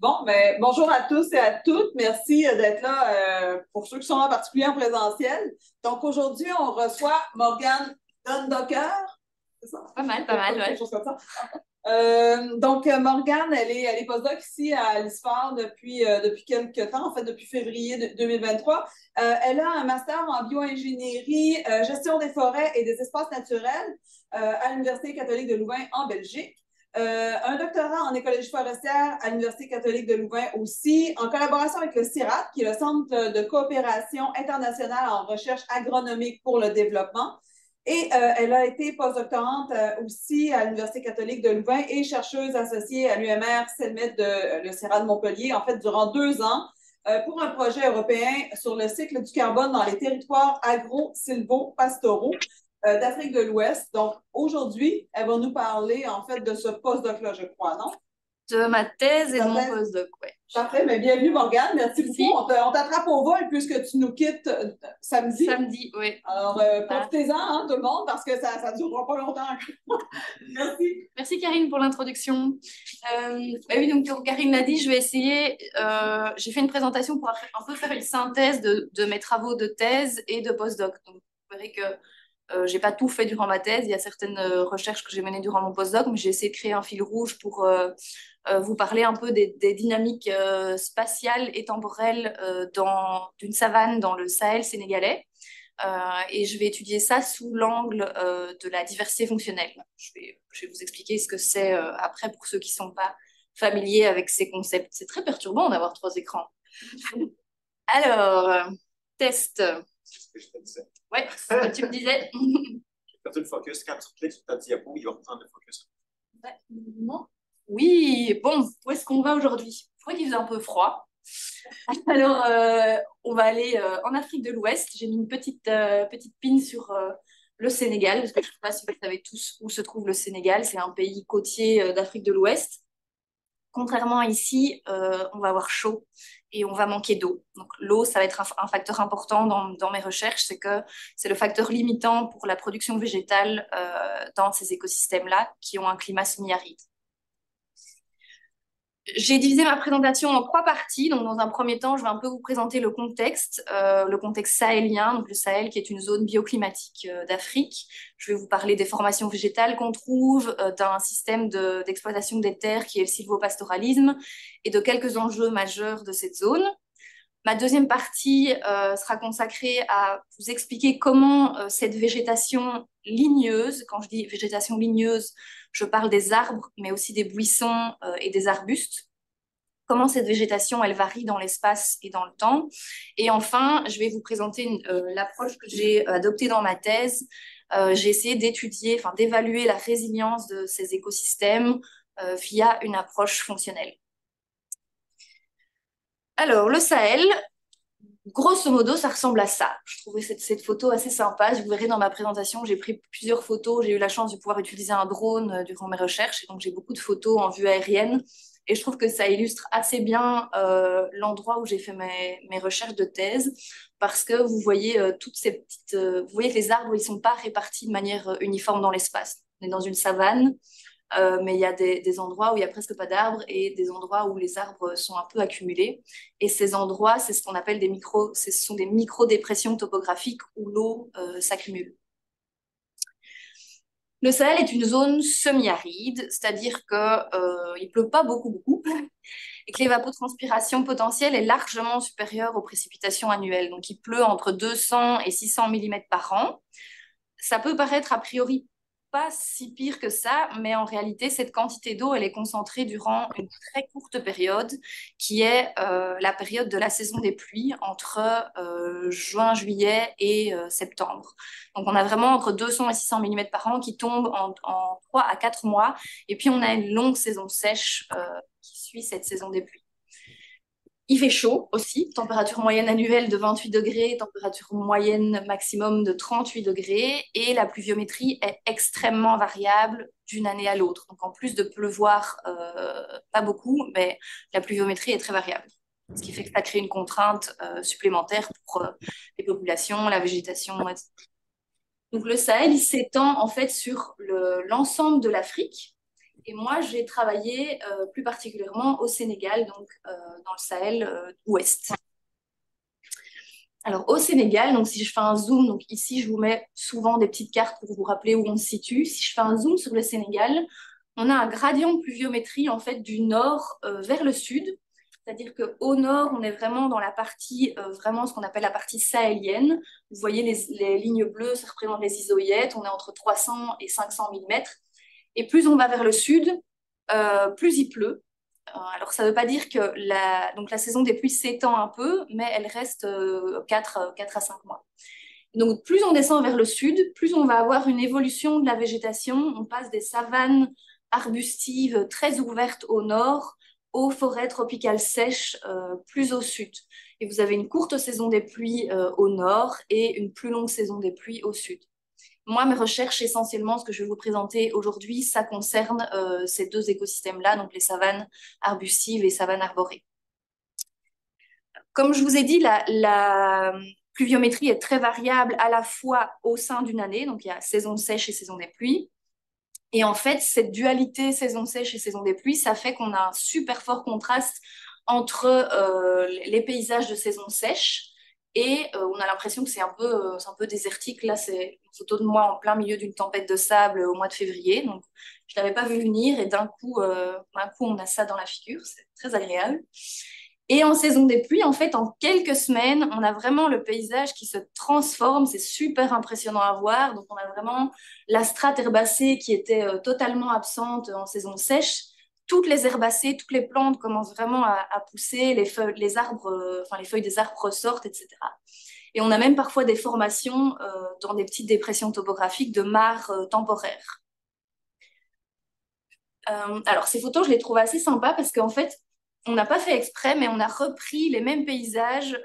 Bon, mais bonjour à tous et à toutes. Merci euh, d'être là euh, pour ceux qui sont en particulier en présentiel. Donc aujourd'hui, on reçoit Morgane Dundocker. C'est ça? Pas mal, pas mal, ouais. Euh, donc, Morgane, elle est, elle est postdoc ici à l'ISFAR depuis, depuis quelques temps, en fait, depuis février 2023. elle a un master en bioingénierie, gestion des forêts et des espaces naturels à l'Université catholique de Louvain en Belgique. Euh, un doctorat en écologie forestière à l'Université catholique de Louvain aussi, en collaboration avec le CIRAT, qui est le Centre de coopération internationale en recherche agronomique pour le développement. Et euh, elle a été postdoctorante euh, aussi à l'Université catholique de Louvain et chercheuse associée à l'UMR CELMET de le CIRAT de Montpellier, en fait, durant deux ans, pour un projet européen sur le cycle du carbone dans les territoires agro-silvo-pastoraux. Euh, d'Afrique de l'Ouest. Donc, aujourd'hui, elle va nous parler, en fait, de ce postdoc-là, je crois, non? De ma thèse et de mon postdoc, oui. Parfait, mais bienvenue Morgane, merci beaucoup. On t'attrape au vol puisque tu nous quittes euh, samedi. Samedi, oui. Alors, euh, profitez-en, hein, tout le monde, parce que ça ne durera pas longtemps. merci. Merci Karine pour l'introduction. Euh, bah oui, donc comme Karine l'a dit, je vais essayer, j'ai fait une présentation pour un peu faire une synthèse de, de mes travaux de thèse et de postdoc. Donc, vous verrez que euh, j'ai pas tout fait durant ma thèse. Il y a certaines euh, recherches que j'ai menées durant mon postdoc, mais j'ai essayé de créer un fil rouge pour euh, vous parler un peu des, dynamiques spatiales et temporelles d'une savane dans le Sahel sénégalais. et je vais étudier ça sous l'angle de la diversité fonctionnelle. Je vais, je vais vous expliquer ce que c'est après pour ceux qui ne sont pas familiers avec ces concepts. C'est très perturbant d'avoir trois écrans. Alors, test. Ouais, tu me disais. J'ai le focus. Quand tu cliques sur ta diapo, il va reprendre le focus. Oui, bon, où est-ce qu'on va aujourd'hui? Je crois qu'il faisait un peu froid. Alors, euh, on va aller euh, en Afrique de l'Ouest. J'ai mis une petite, euh, petite pin sur le Sénégal, parce que je ne sais pas si vous savez tous où se trouve le Sénégal. C'est un pays côtier d'Afrique de l'Ouest. Contrairement à ici, on va avoir chaud et on va manquer d'eau. Donc l'eau, ça va être un, facteur important dans, mes recherches, c'est que c'est le facteur limitant pour la production végétale euh, dans ces écosystèmes-là qui ont un climat semi-aride. J'ai divisé ma présentation en trois parties. Donc, dans un premier temps, je vais un peu vous présenter le contexte, euh, le contexte sahélien, donc le Sahel qui est une zone bioclimatique euh, d'Afrique. Je vais vous parler des formations végétales qu'on trouve, euh, d'un système d'exploitation des terres qui est le silvopastoralisme et de quelques enjeux majeurs de cette zone. Ma deuxième partie sera consacrée à vous expliquer comment cette végétation ligneuse, quand je dis végétation ligneuse, je parle des arbres, mais aussi des buissons euh, et des arbustes. Comment cette végétation, elle varie dans l'espace et dans le temps. Et enfin, je vais vous présenter euh, l'approche que j'ai adoptée dans ma thèse. Euh, j'ai essayé d'étudier, enfin d'évaluer la résilience de ces écosystèmes via une approche fonctionnelle. Alors, le Sahel, grosso modo, ça ressemble à ça. Je trouvais cette, photo assez sympa. Vous verrez dans ma présentation, j'ai pris plusieurs photos. J'ai eu la chance de pouvoir utiliser un drone euh, durant mes recherches. Et donc, j'ai beaucoup de photos en vue aérienne. Et je trouve que ça illustre assez bien euh, l'endroit où j'ai fait mes, recherches de thèse. Parce que vous voyez euh, toutes ces petites. vous voyez que les arbres, ils ne sont pas répartis de manière uniforme dans l'espace. On est dans une savane. Euh, mais il y a des, endroits où il n'y a presque pas d'arbres et des endroits où les arbres sont un peu accumulés. Et ces endroits, c'est ce qu'on appelle des micro, ce sont des micro-dépressions topographiques où l'eau euh, s'accumule. Le Sahel est une zone semi-aride, c'est-à-dire qu'il euh, ne pleut pas beaucoup, beaucoup, et que l'évapotranspiration potentielle est largement supérieure aux précipitations annuelles. Donc il pleut entre 200 et 600 mm par an. Ça peut paraître a priori pas si pire que ça, mais en réalité, cette quantité d'eau, elle est concentrée durant une très courte période, qui est euh, la période de la saison des pluies, entre euh, juin, juillet et euh, septembre. Donc, on a vraiment entre 200 et 600 mm par an qui tombent en, en 3 à 4 mois, et puis on a une longue saison sèche qui suit cette saison des pluies. Il fait chaud aussi, température moyenne annuelle de 28 degrés, température moyenne maximum de 38 degrés, et la pluviométrie est extrêmement variable d'une année à l'autre. Donc en plus de pleuvoir, euh, pas beaucoup, mais la pluviométrie est très variable. Ce qui fait que ça crée une contrainte euh, supplémentaire pour euh, les populations, la végétation, etc. Donc le Sahel, il s'étend en fait sur l'ensemble de l'Afrique Et moi, j'ai travaillé plus particulièrement au Sénégal, donc dans le Sahel ouest. Alors au Sénégal, donc si je fais un zoom, donc ici je vous mets souvent des petites cartes pour vous rappeler où on se situe. Si je fais un zoom sur le Sénégal, on a un gradient de pluviométrie en fait du nord euh, vers le sud. C'est-à-dire qu'au nord, on est vraiment dans la partie, euh, vraiment ce qu'on appelle la partie sahélienne. Vous voyez les, lignes bleues, ça représente les isoïètes. On est entre 300 et 500 mm. Et plus on va vers le sud, euh, plus il pleut. Euh, alors, ça ne veut pas dire que la, donc la saison des pluies s'étend un peu, mais elle reste 4, euh, 4 euh, à 5 mois. Donc, plus on descend vers le sud, plus on va avoir une évolution de la végétation. On passe des savanes arbustives très ouvertes au nord aux forêts tropicales sèches plus au sud. Et vous avez une courte saison des pluies au nord et une plus longue saison des pluies au sud. Moi, mes recherches, essentiellement, ce que je vais vous présenter aujourd'hui, ça concerne euh, ces deux écosystèmes-là, donc les savanes arbustives et savanes arborées. Comme je vous ai dit, la, pluviométrie est très variable à la fois au sein d'une année, donc il y a saison sèche et saison des pluies. Et en fait, cette dualité saison sèche et saison des pluies, ça fait qu'on a un super fort contraste entre euh, les paysages de saison sèche et euh, on a l'impression que c'est un, peu, euh, un peu désertique. Là, c'est une photo de moi en plein milieu d'une tempête de sable au mois de février. Donc, je ne l'avais pas vu venir et d'un coup, euh, coup, on a ça dans la figure. C'est très agréable. Et en saison des pluies, en fait, en quelques semaines, on a vraiment le paysage qui se transforme. C'est super impressionnant à voir. Donc, on a vraiment la strate herbacée qui était totalement absente en saison sèche toutes les herbacées, toutes les plantes commencent vraiment à, pousser, les, feuilles, les arbres, euh, enfin les feuilles des arbres ressortent, etc. Et on a même parfois des formations euh, dans des petites dépressions topographiques de mares euh, temporaires. alors ces photos, je les trouve assez sympas parce qu'en fait, on n'a pas fait exprès, mais on a repris les mêmes paysages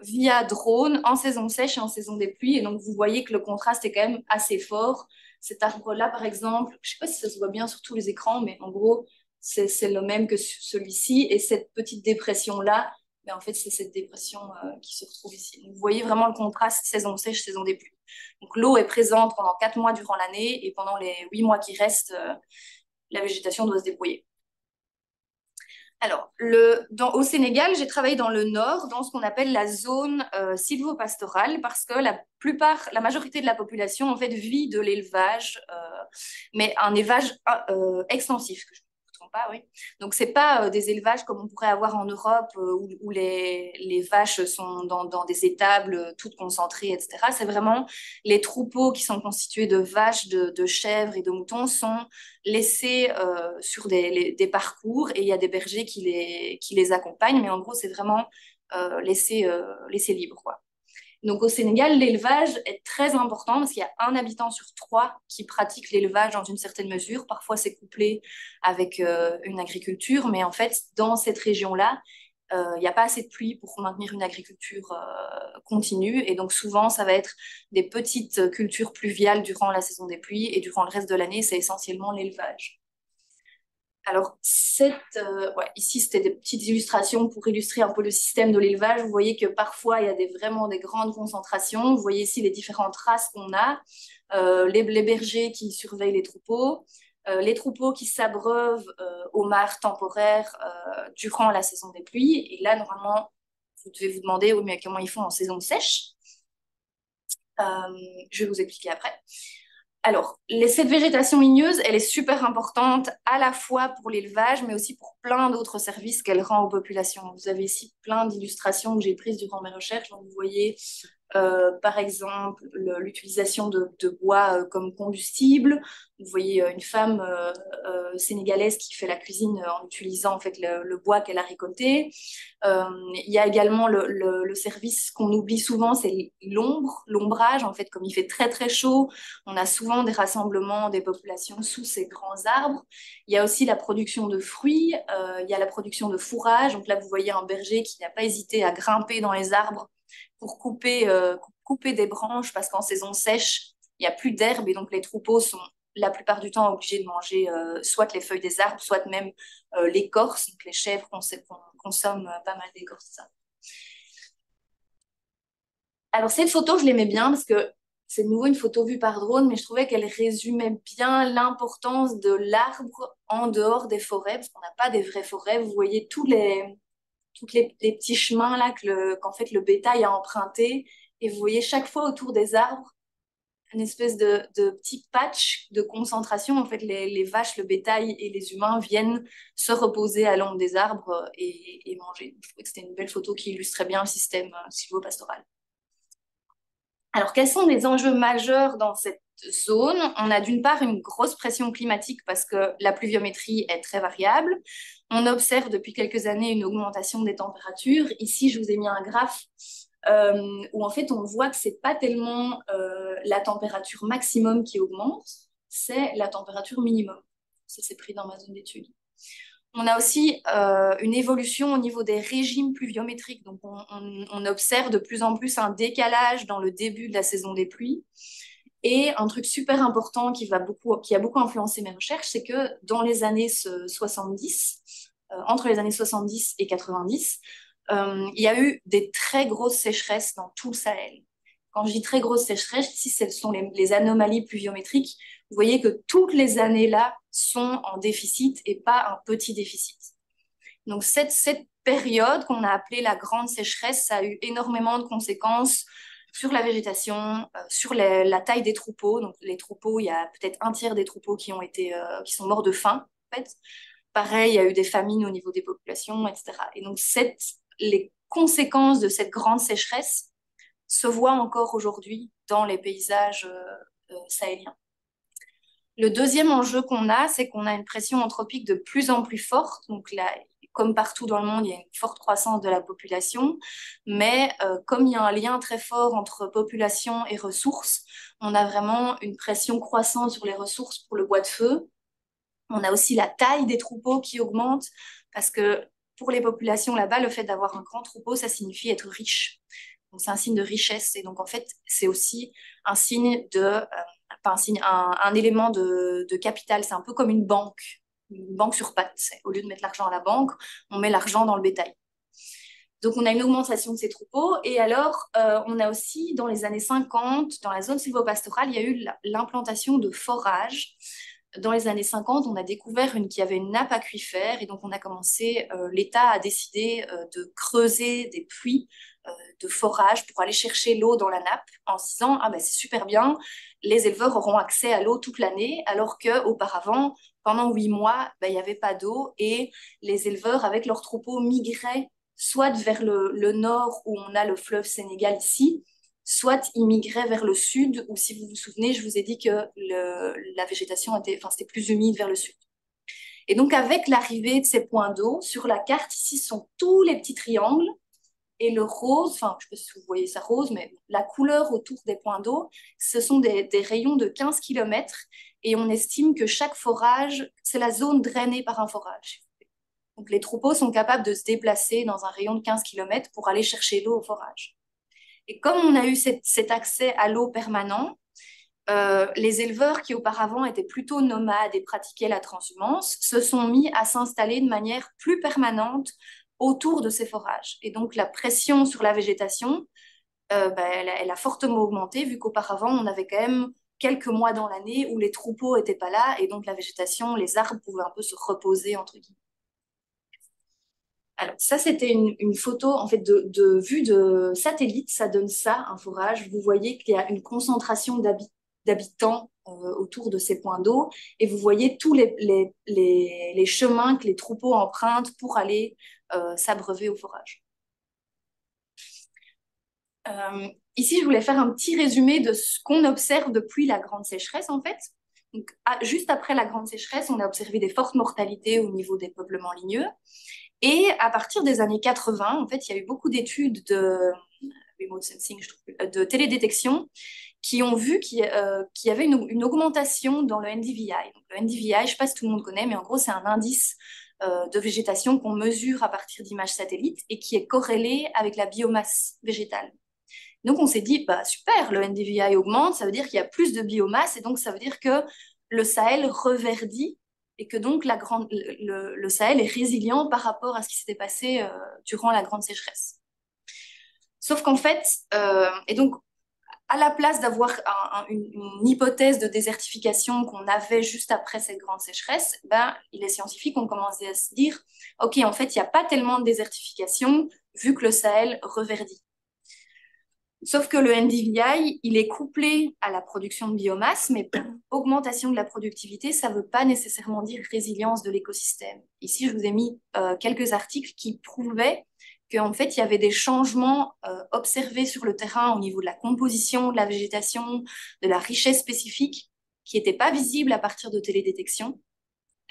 via drone en saison sèche et en saison des pluies. Et donc vous voyez que le contraste est quand même assez fort. Cet arbre-là, par exemple, je ne sais pas si ça se voit bien sur tous les écrans, mais en gros, c'est le même que celui-ci. Et cette petite dépression-là, ben en fait, c'est cette dépression euh, qui se retrouve ici. vous voyez vraiment le contraste saison sèche, saison des pluies. Donc l'eau est présente pendant quatre mois durant l'année et pendant les huit mois qui restent, euh, la végétation doit se débrouiller. Alors, le, au Sénégal, j'ai travaillé dans le nord, dans ce qu'on appelle la zone euh, sylvopastorale, parce que la plupart, la majorité de la population, en fait, vit de l'élevage, mais un élevage extensif, pas, oui. Donc, pas euh, des élevages comme on pourrait avoir en Europe euh, où, les, vaches sont dans, des étables euh, toutes concentrées, etc. C'est vraiment les troupeaux qui sont constitués de vaches, de, chèvres et de moutons sont laissés sur des, parcours et il y a des bergers qui les, accompagnent. Mais en gros, c'est vraiment laissé, libre. Donc au Sénégal, l'élevage est très important parce qu'il y a un habitant sur trois qui pratique l'élevage dans une certaine mesure. Parfois, c'est couplé avec euh, une agriculture, mais en fait, dans cette région-là, euh, il n'y a pas assez de pluie pour maintenir une agriculture euh, continue. Et donc souvent, ça va être des petites cultures pluviales durant la saison des pluies et durant le reste de l'année, c'est essentiellement l'élevage. Alors, euh, ici, c'était des petites illustrations pour illustrer un peu le système de l'élevage. Vous voyez que parfois, il y a vraiment des grandes concentrations. Vous voyez ici les différentes races qu'on a. Euh, les, bergers qui surveillent les troupeaux, euh, les troupeaux qui s'abreuvent aux mares temporaires durant la saison des pluies. Et là, normalement, vous devez vous demander mais comment ils font en saison sèche? je vais vous expliquer après. Alors, cette végétation igneuse, elle est super importante à la fois pour l'élevage, mais aussi pour plein d'autres services qu'elle rend aux populations. Vous avez ici plein d'illustrations que j'ai prises durant mes recherches. Donc, vous voyez euh, par exemple l'utilisation de, bois euh, comme combustible. Vous voyez euh, une femme sénégalaise qui fait la cuisine en utilisant en fait le, bois qu'elle a récolté. il y a également le, service qu'on oublie souvent, c'est l'ombre, l'ombrage. En fait, comme il fait très très chaud, on a souvent des rassemblements des populations sous ces grands arbres. Il y a aussi la production de fruits. il y a la production de fourrage. Donc là, vous voyez un berger qui n'a pas hésité à grimper dans les arbres pour couper, euh, couper des branches parce qu'en saison sèche, il n'y a plus d'herbe et donc les troupeaux sont la plupart du temps obligés de manger euh, soit les feuilles des arbres, soit même euh, l'écorce. Donc les chèvres consomment pas mal d'écorce. Alors cette photo, je l'aimais bien parce que c'est de nouveau une photo vue par drone, mais je trouvais qu'elle résumait bien l'importance de l'arbre en dehors des forêts, parce qu'on n'a pas des vraies forêts. Vous voyez tous les, tous les, petits chemins là qu'en fait le bétail a emprunté, et vous voyez chaque fois autour des arbres une espèce de, de petit patch de concentration. En fait, les, les, vaches, le bétail et les humains viennent se reposer à l'ombre des arbres et, et manger. Je trouvais que c'était une belle photo qui illustrait bien le système euh, silvopastoral. Alors, quels sont les enjeux majeurs dans cette zone? On a d'une part une grosse pression climatique parce que la pluviométrie est très variable. On observe depuis quelques années une augmentation des températures. Ici, je vous ai mis un graphe euh, où en fait on voit que c'est pas tellement euh, la température maximum qui augmente, c'est la température minimum. Ça c'est pris dans ma zone d'étude. On a aussi euh, une évolution au niveau des régimes pluviométriques. Donc, on, observe de plus en plus un décalage dans le début de la saison des pluies. Et un truc super important qui, va beaucoup, qui a beaucoup influencé mes recherches, c'est que dans les années 70, euh, entre les années 70 et 90, euh, il y a eu des très grosses sécheresses dans tout le Sahel. Quand je dis très grosses sécheresses, si ce sont les anomalies pluviométriques, vous voyez que toutes les années là sont en déficit et pas un petit déficit. Donc cette, cette période qu'on a appelée la grande sécheresse, ça a eu énormément de conséquences sur la végétation, euh, sur la taille des troupeaux. Donc les troupeaux, il y a peut-être un tiers des troupeaux qui ont été, euh, qui sont morts de faim. En fait, pareil, il y a eu des famines au niveau des populations, etc. Et donc cette, les conséquences de cette grande sécheresse se voient encore aujourd'hui dans les paysages euh, sahéliens. Le deuxième enjeu qu'on a, c'est qu'on a une pression anthropique de plus en plus forte. Donc là, comme partout dans le monde, il y a une forte croissance de la population, mais euh, comme il y a un lien très fort entre population et ressources, on a vraiment une pression croissante sur les ressources pour le bois de feu. On a aussi la taille des troupeaux qui augmente, parce que pour les populations là-bas, le fait d'avoir un grand troupeau, ça signifie être riche. Donc c'est un signe de richesse, et donc en fait, c'est aussi un signe de... Euh, un, élément de, capital. C'est un peu comme une banque, une banque sur pattes. Au lieu de mettre l'argent à la banque, on met l'argent dans le bétail. Donc, on a une augmentation de ces troupeaux. Et alors, euh, on a aussi, dans les années 50, dans la zone silvopastorale, il y a eu l'implantation de forages. Dans les années 50, on a découvert une, qui avait une nappe aquifère. Et donc, on a commencé, euh, l'État a décidé euh, de creuser des puits de forage pour aller chercher l'eau dans la nappe en se disant ah ben c'est super bien les éleveurs auront accès à l'eau toute l'année alors que auparavant pendant huit mois ben, il n'y avait pas d'eau et les éleveurs avec leurs troupeaux migraient soit vers le, nord où on a le fleuve Sénégal ici soit ils migraient vers le sud où si vous vous souvenez je vous ai dit que la végétation était enfin plus humide vers le sud. Et donc avec l'arrivée de ces points d'eau sur la carte ici sont tous les petits triangles et le rose, enfin, je ne sais pas si vous voyez ça rose, mais la couleur autour des points d'eau, ce sont des, rayons de 15 km et on estime que chaque forage, c'est la zone drainée par un forage. Donc les troupeaux sont capables de se déplacer dans un rayon de 15 km pour aller chercher l'eau au forage. Et comme on a eu cet accès à l'eau permanent, euh, les éleveurs qui auparavant étaient plutôt nomades et pratiquaient la transhumance se sont mis à s'installer de manière plus permanente autour de ces forages. Et donc la pression sur la végétation, euh, bah, elle, a, fortement augmenté, vu qu'auparavant, on avait quand même quelques mois dans l'année où les troupeaux n'étaient pas là, et donc la végétation, les arbres pouvaient un peu se reposer, entre guillemets. Alors ça, c'était une, photo en fait de, vue de satellite, ça donne ça, un forage. Vous voyez qu'il y a une concentration d'habitants euh, autour de ces points d'eau, et vous voyez tous les, les, chemins que les troupeaux empruntent pour aller s'abreuver au forage. Euh, ici, je voulais faire un petit résumé de ce qu'on observe depuis la grande sécheresse, en fait. juste après la grande sécheresse, on a observé des fortes mortalités au niveau des peuplements ligneux. Et à partir des années 80, en fait, il y a eu beaucoup d'études de de télédétection qui ont vu qu'il y avait une, augmentation dans le NDVI. le NDVI, je ne sais pas si tout le monde connaît, mais en gros, c'est un indice euh, de végétation qu'on mesure à partir d'images satellites et qui est corrélé avec la biomasse végétale. Donc on s'est dit, bah, super, le NDVI augmente, ça veut dire qu'il y a plus de biomasse et donc ça veut dire que le Sahel reverdit et que donc la grande, le, Sahel est résilient par rapport à ce qui s'était passé euh, durant la grande sécheresse. Sauf qu'en fait, euh, et donc à la place d'avoir une, hypothèse de désertification qu'on avait juste après cette grande sécheresse, ben, les scientifiques ont commencé à se dire, OK, en fait, il n'y a pas tellement de désertification vu que le Sahel reverdit. Sauf que le NDVI, il est couplé à la production de biomasse, mais augmentation de la productivité, ça ne veut pas nécessairement dire résilience de l'écosystème. Ici, je vous ai mis euh, quelques articles qui prouvaient qu'en fait, il y avait des changements euh, observés sur le terrain au niveau de la composition de la végétation, de la richesse spécifique, qui n'étaient pas visibles à partir de télédétection.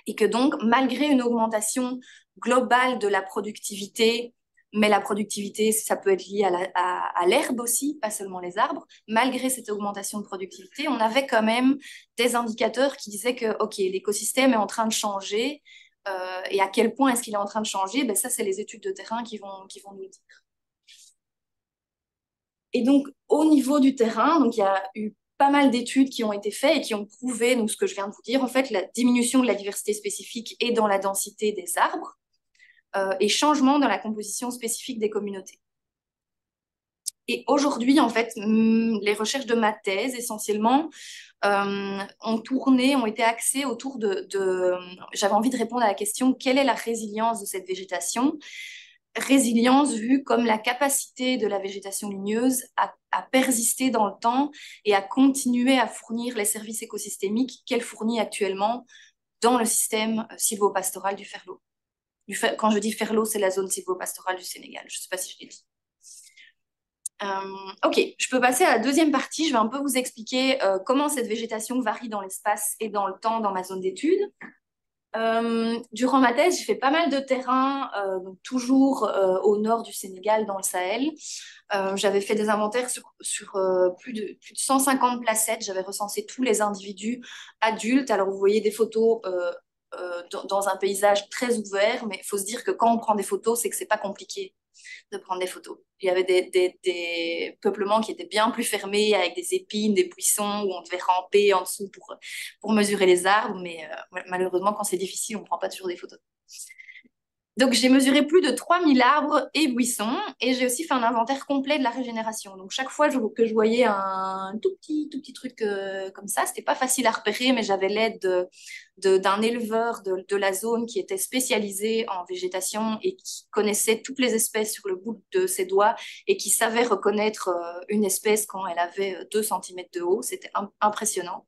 Et que donc, malgré une augmentation globale de la productivité, mais la productivité, ça peut être lié à l'herbe aussi, pas seulement les arbres, malgré cette augmentation de productivité, on avait quand même des indicateurs qui disaient que, OK, l'écosystème est en train de changer, euh, et à quel point est-ce qu'il est en train de changer? Ben, Ça, c'est les études de terrain qui vont, qui vont nous dire. Et donc, au niveau du terrain, donc il y a eu pas mal d'études qui ont été faites et qui ont prouvé donc, ce que je viens de vous dire, en fait, la diminution de la diversité spécifique et dans la densité des arbres euh, et changement dans la composition spécifique des communautés. Et aujourd'hui, en fait, hmm, les recherches de ma thèse, essentiellement, euh, ont tourné, ont été axées autour de, J'avais envie de répondre à la question quelle est la résilience de cette végétation? Résilience vue comme la capacité de la végétation ligneuse à, à persister dans le temps et à continuer à fournir les services écosystémiques qu'elle fournit actuellement dans le système euh, sylvopastoral du Ferlo. Quand je dis Ferlo, c'est la zone sylvopastorale du Sénégal. Je ne sais pas si je l'ai dit. Euh, ok, je peux passer à la deuxième partie. Je vais un peu vous expliquer euh, comment cette végétation varie dans l'espace et dans le temps dans ma zone d'étude. Euh, durant ma thèse, j'ai fait pas mal de terrain, toujours au nord du Sénégal, dans le Sahel. J'avais fait des inventaires sur, plus de 150 placettes. J'avais recensé tous les individus adultes. Alors, vous voyez des photos dans, dans, un paysage très ouvert, mais il faut se dire que quand on prend des photos, c'est que c'est pas compliqué de prendre des photos. Il y avait des, peuplements qui étaient bien plus fermés, avec des épines, des buissons, où on devait ramper en dessous pour, pour mesurer les arbres. Mais euh, malheureusement, quand c'est difficile, on prend pas toujours des photos. Donc, j'ai mesuré plus de 3000 arbres et buissons et j'ai aussi fait un inventaire complet de la régénération. Donc, chaque fois que je voyais un tout petit, tout petit truc euh, comme ça, c'était pas facile à repérer, mais j'avais l'aide d'un éleveur de, la zone qui était spécialisé en végétation et qui connaissait toutes les espèces sur le bout de ses doigts et qui savait reconnaître euh, une espèce quand elle avait 2 cm de haut. C'était impressionnant.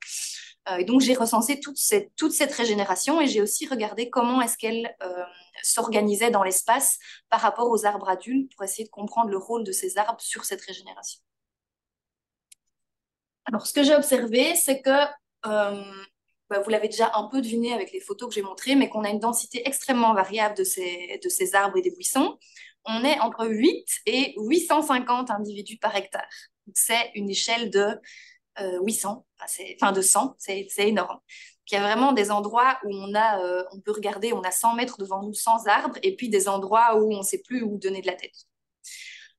Euh, et donc, j'ai recensé toute cette, toute cette régénération et j'ai aussi regardé comment est-ce qu'elle euh, s'organisait dans l'espace par rapport aux arbres adultes pour essayer de comprendre le rôle de ces arbres sur cette régénération. Alors, ce que j'ai observé, c'est que, euh, bah, vous l'avez déjà un peu deviné avec les photos que j'ai montrées, mais qu'on a une densité extrêmement variable de ces, arbres et des buissons. On est entre 8 et 850 individus par hectare. C'est une échelle de 800, euh, enfin de 100, c'est énorme. Il y a vraiment des endroits où on, a, euh, on peut regarder, on a 100 mètres devant nous sans arbres, et puis des endroits où on ne sait plus où donner de la tête.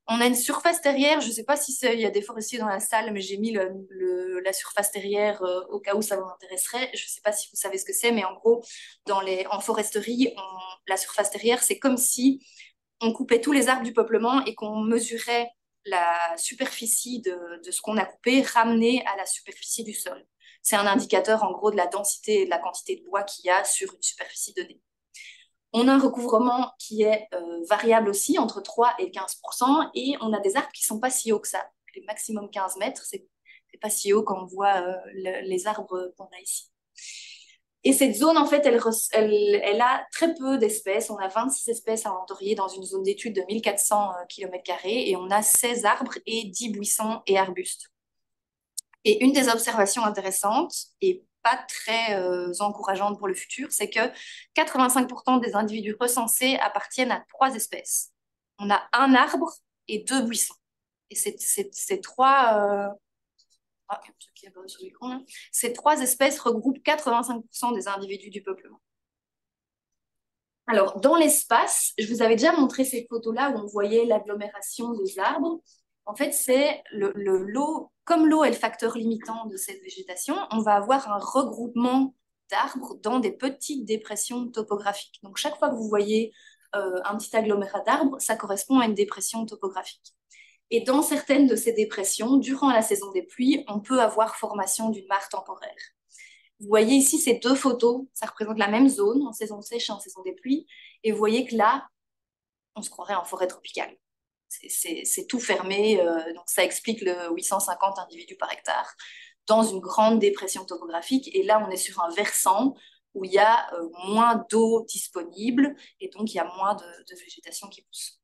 On a une surface terrière, je ne sais pas si il y a des forestiers dans la salle, mais j'ai mis le, la surface terrière euh, au cas où ça vous intéresserait. Je ne sais pas si vous savez ce que c'est, mais en gros, dans les, en foresterie, la surface terrière, c'est comme si on coupait tous les arbres du peuplement et qu'on mesurait la superficie de, ce qu'on a coupé ramenée à la superficie du sol. C'est un indicateur en gros de la densité et de la quantité de bois qu'il y a sur une superficie donnée. On a un recouvrement qui est euh, variable aussi, entre 3 et 15 et on a des arbres qui ne sont pas si hauts que ça. Les maximum 15 mètres, c'est pas si haut quand on voit euh, les arbres qu'on a ici. Et cette zone, en fait, elle, a très peu d'espèces. On a 26 espèces inventoriées dans une zone d'étude de 1400 km et on a 16 arbres et 10 buissons et arbustes. Et une des observations intéressantes et pas très euh, encourageantes pour le futur, c'est que 85% des individus recensés appartiennent à trois espèces. On a un arbre et deux buissons. Et ces trois, euh, ah, ces trois espèces regroupent 85% des individus du peuplement. Alors, dans l'espace, je vous avais déjà montré ces photos-là où on voyait l'agglomération des arbres. En fait, c'est le, l'eau, comme l'eau est le facteur limitant de cette végétation, on va avoir un regroupement d'arbres dans des petites dépressions topographiques. Donc, chaque fois que vous voyez euh, un petit agglomérat d'arbres, ça correspond à une dépression topographique. Et dans certaines de ces dépressions, durant la saison des pluies, on peut avoir formation d'une mare temporaire. Vous voyez ici ces deux photos, ça représente la même zone en saison sèche et en saison des pluies. Et vous voyez que là, on se croirait en forêt tropicale. C'est tout fermé, euh, donc ça explique le 850 individus par hectare dans une grande dépression topographique. Et là, on est sur un versant où il y a euh, moins d'eau disponible et donc il y a moins de, végétation qui pousse.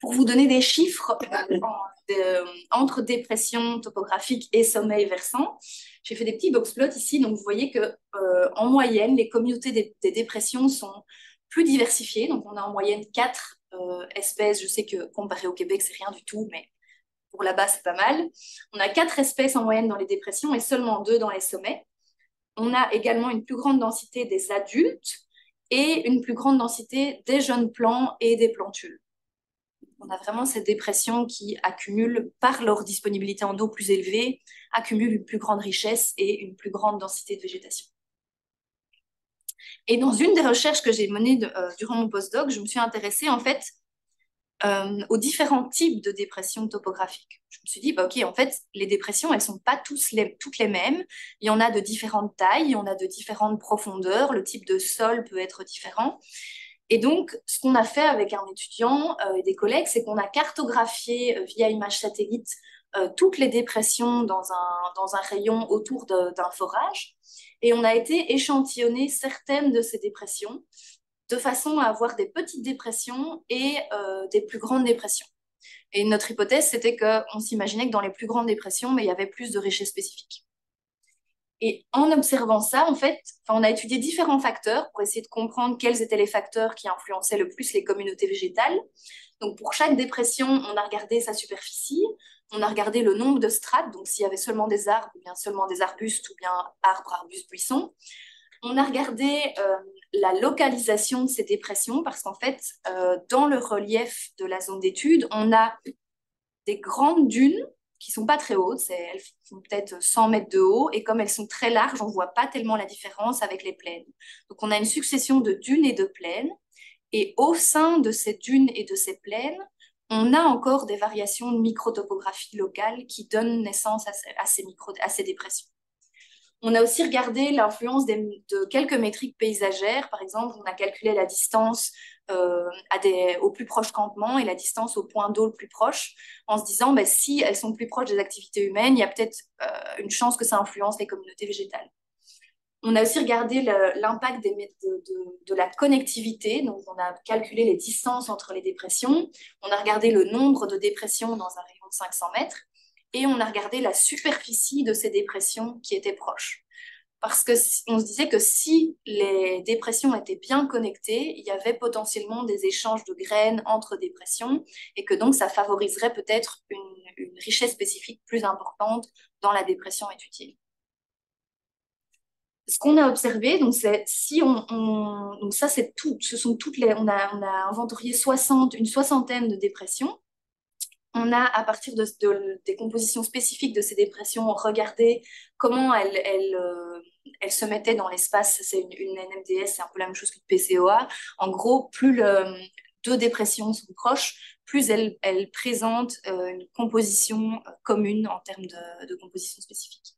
Pour vous donner des chiffres euh, entre dépression topographique et sommeil versant, j'ai fait des petits box plots ici. Donc vous voyez que en moyenne, les communautés des, des dépressions sont plus diversifiées. Donc on a en moyenne quatre euh, espèces. Je sais que comparé au Québec, c'est rien du tout, mais pour là-bas, c'est pas mal. On a quatre espèces en moyenne dans les dépressions et seulement deux dans les sommets. On a également une plus grande densité des adultes et une plus grande densité des jeunes plants et des plantules. On a vraiment ces dépressions qui accumulent, par leur disponibilité en eau plus élevée, accumulent une plus grande richesse et une plus grande densité de végétation. Et dans une des recherches que j'ai menées euh, durant mon postdoc, je me suis intéressée en fait euh, aux différents types de dépressions topographiques. Je me suis dit, bah, ok, en fait, les dépressions, elles sont pas toutes les mêmes. Il y en a de différentes tailles, il y en a de différentes profondeurs, le type de sol peut être différent. Et donc, ce qu'on a fait avec un étudiant euh, et des collègues, c'est qu'on a cartographié via image satellite toutes les dépressions dans un rayon autour d'un forage. Et on a été échantillonner certaines de ces dépressions de façon à avoir des petites dépressions et euh, des plus grandes dépressions. Et notre hypothèse, c'était qu'on s'imaginait que dans les plus grandes dépressions, mais il y avait plus de richesse spécifique. Et en observant ça, en fait, on a étudié différents facteurs pour essayer de comprendre quels étaient les facteurs qui influençaient le plus les communautés végétales. Donc, pour chaque dépression, on a regardé sa superficie, on a regardé le nombre de strates, donc s'il y avait seulement des arbres, ou bien seulement des arbustes, ou bien arbres, arbustes, buissons. On a regardé euh, la localisation de ces dépressions, parce qu'en fait, euh, dans le relief de la zone d'étude, on a des grandes dunes qui sont pas très hautes, elles font peut-être 100 mètres de haut, et comme elles sont très larges, on voit pas tellement la différence avec les plaines. Donc on a une succession de dunes et de plaines, et au sein de ces dunes et de ces plaines, on a encore des variations de microtopographie locale qui donnent naissance à ces, dépressions. On a aussi regardé l'influence de quelques métriques paysagères. Par exemple, on a calculé la distance euh, au plus proche campement et la distance au point d'eau le plus proche, en se disant ben, si elles sont plus proches des activités humaines, il y a peut-être euh, une chance que ça influence les communautés végétales. On a aussi regardé l'impact de, de, la connectivité. Donc, on a calculé les distances entre les dépressions. On a regardé le nombre de dépressions dans un rayon de 500 mètres. Et on a regardé la superficie de ces dépressions qui étaient proches. Parce qu'on se disait que si les dépressions étaient bien connectées, il y avait potentiellement des échanges de graines entre dépressions et que donc ça favoriserait peut-être une, une richesse spécifique plus importante dans la dépression étudiée ce qu'on a observé, donc c'est si on, donc ça c'est tout, ce sont toutes les, on a, on a inventorié 60, une soixantaine de dépressions. On a, à partir de, des compositions spécifiques de ces dépressions, regardé comment elles, elles, euh, elles se mettaient dans l'espace. C'est une, NMDS, c'est un peu la même chose qu'une PCOA. En gros, plus le, deux dépressions sont proches, plus elles, elles présentent euh, une composition euh, commune en termes de composition spécifique.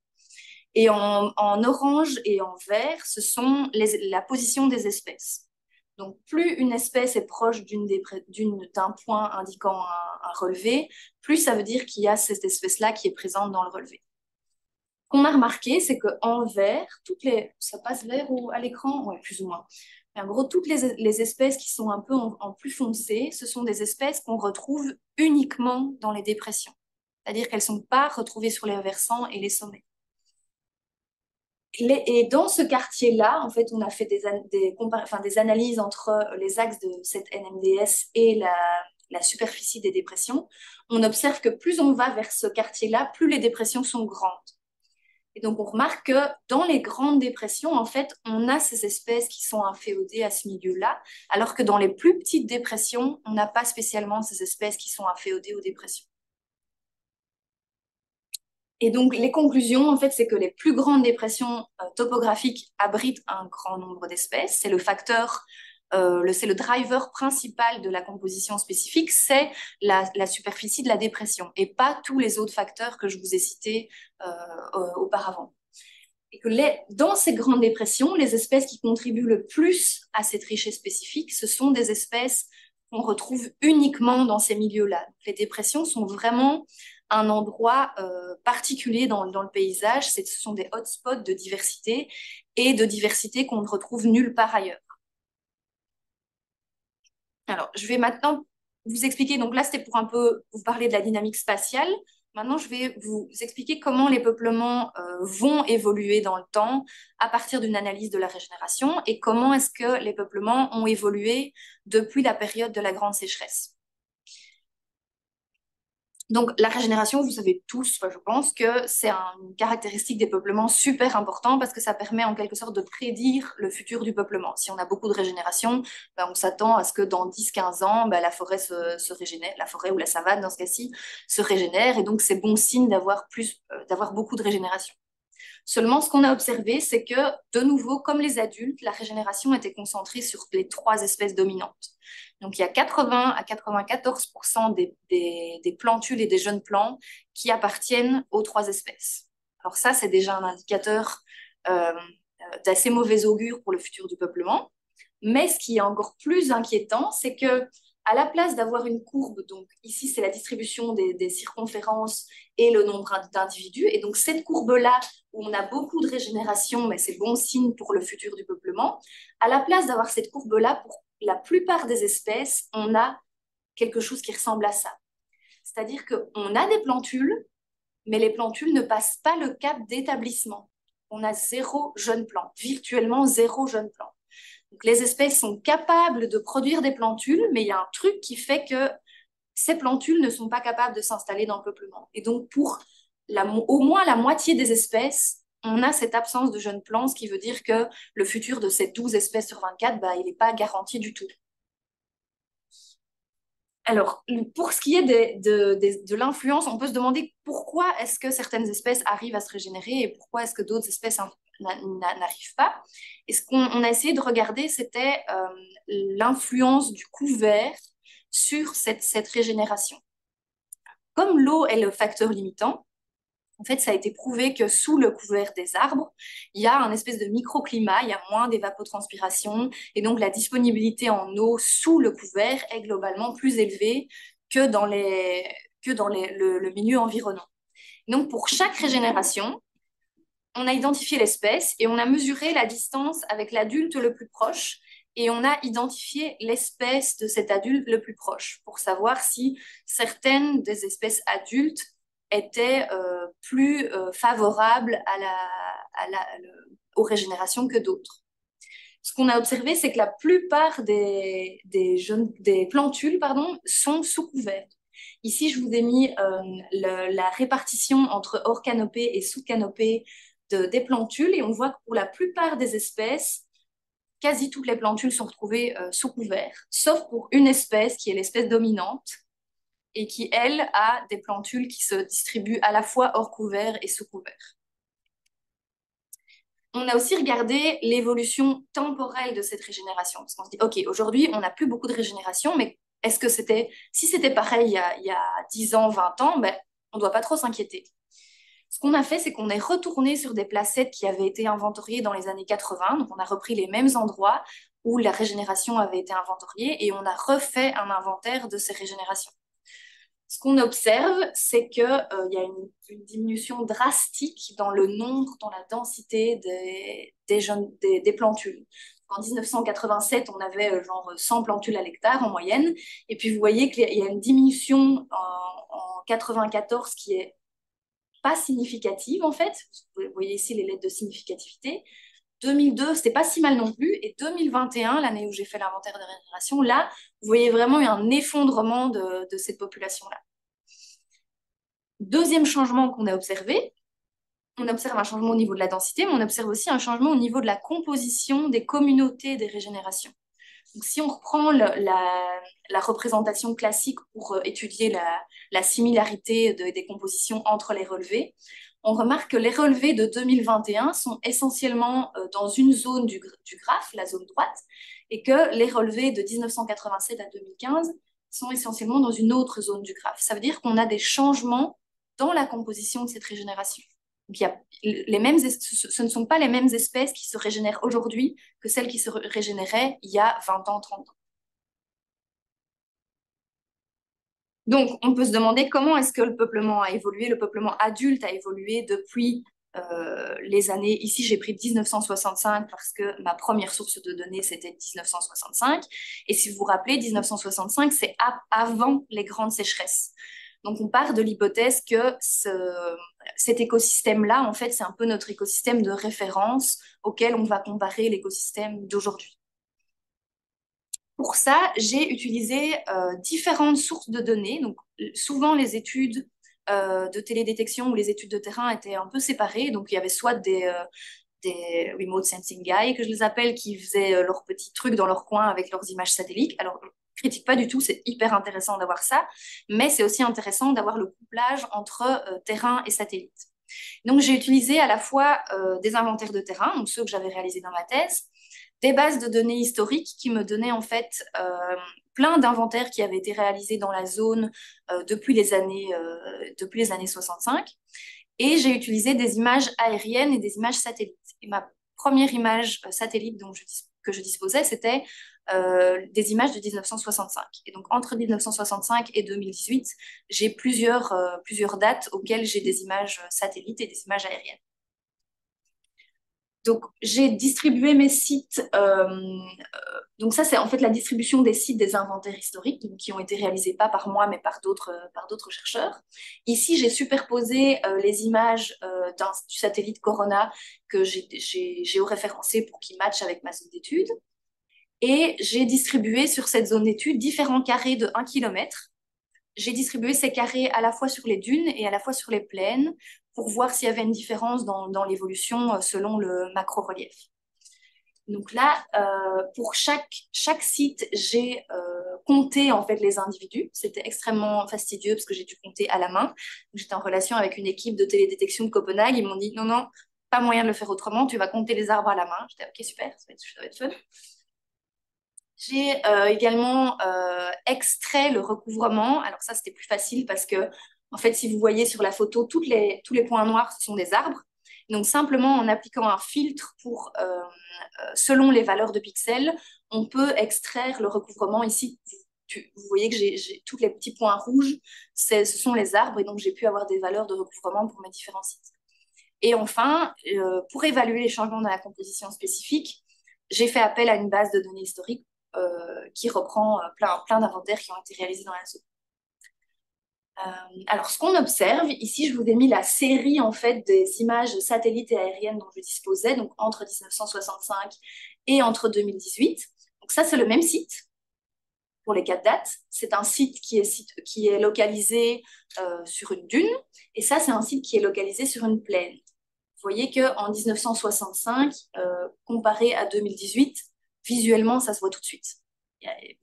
Et en, orange et en vert, ce sont la position des espèces. Donc, plus une espèce est proche d'un point indiquant un, relevé, plus ça veut dire qu'il y a cette espèce-là qui est présente dans le relevé. Ce qu'on a remarqué, c'est qu'en vert, toutes les... Ça passe vert ou à l'écran? Oui, plus ou moins. en gros, toutes les, espèces qui sont un peu en, en plus foncé, ce sont des espèces qu'on retrouve uniquement dans les dépressions. C'est-à-dire qu'elles ne sont pas retrouvées sur les versants et les sommets et dans ce quartier-là, en fait, on a fait des, analyses entre les axes de cette NMDS et la, la, superficie des dépressions. On observe que plus on va vers ce quartier-là, plus les dépressions sont grandes. Et donc, on remarque que dans les grandes dépressions, en fait, on a ces espèces qui sont inféodées à ce milieu-là, alors que dans les plus petites dépressions, on n'a pas spécialement ces espèces qui sont inféodées aux dépressions. Et donc, les conclusions, en fait, c'est que les plus grandes dépressions euh, topographiques abritent un grand nombre d'espèces. C'est le facteur euh, c'est le driver principal de la composition spécifique, c'est la, superficie de la dépression et pas tous les autres facteurs que je vous ai cités auparavant. Et que dans ces grandes dépressions, les espèces qui contribuent le plus à cette richesse spécifique, ce sont des espèces qu'on retrouve uniquement dans ces milieux-là. Les dépressions sont vraiment un endroit euh, particulier dans, le paysage. Ce sont des hotspots de diversité et de diversité qu'on ne retrouve nulle part ailleurs. Alors, je vais maintenant vous expliquer. Donc là, c'était pour un peu vous parler de la dynamique spatiale. Maintenant, je vais vous expliquer comment les peuplements euh, vont évoluer dans le temps à partir d'une analyse de la régénération et comment est-ce que les peuplements ont évolué depuis la période de la grande sécheresse. Donc, la régénération, vous savez tous, je pense, que c'est une caractéristique des peuplements super important parce que ça permet en quelque sorte de prédire le futur du peuplement. Si on a beaucoup de régénération, ben, on s'attend à ce que dans 10-15 ans, ben, la forêt se, régénère, la forêt ou la savane dans ce cas-ci se régénère et donc c'est bon signe d'avoir euh, d'avoir beaucoup de régénération. Seulement, ce qu'on a observé, c'est que, de nouveau, comme les adultes, la régénération était concentrée sur les trois espèces dominantes. Donc, il y a 80 à 94 des, des, plantules et des jeunes plants qui appartiennent aux trois espèces. Alors ça, c'est déjà un indicateur euh, d'assez mauvais augure pour le futur du peuplement. Mais ce qui est encore plus inquiétant, c'est que à la place d'avoir une courbe, donc ici c'est la distribution des, circonférences et le nombre d'individus, et donc cette courbe-là où on a beaucoup de régénération, mais c'est bon signe pour le futur du peuplement, à la place d'avoir cette courbe-là, pour la plupart des espèces, on a quelque chose qui ressemble à ça. C'est-à-dire qu'on a des plantules, mais les plantules ne passent pas le cap d'établissement. On a zéro jeune plant, virtuellement zéro jeune plant les espèces sont capables de produire des plantules, mais il y a un truc qui fait que ces plantules ne sont pas capables de s'installer dans le peuplement. Et donc, pour au moins la moitié des espèces, on a cette absence de jeunes plants, ce qui veut dire que le futur de ces 12 espèces sur 24, bah, il n'est pas garanti du tout. Alors, pour ce qui est de, de l'influence, on peut se demander pourquoi est-ce que certaines espèces arrivent à se régénérer et pourquoi est-ce que d'autres espèces n'arrive pas. Et ce qu'on a essayé de regarder, c'était euh, l'influence du couvert sur cette, cette régénération. Comme l'eau est le facteur limitant, en fait, ça a été prouvé que sous le couvert des arbres, il y a un espèce de microclimat, il y a moins d'évapotranspiration, et donc la disponibilité en eau sous le couvert est globalement plus élevée que dans, les, que dans les, le, le, milieu environnant. Donc, pour chaque régénération, on a identifié l'espèce et on a mesuré la distance avec l'adulte le plus proche et on a identifié l'espèce de cet adulte le plus proche pour savoir si certaines des espèces adultes étaient euh, plus euh, favorables à la, aux régénérations que d'autres. Ce qu'on a observé, c'est que la plupart des, des, jeunes, des plantules pardon, sont sous couvert. Ici, je vous ai mis euh, la répartition entre hors canopée et sous canopée des plantules et on voit que pour la plupart des espèces, quasi toutes les plantules sont retrouvées euh, sous couvert, sauf pour une espèce qui est l'espèce dominante et qui, elle, a des plantules qui se distribuent à la fois hors couvert et sous couvert. On a aussi regardé l'évolution temporelle de cette régénération. Parce qu'on se dit, OK, aujourd'hui, on n'a plus beaucoup de régénération, mais est-ce que c'était, si c'était pareil il y, a, il y a 10 ans, 20 ans, ben, on ne doit pas trop s'inquiéter. Ce qu'on a fait, c'est qu'on est retourné sur des placettes qui avaient été inventoriées dans les années 80. Donc, on a repris les mêmes endroits où la régénération avait été inventoriée et on a refait un inventaire de ces régénérations. Ce qu'on observe, c'est qu'il euh, y a une, diminution drastique dans le nombre, dans la densité des, des, plantules. En 1987, on avait euh, genre 100 plantules à l'hectare en moyenne. Et puis, vous voyez qu'il y a une diminution en, en 94 qui est pas significative en fait. Vous voyez ici les lettres de significativité. 2002, c'était pas si mal non plus. Et 2021, l'année où j'ai fait l'inventaire de régénération, là, vous voyez vraiment un effondrement de, de cette population-là. Deuxième changement qu'on a observé, on observe un changement au niveau de la densité, mais on observe aussi un changement au niveau de la composition des communautés des régénérations. Donc, si on reprend la, la, représentation classique pour euh, étudier la, la similarité de, des compositions entre les relevés, on remarque que les relevés de 2021 sont essentiellement euh, dans une zone du, graphe, la zone droite, et que les relevés de 1987 à 2015 sont essentiellement dans une autre zone du graphe. Ça veut dire qu'on a des changements dans la composition de cette régénération. Les mêmes, ce ne sont pas les mêmes espèces qui se régénèrent aujourd'hui que celles qui se régénéraient il y a 20 ans, 30 ans. Donc, on peut se demander comment est-ce que le peuplement a évolué. Le peuplement adulte a évolué depuis euh, les années. Ici, j'ai pris 1965 parce que ma première source de données, c'était 1965. Et si vous vous rappelez, 1965, c'est avant les grandes sécheresses. Donc, on part de l'hypothèse que cet écosystème-là, en fait, c'est un peu notre écosystème de référence auquel on va comparer l'écosystème d'aujourd'hui. Pour ça, j'ai utilisé euh, différentes sources de données. Donc, souvent, les études euh, de télédétection ou les études de terrain étaient un peu séparées. Donc, il y avait soit des, euh, remote sensing guys, que je les appelle, qui faisaient leurs petits trucs dans leur coin avec leurs images satellites. Alors, je critique pas du tout, c'est hyper intéressant d'avoir ça, mais c'est aussi intéressant d'avoir le couplage entre terrain et satellite. Donc, j'ai utilisé à la fois des inventaires de terrain, donc ceux que j'avais réalisés dans ma thèse, des bases de données historiques qui me donnaient en fait euh, plein d'inventaires qui avaient été réalisés dans la zone euh, depuis, les années, euh, depuis les années 65. Et j'ai utilisé des images aériennes et des images satellites. Et ma première image satellite dont que je disposais, c'était des images de 1965. Et donc entre 1965 et 2018, j'ai plusieurs, plusieurs dates auxquelles j'ai des images satellites et des images aériennes. Donc, j'ai distribué mes sites. Euh, euh, donc, ça, c'est en fait la distribution des sites des inventaires historiques, qui ont été réalisés pas par moi, mais par d'autres d'autres chercheurs. Ici, j'ai superposé euh, les images du satellite Corona que j'ai géoréférencé pour qu'il matche avec ma zone d'étude. Et j'ai distribué sur cette zone d'étude différents carrés de 1 km. J'ai distribué ces carrés à la fois sur les dunes et à la fois sur les plaines pour voir s'il y avait une différence dans, l'évolution euh, selon le macro-relief. Donc là, euh, pour chaque, chaque site, j'ai euh, compté en fait les individus. C'était extrêmement fastidieux parce que j'ai dû compter à la main. J'étais en relation avec une équipe de télédétection de Copenhague. Ils m'ont dit non, non, pas moyen de le faire autrement. Tu vas compter les arbres à la main. J'étais ok, super, ça va être, ça va être fun. J'ai également extrait le recouvrement. Alors ça, c'était plus facile parce que en fait, si vous voyez sur la photo, toutes les, tous les points noirs, ce sont des arbres. Donc, simplement en appliquant un filtre pour, euh, euh, selon les valeurs de pixels, on peut extraire le recouvrement. Ici, vous voyez que j'ai tous les petits points rouges, ce sont les arbres, et donc j'ai pu avoir des valeurs de recouvrement pour mes différents sites. Et enfin, euh, pour évaluer les changements dans la composition spécifique, j'ai fait appel à une base de données historiques qui reprend plein, plein d'inventaires qui ont été réalisés dans la zone. Euh, alors, ce qu'on observe, ici, je vous ai mis la série en fait des images satellites et aériennes dont je disposais, donc entre 1965 et entre 2018. Donc ça, c'est le même site pour les quatre dates. C'est un site qui est, qui est localisé euh, sur une dune, et ça, c'est un site qui est localisé sur une plaine. Vous voyez qu'en 1965, euh, comparé à 2018, visuellement, ça se voit tout de suite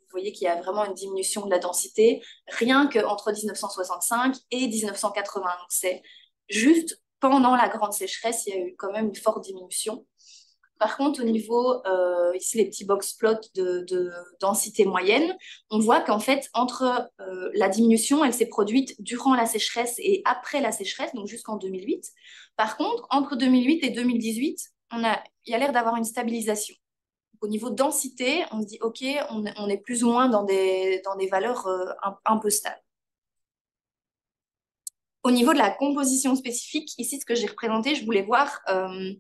vous voyez qu'il y a vraiment une diminution de la densité, rien qu'entre 1965 et 1980. Donc c'est juste pendant la grande sécheresse, il y a eu quand même une forte diminution. Par contre, au niveau, euh, ici les petits box plots de, densité moyenne, on voit qu'en fait, entre euh, la diminution, elle s'est produite durant la sécheresse et après la sécheresse, donc jusqu'en 2008. Par contre, entre 2008 et 2018, on a, il y a l'air d'avoir une stabilisation au niveau densité, on se dit, OK, on, est plus ou moins dans des, dans des valeurs euh, un, peu stables. Au niveau de la composition spécifique, ici, ce que j'ai représenté, je voulais voir euh,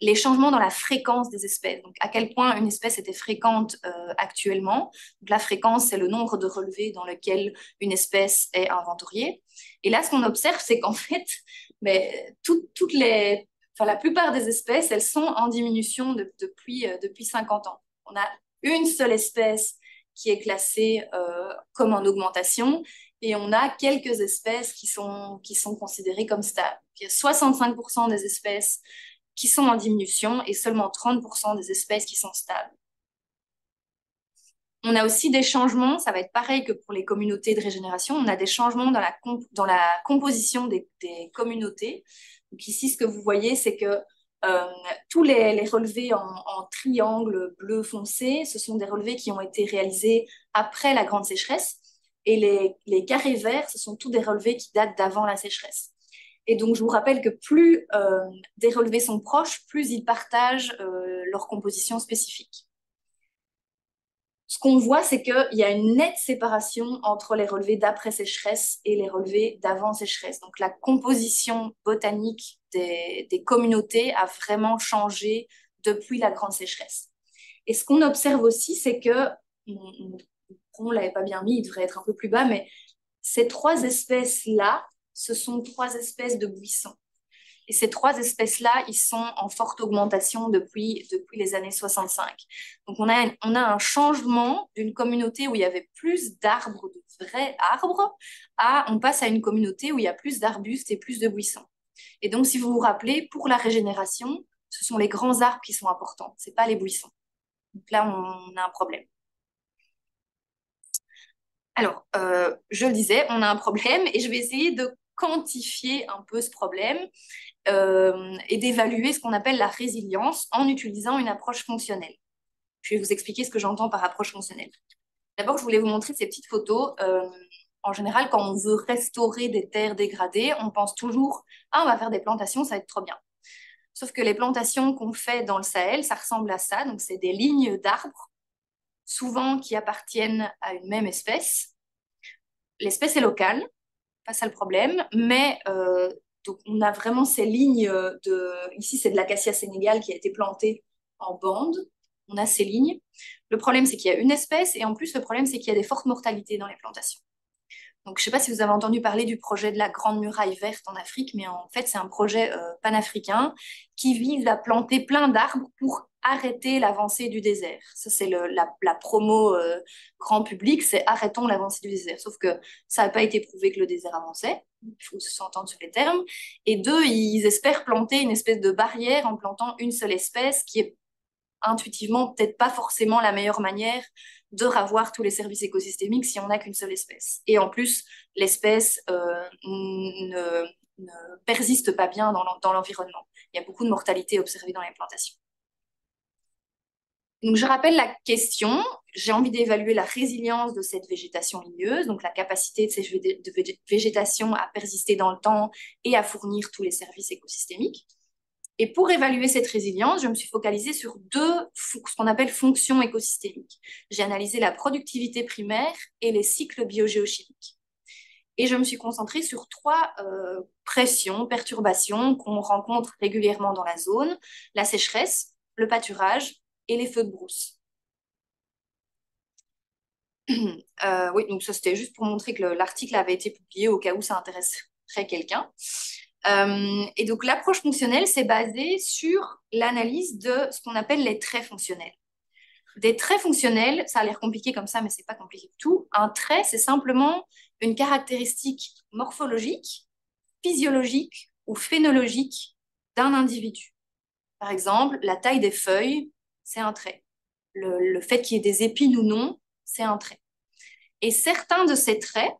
les changements dans la fréquence des espèces. Donc, à quel point une espèce était fréquente euh, actuellement. Donc, la fréquence, c'est le nombre de relevés dans lequel une espèce est inventoriée. Et là, ce qu'on observe, c'est qu'en fait, mais, toutes les la plupart des espèces, elles sont en diminution depuis, euh, depuis 50 ans. On a une seule espèce qui est classée euh, comme en augmentation et on a quelques espèces qui sont, qui sont considérées comme stables. Il y a 65% des espèces qui sont en diminution et seulement 30% des espèces qui sont stables. On a aussi des changements, ça va être pareil que pour les communautés de régénération, on a des changements dans la, dans la composition des, des communautés. Ici, ce que vous voyez, c'est que euh, tous les, relevés en, triangle bleu foncé, ce sont des relevés qui ont été réalisés après la grande sécheresse. Et les, carrés verts, ce sont tous des relevés qui datent d'avant la sécheresse. Et donc, je vous rappelle que plus euh, des relevés sont proches, plus ils partagent euh, leur composition spécifique ce qu'on voit, c'est qu'il y a une nette séparation entre les relevés d'après sécheresse et les relevés d'avant sécheresse. Donc la composition botanique des, communautés a vraiment changé depuis la grande sécheresse. Et ce qu'on observe aussi, c'est que, on ne l'avait pas bien mis, il devrait être un peu plus bas, mais ces trois espèces-là, ce sont trois espèces de buissons. Et ces trois espèces-là, ils sont en forte augmentation depuis, depuis les années 65. Donc on a, on a un changement d'une communauté où il y avait plus d'arbres, de vrais arbres, à on passe à une communauté où il y a plus d'arbustes et plus de buissons. Et donc si vous vous rappelez, pour la régénération, ce sont les grands arbres qui sont importants, ce pas les buissons. Donc là, on a un problème. Alors, euh, je le disais, on a un problème et je vais essayer de quantifier un peu ce problème euh, et d'évaluer ce qu'on appelle la résilience en utilisant une approche fonctionnelle. Je vais vous expliquer ce que j'entends par approche fonctionnelle. D'abord, je voulais vous montrer ces petites photos. Euh, en général, quand on veut restaurer des terres dégradées, on pense toujours « Ah, on va faire des plantations, ça va être trop bien ». Sauf que les plantations qu'on fait dans le Sahel, ça ressemble à ça. Donc, c'est des lignes d'arbres, souvent qui appartiennent à une même espèce. L'espèce est locale, pas ça le problème, mais euh, donc on a vraiment ces lignes de... Ici, c'est de l'acacia sénégal qui a été plantée en bande. On a ces lignes. Le problème, c'est qu'il y a une espèce, et en plus, le problème, c'est qu'il y a des fortes mortalités dans les plantations. Donc, je ne sais pas si vous avez entendu parler du projet de la Grande Muraille Verte en Afrique, mais en fait, c'est un projet euh, panafricain qui vise à planter plein d'arbres pour arrêter l'avancée du désert. Ça, c'est la, promo euh, grand public, c'est arrêtons l'avancée du désert. Sauf que ça n'a pas été prouvé que le désert avançait. Il faut s'entendre sur les termes. Et deux, ils espèrent planter une espèce de barrière en plantant une seule espèce qui est intuitivement peut-être pas forcément la meilleure manière de ravoir tous les services écosystémiques si on n'a qu'une seule espèce. Et en plus, l'espèce euh, ne, persiste pas bien dans l'environnement. Il y a beaucoup de mortalité observée dans les plantations. Donc, je rappelle la question. J'ai envie d'évaluer la résilience de cette végétation ligneuse, donc la capacité de cette végétation à persister dans le temps et à fournir tous les services écosystémiques. Et pour évaluer cette résilience, je me suis focalisée sur deux, ce qu'on appelle fonctions écosystémiques. J'ai analysé la productivité primaire et les cycles biogéochimiques. Et je me suis concentrée sur trois euh, pressions, perturbations qu'on rencontre régulièrement dans la zone, la sécheresse, le pâturage et les feux de brousse. Euh, oui, donc ça c'était juste pour montrer que l'article avait été publié au cas où ça intéresserait quelqu'un. Euh, et donc l'approche fonctionnelle, c'est basée sur l'analyse de ce qu'on appelle les traits fonctionnels. Des traits fonctionnels, ça a l'air compliqué comme ça, mais c'est pas compliqué du tout. Un trait, c'est simplement une caractéristique morphologique, physiologique ou phénologique d'un individu. Par exemple, la taille des feuilles, c'est un trait. Le, fait qu'il y ait des épines ou non, c'est un trait. Et certains de ces traits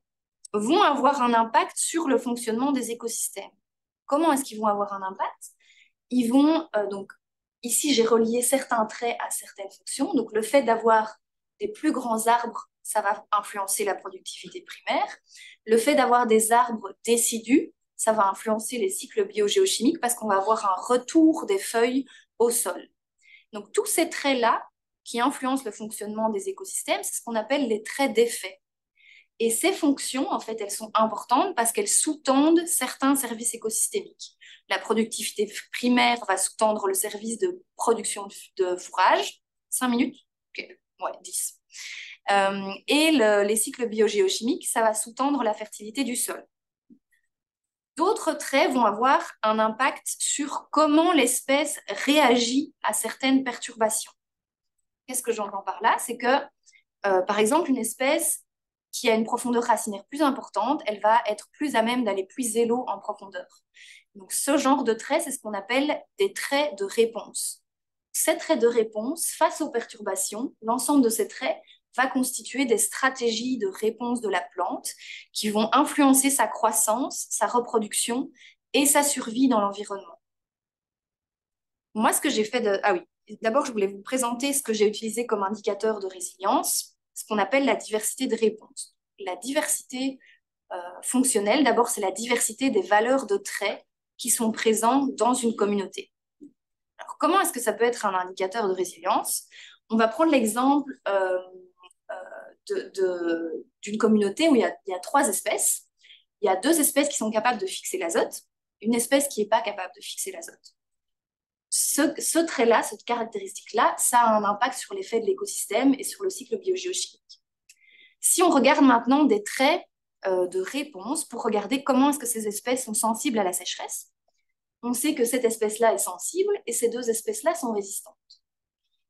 vont avoir un impact sur le fonctionnement des écosystèmes. Comment est-ce qu'ils vont avoir un impact? Ils vont, euh, donc, ici j'ai relié certains traits à certaines fonctions. Donc le fait d'avoir des plus grands arbres, ça va influencer la productivité primaire. Le fait d'avoir des arbres décidus, ça va influencer les cycles biogéochimiques parce qu'on va avoir un retour des feuilles au sol. Donc tous ces traits-là qui influencent le fonctionnement des écosystèmes, c'est ce qu'on appelle les traits d'effet. Et ces fonctions, en fait, elles sont importantes parce qu'elles sous-tendent certains services écosystémiques. La productivité primaire va sous-tendre le service de production de fourrage. 5 minutes? Ouais, 10. Euh, et les cycles biogéochimiques, ça va sous-tendre la fertilité du sol. D'autres traits vont avoir un impact sur comment l'espèce réagit à certaines perturbations. Qu'est-ce que j'entends par là? C'est que, euh, par exemple, une espèce qui a une profondeur racinaire plus importante, elle va être plus à même d'aller puiser l'eau en profondeur. Donc, ce genre de traits, c'est ce qu'on appelle des traits de réponse. Ces traits de réponse, face aux perturbations, l'ensemble de ces traits va constituer des stratégies de réponse de la plante qui vont influencer sa croissance, sa reproduction et sa survie dans l'environnement. Moi, ce que j'ai fait de... Ah oui, d'abord, je voulais vous présenter ce que j'ai utilisé comme indicateur de résilience, ce qu'on appelle la diversité de réponse. La diversité euh, fonctionnelle, d'abord, c'est la diversité des valeurs de traits qui sont présents dans une communauté. Alors, comment est-ce que ça peut être un indicateur de résilience? On va prendre l'exemple euh, euh, d'une communauté où il y a trois espèces. Il y a deux espèces qui sont capables de fixer l'azote, une espèce qui n'est pas capable de fixer l'azote ce, trait-là, cette caractéristique-là, ça a un impact sur l'effet de l'écosystème et sur le cycle biogéochimique. Si on regarde maintenant des traits euh, de réponse pour regarder comment est-ce que ces espèces sont sensibles à la sécheresse, on sait que cette espèce-là est sensible et ces deux espèces-là sont résistantes.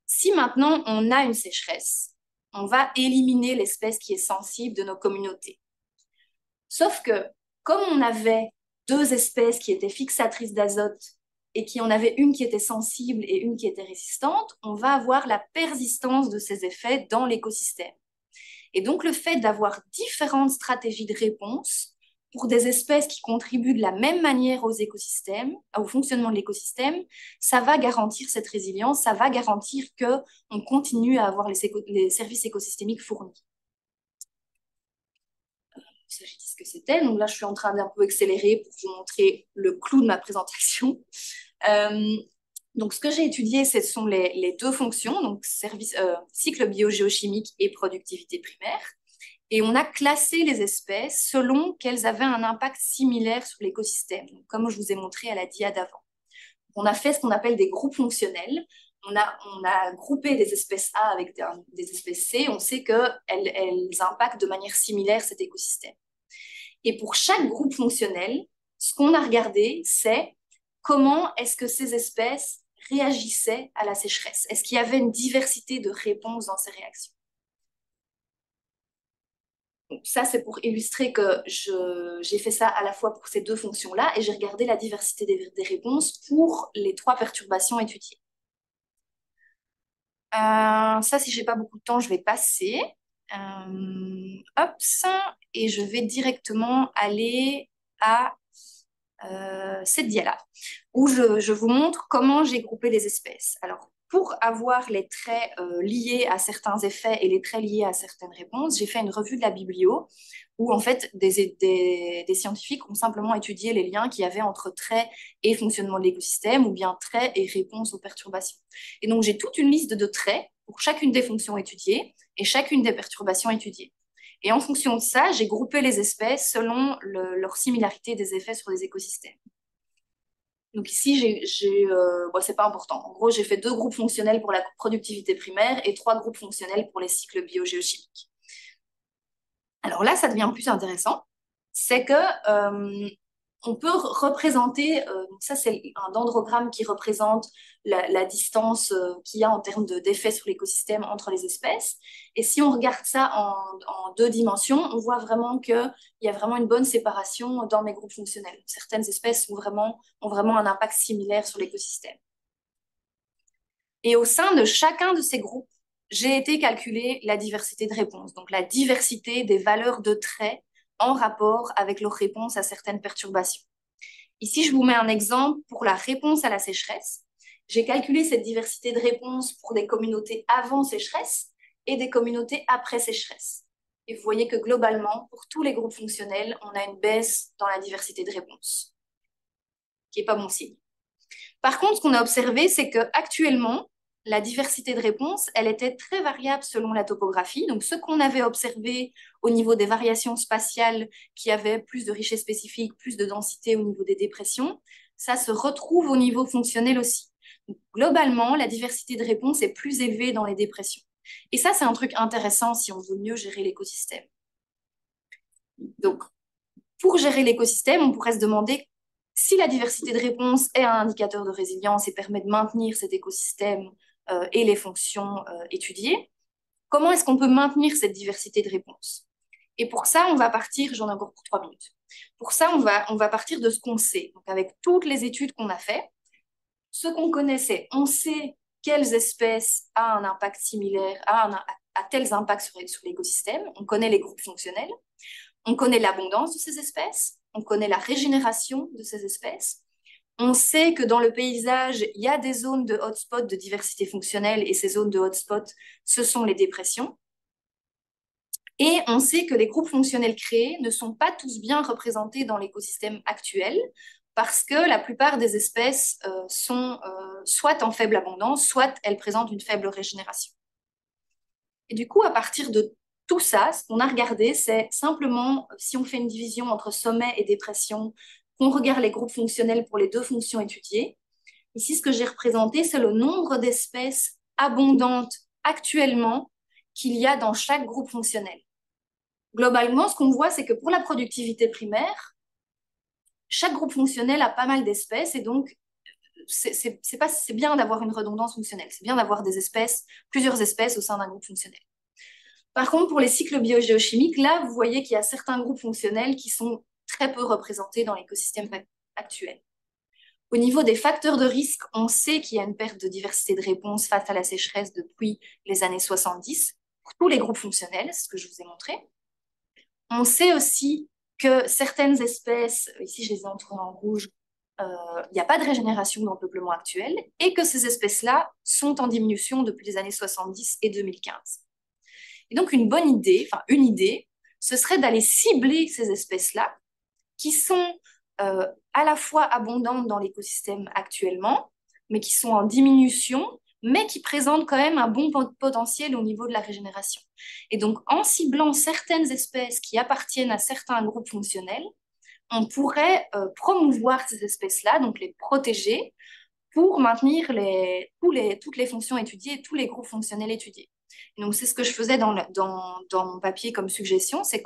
Si maintenant on a une sécheresse, on va éliminer l'espèce qui est sensible de nos communautés. Sauf que comme on avait deux espèces qui étaient fixatrices d'azote et qui en avait une qui était sensible et une qui était résistante, on va avoir la persistance de ces effets dans l'écosystème. Et donc le fait d'avoir différentes stratégies de réponse pour des espèces qui contribuent de la même manière aux écosystèmes, au fonctionnement de l'écosystème, ça va garantir cette résilience, ça va garantir que on continue à avoir les services écosystémiques fournis. Ça, j'ai dit ce que c'était. Donc là, je suis en train d'un peu accélérer pour vous montrer le clou de ma présentation. Euh, donc, ce que j'ai étudié, ce sont les, deux fonctions, donc service, euh, cycle biogéochimique et productivité primaire. Et on a classé les espèces selon qu'elles avaient un impact similaire sur l'écosystème, comme je vous ai montré à la dia d'avant. On a fait ce qu'on appelle des groupes fonctionnels. On a, on a groupé des espèces A avec des, espèces C. On sait qu'elles elles impactent de manière similaire cet écosystème. Et pour chaque groupe fonctionnel, ce qu'on a regardé, c'est comment est-ce que ces espèces réagissaient à la sécheresse Est-ce qu'il y avait une diversité de réponses dans ces réactions? Ça, c'est pour illustrer que j'ai fait ça à la fois pour ces deux fonctions-là et j'ai regardé la diversité des, réponses pour les trois perturbations étudiées. Euh, ça, si j'ai pas beaucoup de temps, je vais passer. Euh, hop, et je vais directement aller à euh, cette dia-là, où je, vous montre comment j'ai groupé les espèces. Alors, pour avoir les traits euh, liés à certains effets et les traits liés à certaines réponses, j'ai fait une revue de la biblio où en fait des, des, scientifiques ont simplement étudié les liens qu'il y avait entre traits et fonctionnement de l'écosystème ou bien traits et réponses aux perturbations. Et donc j'ai toute une liste de traits pour chacune des fonctions étudiées et chacune des perturbations étudiées. Et en fonction de ça, j'ai groupé les espèces selon leur similarité des effets sur les écosystèmes. Donc ici, j'ai, euh, c'est pas important. En gros, j'ai fait deux groupes fonctionnels pour la productivité primaire et trois groupes fonctionnels pour les cycles biogéochimiques. Alors là, ça devient plus intéressant. C'est que euh, on peut représenter, euh, ça c'est un dendrogramme qui représente la, distance euh, qu'il y a en termes d'effet sur l'écosystème entre les espèces. Et si on regarde ça en, deux dimensions, on voit vraiment qu'il y a vraiment une bonne séparation dans mes groupes fonctionnels. Certaines espèces ont vraiment, ont vraiment un impact similaire sur l'écosystème. Et au sein de chacun de ces groupes, j'ai été calculer la diversité de réponses, donc la diversité des valeurs de traits en rapport avec leur réponse à certaines perturbations. Ici, je vous mets un exemple pour la réponse à la sécheresse. J'ai calculé cette diversité de réponses pour des communautés avant sécheresse et des communautés après sécheresse. Et vous voyez que globalement, pour tous les groupes fonctionnels, on a une baisse dans la diversité de réponses, qui n'est pas bon signe. Par contre, ce qu'on a observé, c'est qu'actuellement, la diversité de réponses, elle était très variable selon la topographie. Donc, ce qu'on avait observé au niveau des variations spatiales qui avaient plus de richesse spécifique, plus de densité au niveau des dépressions, ça se retrouve au niveau fonctionnel aussi. globalement, la diversité de réponses est plus élevée dans les dépressions. Et ça, c'est un truc intéressant si on veut mieux gérer l'écosystème. Donc, pour gérer l'écosystème, on pourrait se demander si la diversité de réponses est un indicateur de résilience et permet de maintenir cet écosystème et les fonctions euh, étudiées, comment est-ce qu'on peut maintenir cette diversité de réponses? Et pour ça, on va partir, j'en ai encore pour trois minutes. Pour ça, on va, on va partir de ce qu'on sait. Donc, avec toutes les études qu'on a faites, ce qu'on connaissait, on sait quelles espèces ont un impact similaire, à tels impacts sur l'écosystème. On connaît les groupes fonctionnels. On connaît l'abondance de ces espèces. on connaît la régénération de ces espèces. On sait que dans le paysage, il y a des zones de hotspot de diversité fonctionnelle et ces zones de hotspot, ce sont les dépressions. Et on sait que les groupes fonctionnels créés ne sont pas tous bien représentés dans l'écosystème actuel parce que la plupart des espèces euh, sont euh, soit en faible abondance, soit elles présentent une faible régénération. Et du coup, à partir de tout ça, ce qu'on a regardé, c'est simplement, euh, si on fait une division entre sommet et dépression, qu'on regarde les groupes fonctionnels pour les deux fonctions étudiées. Ici, ce que j'ai représenté, c'est le nombre d'espèces abondantes actuellement qu'il y a dans chaque groupe fonctionnel. Globalement, ce qu'on voit, c'est que pour la productivité primaire, chaque groupe fonctionnel a pas mal d'espèces et donc c'est bien d'avoir une redondance fonctionnelle, c'est bien d'avoir des espèces, plusieurs espèces au sein d'un groupe fonctionnel. Par contre, pour les cycles biogéochimiques, là, vous voyez qu'il y a certains groupes fonctionnels qui sont très peu représentés dans l'écosystème actuel. Au niveau des facteurs de risque, on sait qu'il y a une perte de diversité de réponse face à la sécheresse depuis les années 70 pour tous les groupes fonctionnels, ce que je vous ai montré. On sait aussi que certaines espèces, ici je les ai entourées en rouge, euh, il n'y a pas de régénération dans le peuplement actuel et que ces espèces-là sont en diminution depuis les années 70 et 2015. Et donc une bonne idée, enfin une idée, ce serait d'aller cibler ces espèces-là qui sont euh, à la fois abondantes dans l'écosystème actuellement, mais qui sont en diminution, mais qui présentent quand même un bon potentiel au niveau de la régénération. Et donc, en ciblant certaines espèces qui appartiennent à certains groupes fonctionnels, on pourrait euh, promouvoir ces espèces-là, donc les protéger, pour maintenir tous les, toutes les fonctions étudiées, tous les groupes fonctionnels étudiés. donc, c'est ce que je faisais dans, mon papier comme suggestion, c'est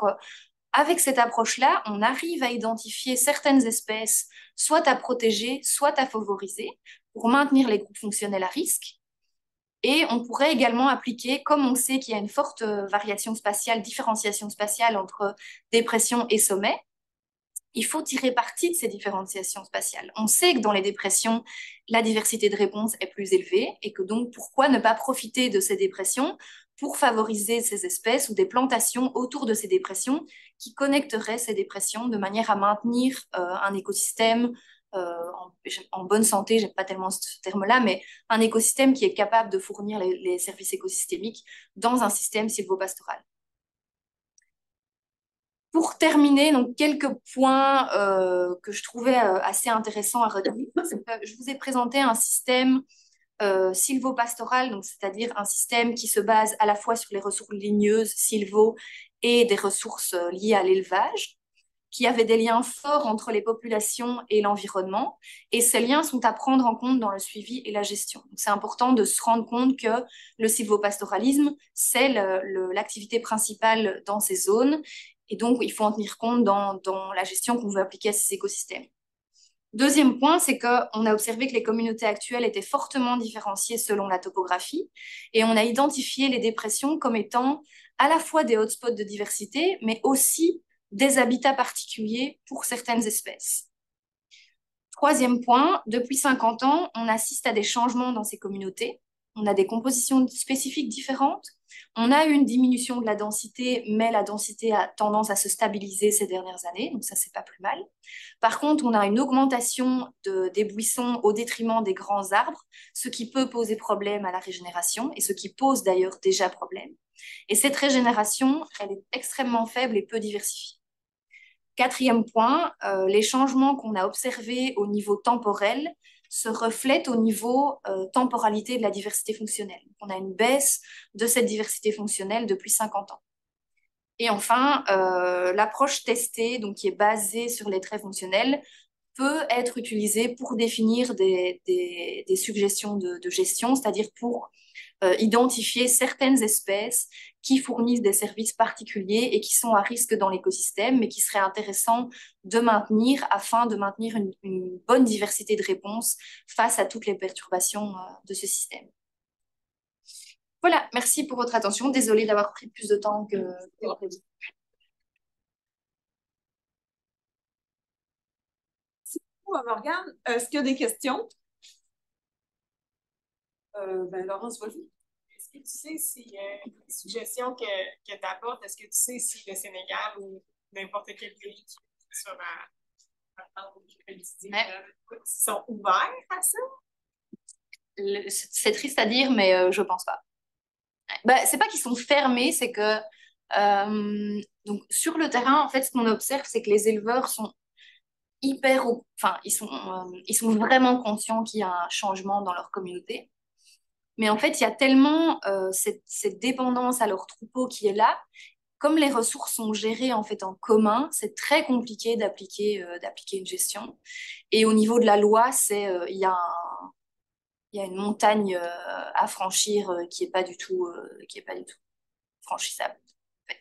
qu'avec cette approche-là, on arrive à identifier certaines espèces, soit à protéger, soit à favoriser, pour maintenir les groupes fonctionnels à risque. Et on pourrait également appliquer, comme on sait qu'il y a une forte euh, variation spatiale, différenciation spatiale entre dépression et sommet, il faut tirer parti de ces différenciations spatiales. On sait que dans les dépressions, la diversité de réponses est plus élevée et que donc pourquoi ne pas profiter de ces dépressions pour favoriser ces espèces ou des plantations autour de ces dépressions qui connecteraient ces dépressions de manière à maintenir euh, un écosystème euh, en, bonne santé, j'aime pas tellement ce terme-là, mais un écosystème qui est capable de fournir les, services écosystémiques dans un système sylvopastoral. Pour terminer, donc quelques points euh, que je trouvais assez intéressants à retenir. Je vous ai présenté un système euh, sylvopastoral, donc c'est-à-dire un système qui se base à la fois sur les ressources ligneuses, sylvo, et des ressources euh, liées à l'élevage, qui avait des liens forts entre les populations et l'environnement, et ces liens sont à prendre en compte dans le suivi et la gestion. C'est important de se rendre compte que le sylvopastoralisme, c'est l'activité principale dans ces zones, et donc, il faut en tenir compte dans, la gestion qu'on veut appliquer à ces écosystèmes. Deuxième point, c'est qu'on a observé que les communautés actuelles étaient fortement différenciées selon la topographie et on a identifié les dépressions comme étant à la fois des hotspots de diversité, mais aussi des habitats particuliers pour certaines espèces. Troisième point, depuis 50 ans, on assiste à des changements dans ces communautés. On a des compositions spécifiques différentes, on a eu une diminution de la densité, mais la densité a tendance à se stabiliser ces dernières années, donc ça, c'est pas plus mal. Par contre, on a une augmentation des buissons au détriment des grands arbres, ce qui peut poser problème à la régénération et ce qui pose d'ailleurs déjà problème. Et cette régénération, elle est extrêmement faible et peu diversifiée. Quatrième point, euh, les changements qu'on a observés au niveau temporel se reflète au niveau euh, temporalité de la diversité fonctionnelle. On a une baisse de cette diversité fonctionnelle depuis 50 ans. Et enfin, euh, l'approche testée, donc qui est basée sur les traits fonctionnels, peut être utilisée pour définir des, suggestions de, de gestion, c'est-à-dire pour euh, identifier certaines espèces qui fournissent des services particuliers et qui sont à risque dans l'écosystème, mais qui serait intéressant de maintenir afin de maintenir une, bonne diversité de réponses face à toutes les perturbations euh, de ce système. Voilà, merci pour votre attention. Désolée d'avoir pris plus de temps que, prévu. Morgane. Est-ce qu'il y a des questions? Euh, ben, Laurence, vas-y. Est-ce que tu sais si y a une suggestion que, que tu apportes, est-ce que tu sais si le Sénégal ou n'importe quel pays qui soit Ils sont ouverts à ça? C'est triste à dire, mais euh, je pense pas. Bah, c'est pas qu'ils sont fermés, c'est que euh, donc sur le terrain, en fait, ce qu'on observe, c'est que les éleveurs sont hyper, enfin, ils sont, euh, ils sont vraiment conscients qu'il y a un changement dans leur communauté. Mais en fait, il y a tellement cette, cette, dépendance à leur troupeau qui est là comme les ressources sont gérées en fait en commun, c'est très compliqué d'appliquer euh, d'appliquer une gestion. Et au niveau de la loi, c'est euh, il y a il y a une montagne euh, à franchir qui est pas du tout qui est pas du tout franchissable. En fait.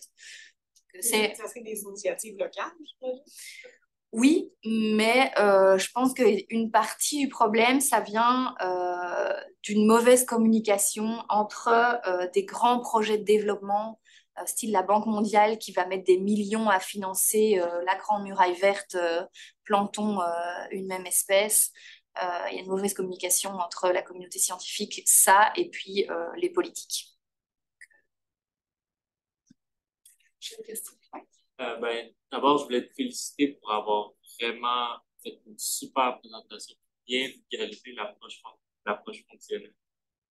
C'est ça serait des initiatives locales, oui, mais je pense qu'une partie du problème, ça vient d'une mauvaise communication entre des grands projets de développement euh, style la Banque mondiale qui va mettre des millions à financer euh, la grande muraille verte, euh, plantons une même espèce. Il y a une mauvaise communication entre la communauté scientifique, ça, et puis les politiques. Ben, D'abord, je voulais te féliciter pour avoir vraiment fait une super présentation, bien vulgarisé l'approche fonctionnelle.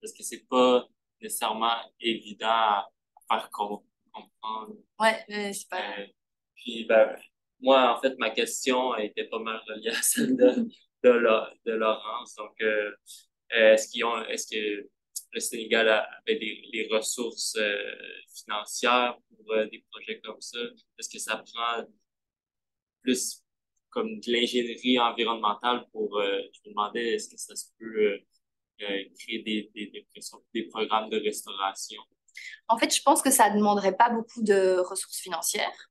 Parce que c'est pas nécessairement évident à faire comprendre comprendre. Ouais, c'est pas. Euh, puis, ben, moi, en fait, ma question était pas mal reliée à celle de, de, de Laurence. Donc, euh, est-ce qu'ils ont, est-ce que le Sénégal avait les ressources euh, financières pour des projets comme ça? Est-ce que ça prend plus comme de l'ingénierie environnementale pour, je me demandais, est-ce que ça se peut créer des, des, des, des programmes de restauration? En fait, je pense que ça ne demanderait pas beaucoup de ressources financières.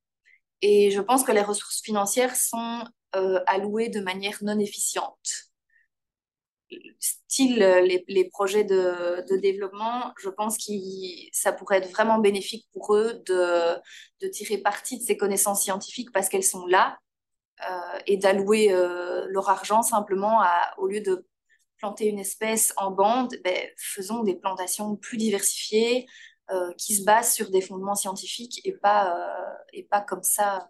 Et je pense que les ressources financières sont euh, allouées de manière non efficiente. Style euh, les, projets de, développement, je pense que ça pourrait être vraiment bénéfique pour eux de, tirer parti de ces connaissances scientifiques parce qu'elles sont là euh, et d'allouer leur argent simplement au lieu de planter une espèce en bande, ben, faisons des plantations plus diversifiées, euh, qui se base sur des fondements scientifiques et pas, euh, et pas comme ça,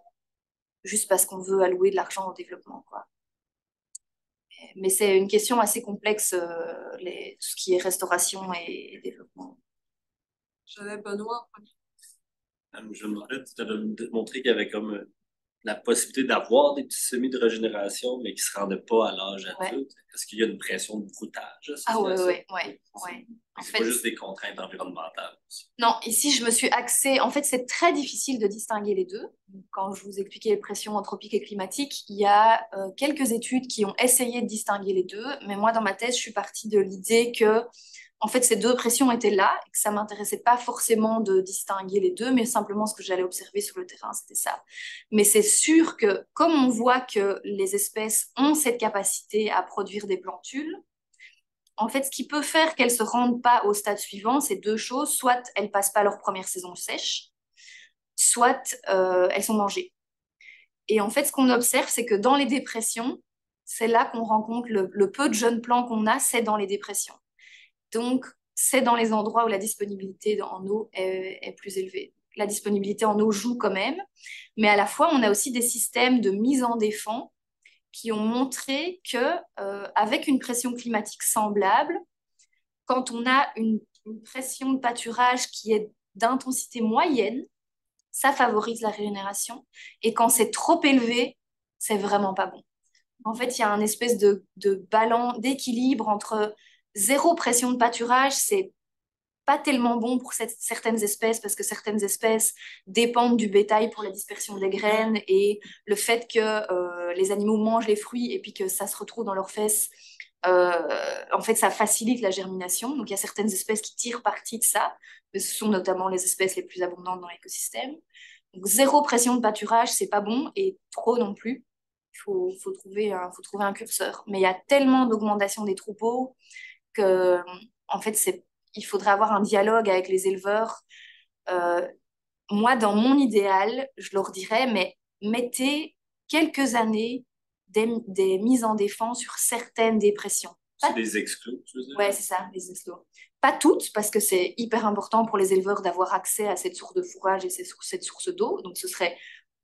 juste parce qu'on veut allouer de l'argent au développement. Quoi. Mais c'est une question assez complexe, euh, les, tout ce qui est restauration et, développement. J'avais Benoît. Je me demandais, tu avais montré qu'il y avait comme la possibilité d'avoir des petits semis de régénération, mais qui ne se rendaient pas à l'âge adulte. Est-ce qu'il y a une pression de broutage? Ah oui, oui, oui. Ouais. C'est pas juste des contraintes environnementales. Non, ici, je me suis axée... En fait, c'est très difficile de distinguer les deux. Quand je vous expliquais les pressions anthropiques et climatiques, il y a euh, quelques études qui ont essayé de distinguer les deux, mais moi, dans ma thèse, je suis partie de l'idée que en fait, ces deux pressions étaient là et que ça m'intéressait pas forcément de distinguer les deux, mais simplement ce que j'allais observer sur le terrain, c'était ça. Mais c'est sûr que comme on voit que les espèces ont cette capacité à produire des plantules, en fait, ce qui peut faire qu'elles se rendent pas au stade suivant, c'est deux choses. Soit elles passent pas leur première saison sèche, soit euh, elles sont mangées. Et en fait, ce qu'on observe, c'est que dans les dépressions, c'est là qu'on rencontre le, le peu de jeunes plants qu'on a, c'est dans les dépressions. Donc, c'est dans les endroits où la disponibilité en eau est, plus élevée. La disponibilité en eau joue quand même, mais à la fois, on a aussi des systèmes de mise en défense qui ont montré que euh, avec une pression climatique semblable, quand on a une, pression de pâturage qui est d'intensité moyenne, ça favorise la régénération. Et quand c'est trop élevé, c'est vraiment pas bon. En fait, il y a un espèce de, de balance, d'équilibre entre zéro pression de pâturage, c'est pas tellement bon pour certaines espèces parce que certaines espèces dépendent du bétail pour la dispersion des graines et le fait que euh, les animaux mangent les fruits et puis que ça se retrouve dans leurs fesses, euh, en fait, ça facilite la germination. Donc, il y a certaines espèces qui tirent parti de ça. ce sont notamment les espèces les plus abondantes dans l'écosystème. Donc, zéro pression de pâturage, c'est pas bon et trop non plus. Il faut, trouver un curseur. Mais il y a tellement d'augmentation des troupeaux que, en fait, c'est, il faudrait avoir un dialogue avec les éleveurs. Euh, moi, dans mon idéal, je leur dirais, mais mettez quelques années des, des mises en défense sur certaines dépressions. C'est des exclus, tu veux dire? Ouais, c'est ça, les exclus. Pas toutes, parce que c'est hyper important pour les éleveurs d'avoir accès à cette source de fourrage et cette source d'eau. Donc, ce serait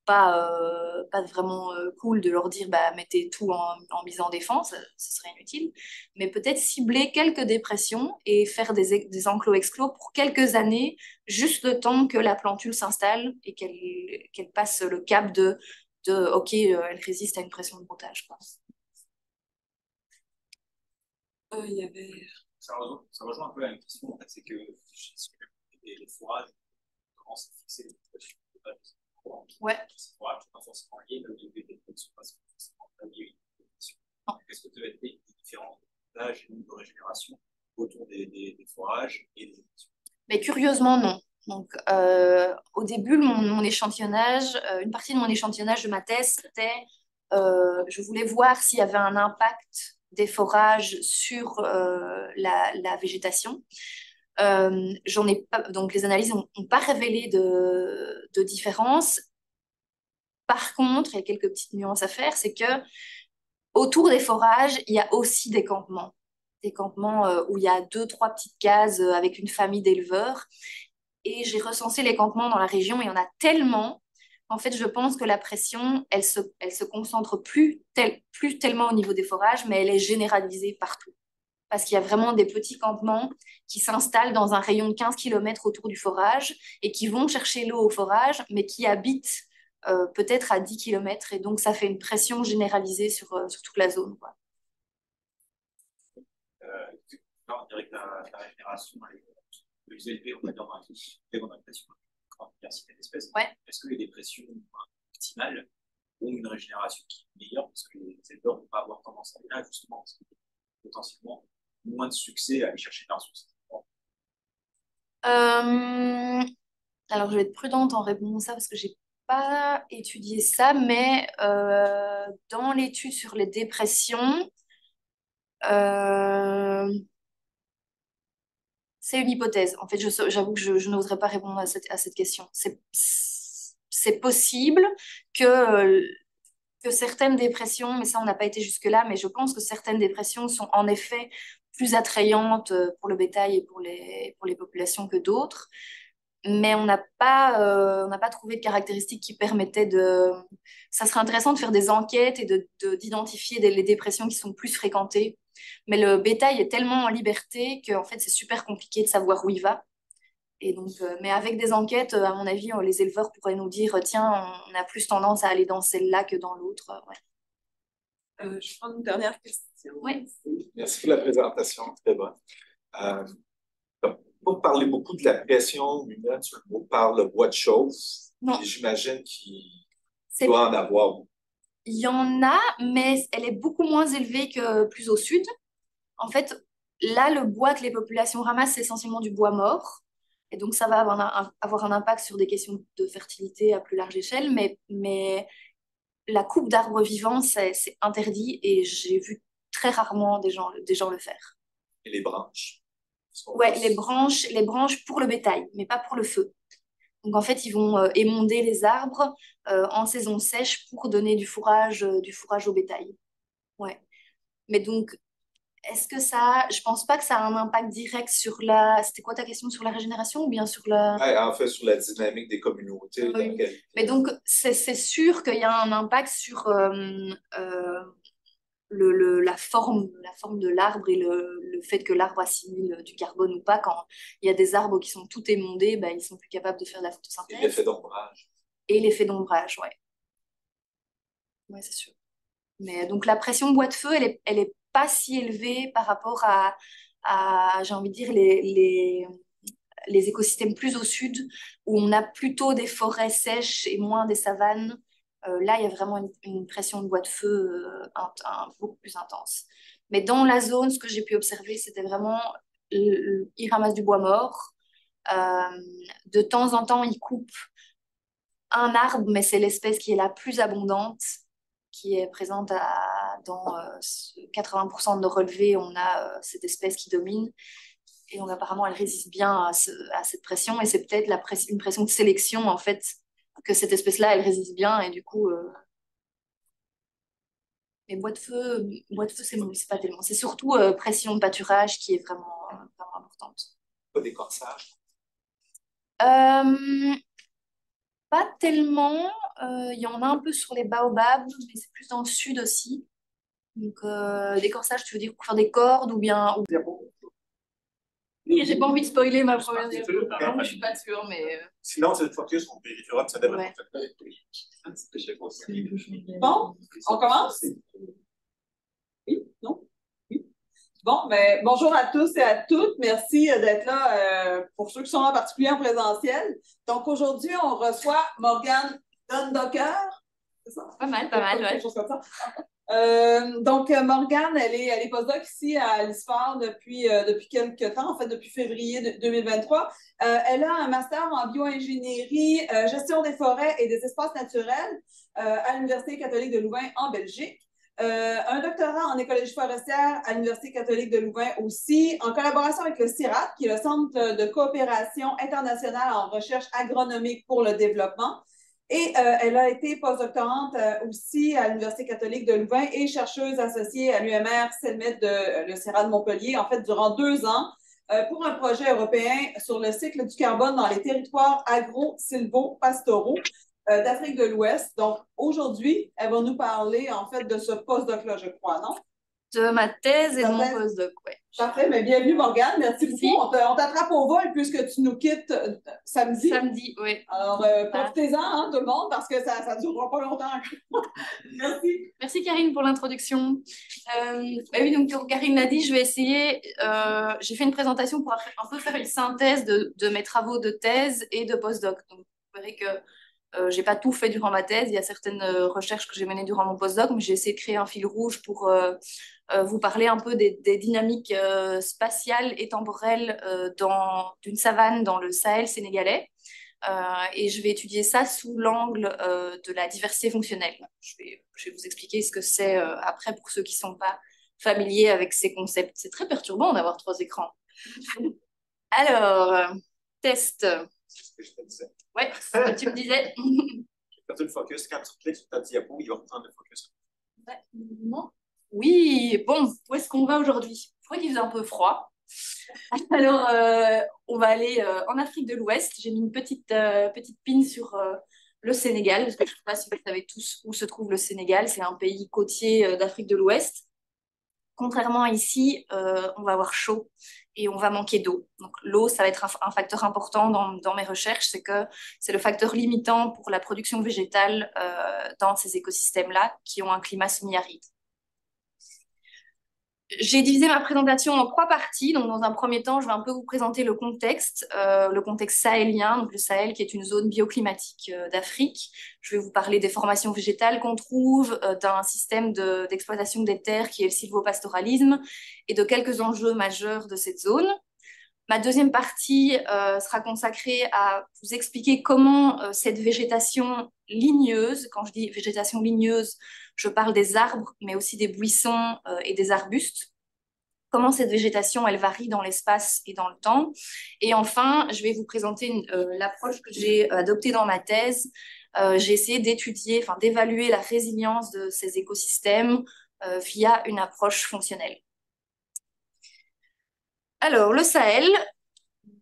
pas, euh, pas vraiment euh, cool de leur dire bah, mettez tout en, en mise en défense, ce serait inutile. Mais peut-être cibler quelques dépressions et faire des, des enclos-exclos pour quelques années, juste le temps que la plantule s'installe et qu'elle qu'elle passe le cap de, de OK, euh, elle résiste à une pression de montage. Euh, il y avait... Ça rejoint, ça rejoint un peu la même question, en fait, c'est que les, fourrages commencent à fixer les Ouais. Sont pas forcément liés, mais les ne sont pas forcément liés Est-ce que tu as des différents âges et de régénération autour des, des, des fourrages et des Mais curieusement, non. Donc, euh, au début, mon, mon échantillonnage, euh, une partie de mon échantillonnage de ma thèse, c'était, euh, je voulais voir s'il y avait un impact des forages sur euh, la, la, végétation. Euh, j'en ai donc les analyses n'ont pas révélé de, de différence. Par contre, il y a quelques petites nuances à faire, c'est que autour des forages, il y a aussi des campements. Des campements euh, où il y a deux, trois petites cases euh, avec une famille d'éleveurs. Et j'ai recensé les campements dans la région, il y en a tellement en fait, je pense que la pression, elle se, elle se concentre plus, tel, plus tellement au niveau des forages, mais elle est généralisée partout. Parce qu'il y a vraiment des petits campements qui s'installent dans un rayon de 15 km autour du forage et qui vont chercher l'eau au forage, mais qui habitent euh, peut-être à 10 km. Et donc, ça fait une pression généralisée sur, euh, sur toute la zone. Quoi. Euh, on dirait que la, la régénération est plus élevée, on va dire, dans la pression diversité d'espèces. Ouais. Est-ce que les dépressions optimales ont une régénération qui est meilleure parce que les éleveurs ne vont pas avoir tendance à aller là justement parce potentiellement moins de succès à aller chercher la ressource euh... Alors, je vais être prudente en répondant ça parce que j'ai pas étudié ça, mais euh, dans l'étude sur les dépressions, euh, c'est une hypothèse. En fait, j'avoue que je, je n'oserais pas répondre à cette, à cette question. C'est possible que, que certaines dépressions, mais ça, on n'a pas été jusque-là, mais je pense que certaines dépressions sont en effet plus attrayantes pour le bétail et pour les, pour les populations que d'autres. Mais on n'a pas, euh, on pas trouvé de caractéristiques qui permettaient de... Ça serait intéressant de faire des enquêtes et d'identifier de, de, les dépressions qui sont plus fréquentées mais le bétail est tellement en liberté que en fait, c'est super compliqué de savoir où il va. Et donc, euh, mais avec des enquêtes, à mon avis, les éleveurs pourraient nous dire tiens, on a plus tendance à aller dans celle-là que dans l'autre. Euh, je prends une dernière question. Oui. Merci pour la présentation, très bonne. Euh, pour parler beaucoup de la pression humaine sur le parle de bois de choses. J'imagine qu'il doit en avoir il y en a, mais elle est beaucoup moins élevée que plus au sud. En fait, là, le bois que les populations ramassent, c'est essentiellement du bois mort. Et donc, ça va avoir un, avoir un impact sur des questions de fertilité à plus large échelle. Mais, mais la coupe d'arbres vivants, c'est interdit et j'ai vu très rarement des gens, des gens le faire. Et les branches? Ouais, les branches, les branches pour le bétail, mais pas pour le feu. Donc en fait, ils vont euh, émonder les arbres euh, en saison sèche pour donner du fourrage, euh, du fourrage au bétail. Ouais. Mais donc, est-ce que ça, je pense pas que ça a un impact direct sur la. C'était quoi ta question sur la régénération ou bien sur la. Ouais, en fait, sur la dynamique des communautés. Oui. Mais donc, c'est sûr qu'il y a un impact sur euh, euh, le, le, la, forme, la forme de l'arbre et le, le, fait que l'arbre assimile du carbone ou pas. Quand il y a des arbres qui sont tout émondés, ben, ils sont plus capables de faire de la photosynthèse. Et l'effet d'ombrage. Et l'effet d'ombrage, ouais. Ouais, c'est sûr. Mais donc la pression bois de feu, elle est, elle est pas si élevée par rapport à, j'ai envie de dire, les, les, écosystèmes plus au sud, où on a plutôt des forêts sèches et moins des savanes. Euh, là, il y a vraiment une, pression de bois de feu euh, beaucoup plus intense. Mais dans la zone, ce que j'ai pu observer, c'était vraiment, ils ramassent du bois mort. Euh, de temps en temps, ils coupent un arbre, mais c'est l'espèce qui est la plus abondante, qui est présente à, dans euh, 80% de nos relevés. On a euh, cette espèce qui domine. Et donc, apparemment, elle résiste bien à, ce, à cette pression. Et c'est peut-être la press une pression de sélection, en fait, que cette espèce-là, elle résiste bien. Et du coup, euh... mais bois de feu, bois de feu, c'est pas tellement. C'est surtout euh, pression de pâturage qui est vraiment, vraiment importante. Pas d'écorçage euh, pas tellement. Euh, il y en a un peu sur les baobabs, mais c'est plus dans le sud aussi. Donc, euh, des corsages, tu veux dire pour faire des cordes ou bien. Oui, j'ai pas envie de spoiler ma première diapo. Je suis pas sûre, mais. Euh, Sinon, c'est le focus, on vérifiera que ça devrait Bon, on commence? Oui? Non? Bon, ben, bonjour à tous et à toutes. Merci euh, d'être là euh, pour ceux qui sont en particulier en présentiel. Donc, aujourd'hui, on reçoit Morgane Dundocker. C'est ça? Pas mal, pas mal, ouais. Euh, donc, Morgane, elle est, elle est postdoc ici à l'ISFAR depuis, euh, depuis quelques temps, en fait, depuis février 2023. Euh, elle a un master en bioingénierie, gestion des forêts et des espaces naturels à l'Université catholique de Louvain en Belgique. Un doctorat en écologie forestière à l'Université catholique de Louvain aussi, en collaboration avec le CIRAT, qui est le Centre de coopération internationale en recherche agronomique pour le développement. Et euh, elle a été postdoctorante euh, aussi à l'Université catholique de Louvain et chercheuse associée à l'UMR CELMET de euh, le CERA de Montpellier, en fait, durant deux ans, pour un projet européen sur le cycle du carbone dans les territoires agro-silvo-pastoraux d'Afrique de l'Ouest. Donc, aujourd'hui, elle va nous parler, en fait, de ce postdoc-là, je crois, non? de ma thèse et de mon postdoc. Ouais. Parfait, mais bienvenue Morgane, merci beaucoup. On t'attrape au vol puisque tu nous quittes euh, samedi. Samedi, oui. Alors, euh, profitez-en, hein, tout le monde, parce que ça ne durera pas longtemps. merci. Merci Karine pour l'introduction. Euh, bah oui, donc Karine l'a dit, je vais essayer, j'ai fait une présentation pour un peu faire une synthèse de, de mes travaux de thèse et de postdoc. Donc, vous verrez que euh, j'ai pas tout fait durant ma thèse. Il y a certaines euh, recherches que j'ai menées durant mon postdoc, mais j'ai essayé de créer un fil rouge pour euh, vous parler un peu des, dynamiques spatiales et temporelles dans d'une savane dans le Sahel sénégalais. et je vais étudier ça sous l'angle de la diversité fonctionnelle. Je vais, je vais vous expliquer ce que c'est après pour ceux qui sont pas familiers avec ces concepts. C'est très perturbant d'avoir trois écrans. Alors, test. Ouais, c'est ce que tu me disais. Perdu le focus. Quand tu cliques sur ta diapo, il va reprendre le focus. Oui, bon, où est-ce qu'on va aujourd'hui? Je crois qu'il faisait un peu froid? Alors, euh, on va aller euh, en Afrique de l'Ouest. J'ai mis une petite, euh, petite pin sur le Sénégal, parce que je ne sais pas si vous savez tous où se trouve le Sénégal. C'est un pays côtier d'Afrique de l'Ouest. Contrairement à ici, on va avoir chaud et on va manquer d'eau. Donc l'eau, ça va être un, facteur important dans, mes recherches, c'est que c'est le facteur limitant pour la production végétale euh, dans ces écosystèmes-là qui ont un climat semi-aride. J'ai divisé ma présentation en trois parties. Donc, dans un premier temps, je vais un peu vous présenter le contexte, euh, le contexte sahélien, donc le Sahel qui est une zone bioclimatique euh, d'Afrique. Je vais vous parler des formations végétales qu'on trouve, euh, d'un système d'exploitation des terres qui est le silvopastoralisme et de quelques enjeux majeurs de cette zone. Ma deuxième partie sera consacrée à vous expliquer comment cette végétation ligneuse, quand je dis végétation ligneuse, je parle des arbres, mais aussi des buissons euh, et des arbustes. Comment cette végétation, elle varie dans l'espace et dans le temps. Et enfin, je vais vous présenter euh, l'approche que j'ai adoptée dans ma thèse. Euh, j'ai essayé d'étudier, enfin d'évaluer la résilience de ces écosystèmes via une approche fonctionnelle. Alors, le Sahel,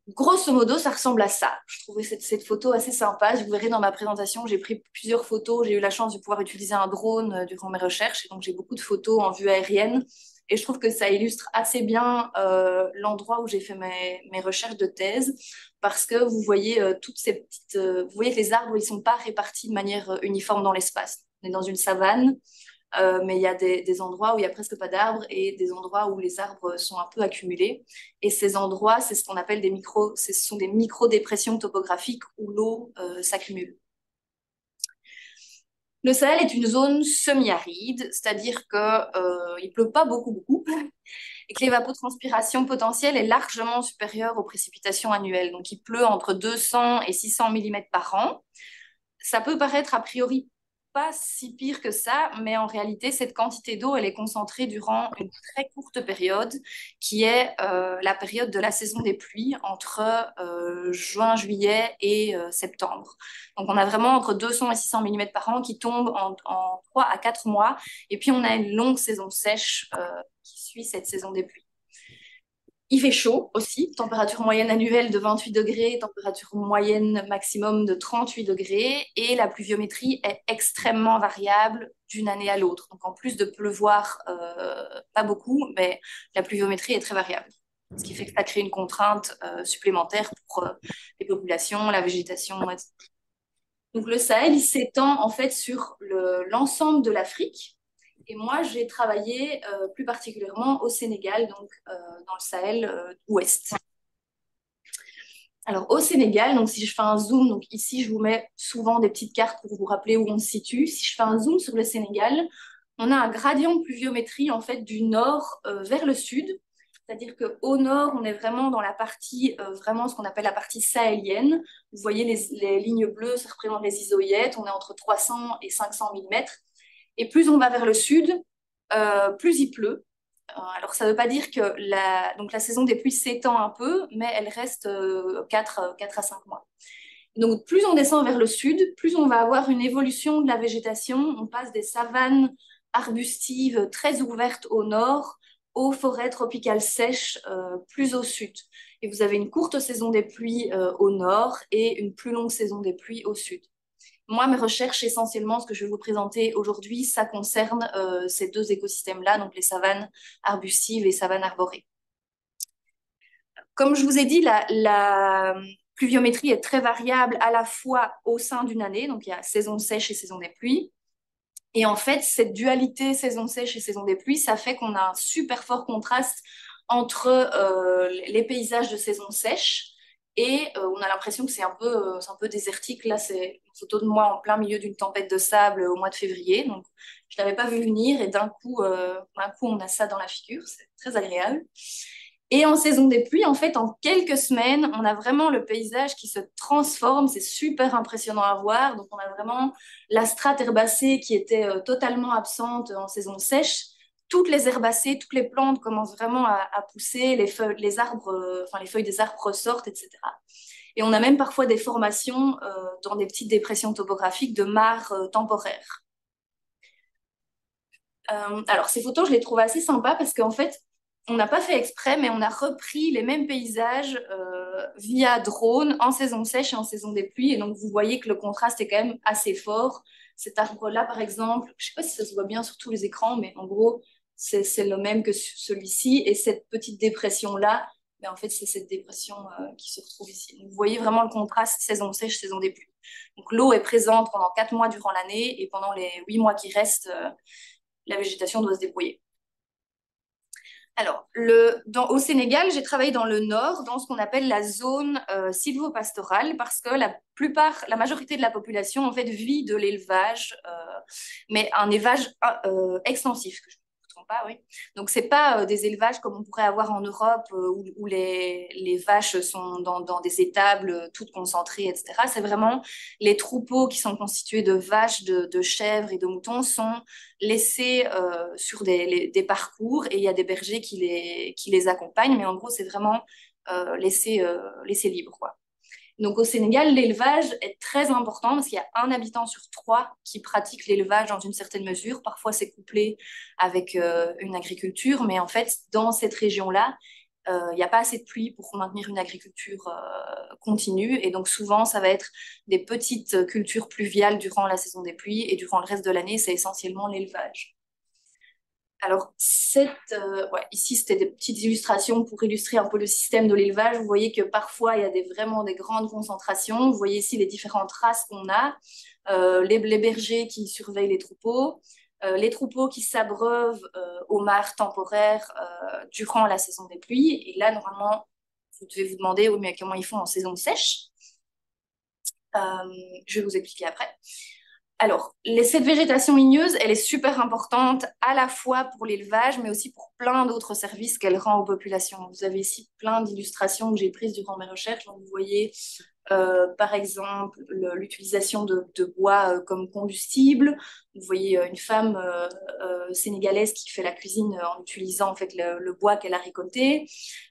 Grosso modo, ça ressemble à ça. Je trouvais cette, photo assez sympa. Vous verrez dans ma présentation, j'ai pris plusieurs photos. J'ai eu la chance de pouvoir utiliser un drone euh, durant mes recherches. Et donc, j'ai beaucoup de photos en vue aérienne. Et je trouve que ça illustre assez bien euh, l'endroit où j'ai fait mes, recherches de thèse. Parce que vous voyez euh, toutes ces petites. vous voyez que les arbres, ils ne sont pas répartis de manière uniforme dans l'espace. On est dans une savane. Euh, mais il y a des, endroits où il n'y a presque pas d'arbres et des endroits où les arbres sont un peu accumulés. Et ces endroits, c'est ce qu'on appelle des micro, ce sont des micro-dépressions topographiques où l'eau euh, s'accumule. Le Sahel est une zone semi-aride, c'est-à-dire qu'il euh, ne pleut pas beaucoup, beaucoup, et que l'évapotranspiration potentielle est largement supérieure aux précipitations annuelles. Donc il pleut entre 200 et 600 mm par an. Ça peut paraître a priori pas si pire que ça, mais en réalité, cette quantité d'eau, elle est concentrée durant une très courte période, qui est euh, la période de la saison des pluies, entre euh, juin, juillet et euh, septembre. Donc, on a vraiment entre 200 et 600 mm par an qui tombent en, en 3 à 4 mois, et puis on a une longue saison sèche qui suit cette saison des pluies. Il fait chaud aussi, température moyenne annuelle de 28 degrés, température moyenne maximum de 38 degrés, et la pluviométrie est extrêmement variable d'une année à l'autre. Donc en plus de pleuvoir, euh, pas beaucoup, mais la pluviométrie est très variable. Ce qui fait que ça crée une contrainte euh, supplémentaire pour euh, les populations, la végétation, etc. Donc le Sahel, s'étend en fait sur l'ensemble de l'Afrique, et moi, j'ai travaillé euh, plus particulièrement au Sénégal, donc euh, dans le Sahel euh, ouest. Alors au Sénégal, donc si je fais un zoom, donc ici je vous mets souvent des petites cartes pour vous rappeler où on se situe. Si je fais un zoom sur le Sénégal, on a un gradient de pluviométrie en fait du nord vers le sud. C'est-à-dire qu'au nord, on est vraiment dans la partie, vraiment ce qu'on appelle la partie sahélienne. Vous voyez les, lignes bleues, ça représente les isoïètes. On est entre 300 et 500 mm. Et plus on va vers le sud, euh, plus il pleut. Euh, alors, ça ne veut pas dire que la, saison des pluies s'étend un peu, mais elle reste 4, euh, 4 à 5 mois. Donc, plus on descend vers le sud, plus on va avoir une évolution de la végétation. On passe des savanes arbustives très ouvertes au nord aux forêts tropicales sèches plus au sud. Et vous avez une courte saison des pluies au nord et une plus longue saison des pluies au sud. Moi, mes recherches, essentiellement, ce que je vais vous présenter aujourd'hui, ça concerne euh, ces deux écosystèmes-là, donc les savanes arbustives et savanes arborées. Comme je vous ai dit, la, pluviométrie est très variable à la fois au sein d'une année, donc il y a saison sèche et saison des pluies. Et en fait, cette dualité saison sèche et saison des pluies, ça fait qu'on a un super fort contraste entre euh, les paysages de saison sèche et euh, on a l'impression que c'est un, peu, euh, un peu désertique. Là, c'est une photo de moi en plein milieu d'une tempête de sable au mois de février. Donc, je ne l'avais pas vu venir et d'un coup, euh, coup, on a ça dans la figure. C'est très agréable. Et en saison des pluies, en fait, en quelques semaines, on a vraiment le paysage qui se transforme. C'est super impressionnant à voir. Donc, on a vraiment la strate herbacée qui était totalement absente en saison sèche toutes les herbacées, toutes les plantes commencent vraiment à, pousser, les, feuilles, les arbres, euh, enfin les feuilles des arbres ressortent, etc. Et on a même parfois des formations euh, dans des petites dépressions topographiques de mares euh, temporaires. alors ces photos, je les trouve assez sympas parce qu'en fait, on n'a pas fait exprès, mais on a repris les mêmes paysages via drone en saison sèche et en saison des pluies. Et donc vous voyez que le contraste est quand même assez fort. Cet arbre-là, par exemple, je ne sais pas si ça se voit bien sur tous les écrans, mais en gros, c'est le même que celui-ci. Et cette petite dépression-là, mais ben, en fait, c'est cette dépression euh, qui se retrouve ici. vous voyez vraiment le contraste saison sèche, saison des pluies. Donc l'eau est présente pendant quatre mois durant l'année et pendant les huit mois qui restent, euh, la végétation doit se débrouiller. Alors, le, au Sénégal, j'ai travaillé dans le nord, dans ce qu'on appelle la zone euh, silvopastorale, parce que la plupart, la majorité de la population, en fait, vit de l'élevage, mais un élevage extensif, pas, oui. Donc, c'est pas euh, des élevages comme on pourrait avoir en Europe euh, où, les, vaches sont dans, des étables euh, toutes concentrées, etc. C'est vraiment les troupeaux qui sont constitués de vaches, de, chèvres et de moutons sont laissés sur des, parcours et il y a des bergers qui les, accompagnent. Mais en gros, c'est vraiment laissé, laissé libre, quoi. Donc au Sénégal, l'élevage est très important parce qu'il y a un habitant sur trois qui pratique l'élevage dans une certaine mesure. Parfois, c'est couplé avec euh, une agriculture, mais en fait, dans cette région-là, euh, il n'y a pas assez de pluie pour maintenir une agriculture euh, continue. Et donc souvent, ça va être des petites cultures pluviales durant la saison des pluies et durant le reste de l'année, c'est essentiellement l'élevage. Alors, euh, ici, c'était des petites illustrations pour illustrer un peu le système de l'élevage. Vous voyez que parfois, il y a vraiment des grandes concentrations. Vous voyez ici les différentes races qu'on a. Euh, les, bergers qui surveillent les troupeaux, euh, les troupeaux qui s'abreuvent aux mares temporaires durant la saison des pluies. Et là, normalement, vous devez vous demander mais comment ils font en saison sèche? je vais vous expliquer après. Alors, cette végétation migneuse, elle est super importante à la fois pour l'élevage, mais aussi pour plein d'autres services qu'elle rend aux populations. Vous avez ici plein d'illustrations que j'ai prises durant mes recherches. vous voyez euh, par exemple l'utilisation de, bois euh, comme combustible. Vous voyez une femme sénégalaise qui fait la cuisine en utilisant en fait le, bois qu'elle a récolté.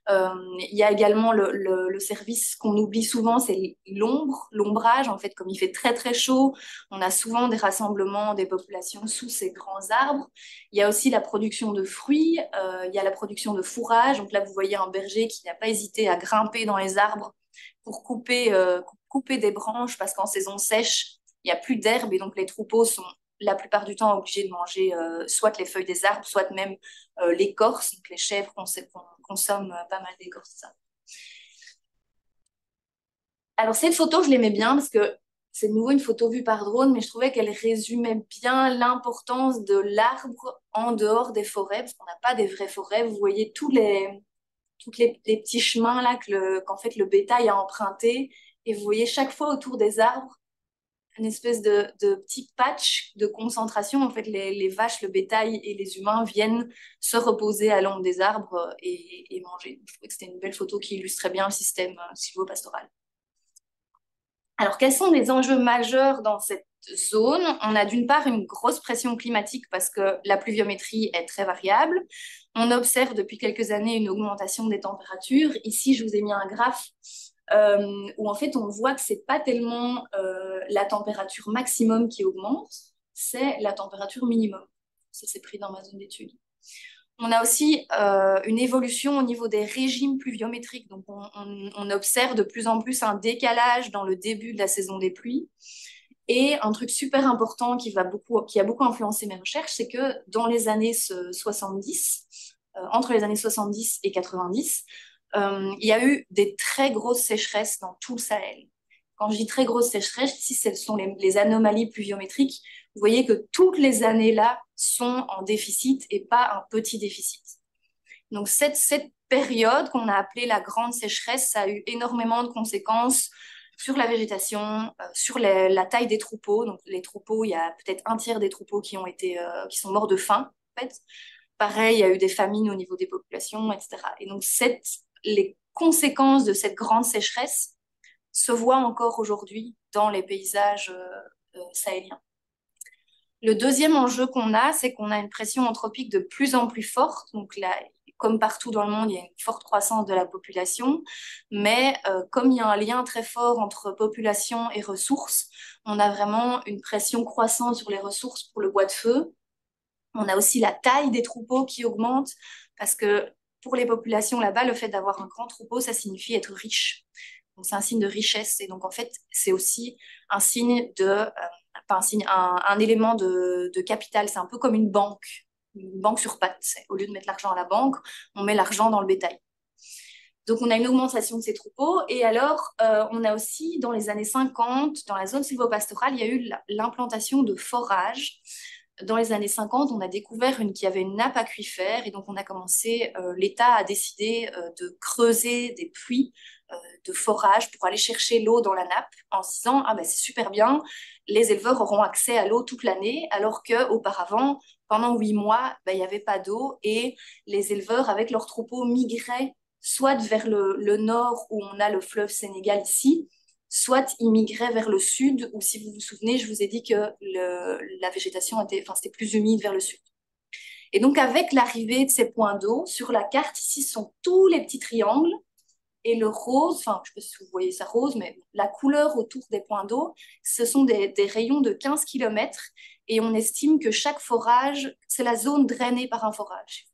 il y a également le, service qu'on oublie souvent, c'est l'ombre, l'ombrage. En fait, comme il fait très très chaud, on a souvent des rassemblements des populations sous ces grands arbres. Il y a aussi la production de fruits, il y a la production de fourrage. Donc là, vous voyez un berger qui n'a pas hésité à grimper dans les arbres pour couper, euh, couper des branches parce qu'en saison sèche, il n'y a plus d'herbe et donc les troupeaux sont la plupart du temps obligés de manger euh, soit les feuilles des arbres, soit même euh, l'écorce. Donc les chèvres consomment pas mal d'écorce. Alors cette photo, je l'aimais bien parce que c'est de nouveau une photo vue par drone, mais je trouvais qu'elle résumait bien l'importance de l'arbre en dehors des forêts, parce qu'on n'a pas des vraies forêts. Vous voyez tous les, tous les, petits chemins là qu'en fait le bétail a emprunté. Et vous voyez chaque fois autour des arbres une espèce de, de petit patch de concentration. En fait, les, vaches, le bétail et les humains viennent se reposer à l'ombre des arbres et, manger. Je trouvais que c'était une belle photo qui illustrait bien le système euh, silvopastoral. Alors, quels sont les enjeux majeurs dans cette zone? On a d'une part une grosse pression climatique parce que la pluviométrie est très variable. On observe depuis quelques années une augmentation des températures. Ici, je vous ai mis un graphe euh, où en fait on voit que c'est pas tellement euh, la température maximum qui augmente, c'est la température minimum. Ça c'est pris dans ma zone d'étude. On a aussi euh, une évolution au niveau des régimes pluviométriques. Donc, on, observe de plus en plus un décalage dans le début de la saison des pluies. Et un truc super important qui, va beaucoup, qui a beaucoup influencé mes recherches, c'est que dans les années 70, euh, entre les années 70 et 90, euh, il y a eu des très grosses sécheresses dans tout le Sahel. Quand je dis très grosses sécheresses, si ce sont les anomalies pluviométriques, vous voyez que toutes les années-là sont en déficit et pas un petit déficit. Donc cette, cette période qu'on a appelée la grande sécheresse, a eu énormément de conséquences sur la végétation, euh, sur la taille des troupeaux. Donc les troupeaux, il y a peut-être un tiers des troupeaux qui ont été, euh, qui sont morts de faim. Pareil, il y a eu des famines au niveau des populations, etc. Et donc les conséquences de cette grande sécheresse se voient encore aujourd'hui dans les paysages euh, sahéliens. Le deuxième enjeu qu'on a, c'est qu'on a une pression anthropique de plus en plus forte. Donc là, comme partout dans le monde, il y a une forte croissance de la population, mais euh, comme il y a un lien très fort entre population et ressources, on a vraiment une pression croissante sur les ressources pour le bois de feu. On a aussi la taille des troupeaux qui augmente, parce que pour les populations là-bas, le fait d'avoir un grand troupeau, ça signifie être riche. Donc c'est un signe de richesse, et donc en fait, c'est aussi un signe de... Euh, un élément de, capital. C'est un peu comme une banque une banque sur pattes. Au lieu de mettre l'argent à la banque, on met l'argent dans le bétail. Donc, on a une augmentation de ces troupeaux. Et alors, euh, on a aussi, dans les années 50, dans la zone silvopastorale, il y a eu l'implantation de forages. Dans les années 50, on a découvert une, qu'il y avait une nappe aquifère. Et donc, on a commencé, euh, l'État a décidé euh, de creuser des puits de forage pour aller chercher l'eau dans la nappe en se disant, ah ben c'est super bien, les éleveurs auront accès à l'eau toute l'année, alors qu'auparavant, pendant huit mois, ben, il n'y avait pas d'eau et les éleveurs, avec leurs troupeaux, migraient soit vers le, nord où on a le fleuve Sénégal ici, soit ils migraient vers le sud où, si vous vous souvenez, je vous ai dit que la végétation était, enfin, plus humide vers le sud. Et donc, avec l'arrivée de ces points d'eau, sur la carte, ici, sont tous les petits triangles. Et le rose, enfin, je ne sais pas si vous voyez ça rose, mais la couleur autour des points d'eau, ce sont des, rayons de 15 km et on estime que chaque forage, c'est la zone drainée par un forage.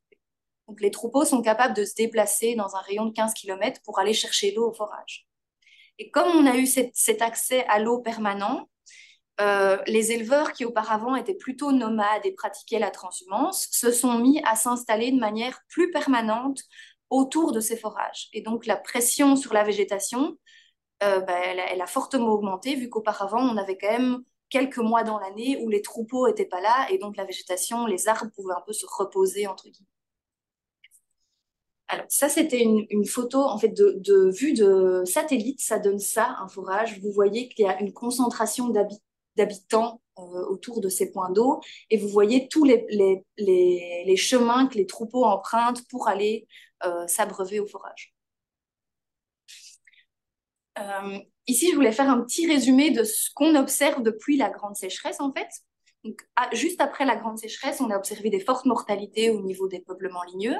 Donc les troupeaux sont capables de se déplacer dans un rayon de 15 km pour aller chercher l'eau au forage. Et comme on a eu cet accès à l'eau permanent, euh, les éleveurs qui auparavant étaient plutôt nomades et pratiquaient la transhumance se sont mis à s'installer de manière plus permanente autour de ces forages. Et donc la pression sur la végétation, euh, ben, elle, a fortement augmenté vu qu'auparavant on avait quand même quelques mois dans l'année où les troupeaux n'étaient pas là et donc la végétation, les arbres pouvaient un peu se reposer entre guillemets. Alors ça, c'était une, photo en fait de, vue de satellite. Ça donne ça, un forage. Vous voyez qu'il y a une concentration d'habitants euh, autour de ces points d'eau et vous voyez tous les, les, chemins que les troupeaux empruntent pour aller s'abreuver au forage. Euh, ici, je voulais faire un petit résumé de ce qu'on observe depuis la grande sécheresse, en fait. Donc, juste après la grande sécheresse, on a observé des fortes mortalités au niveau des peuplements ligneux.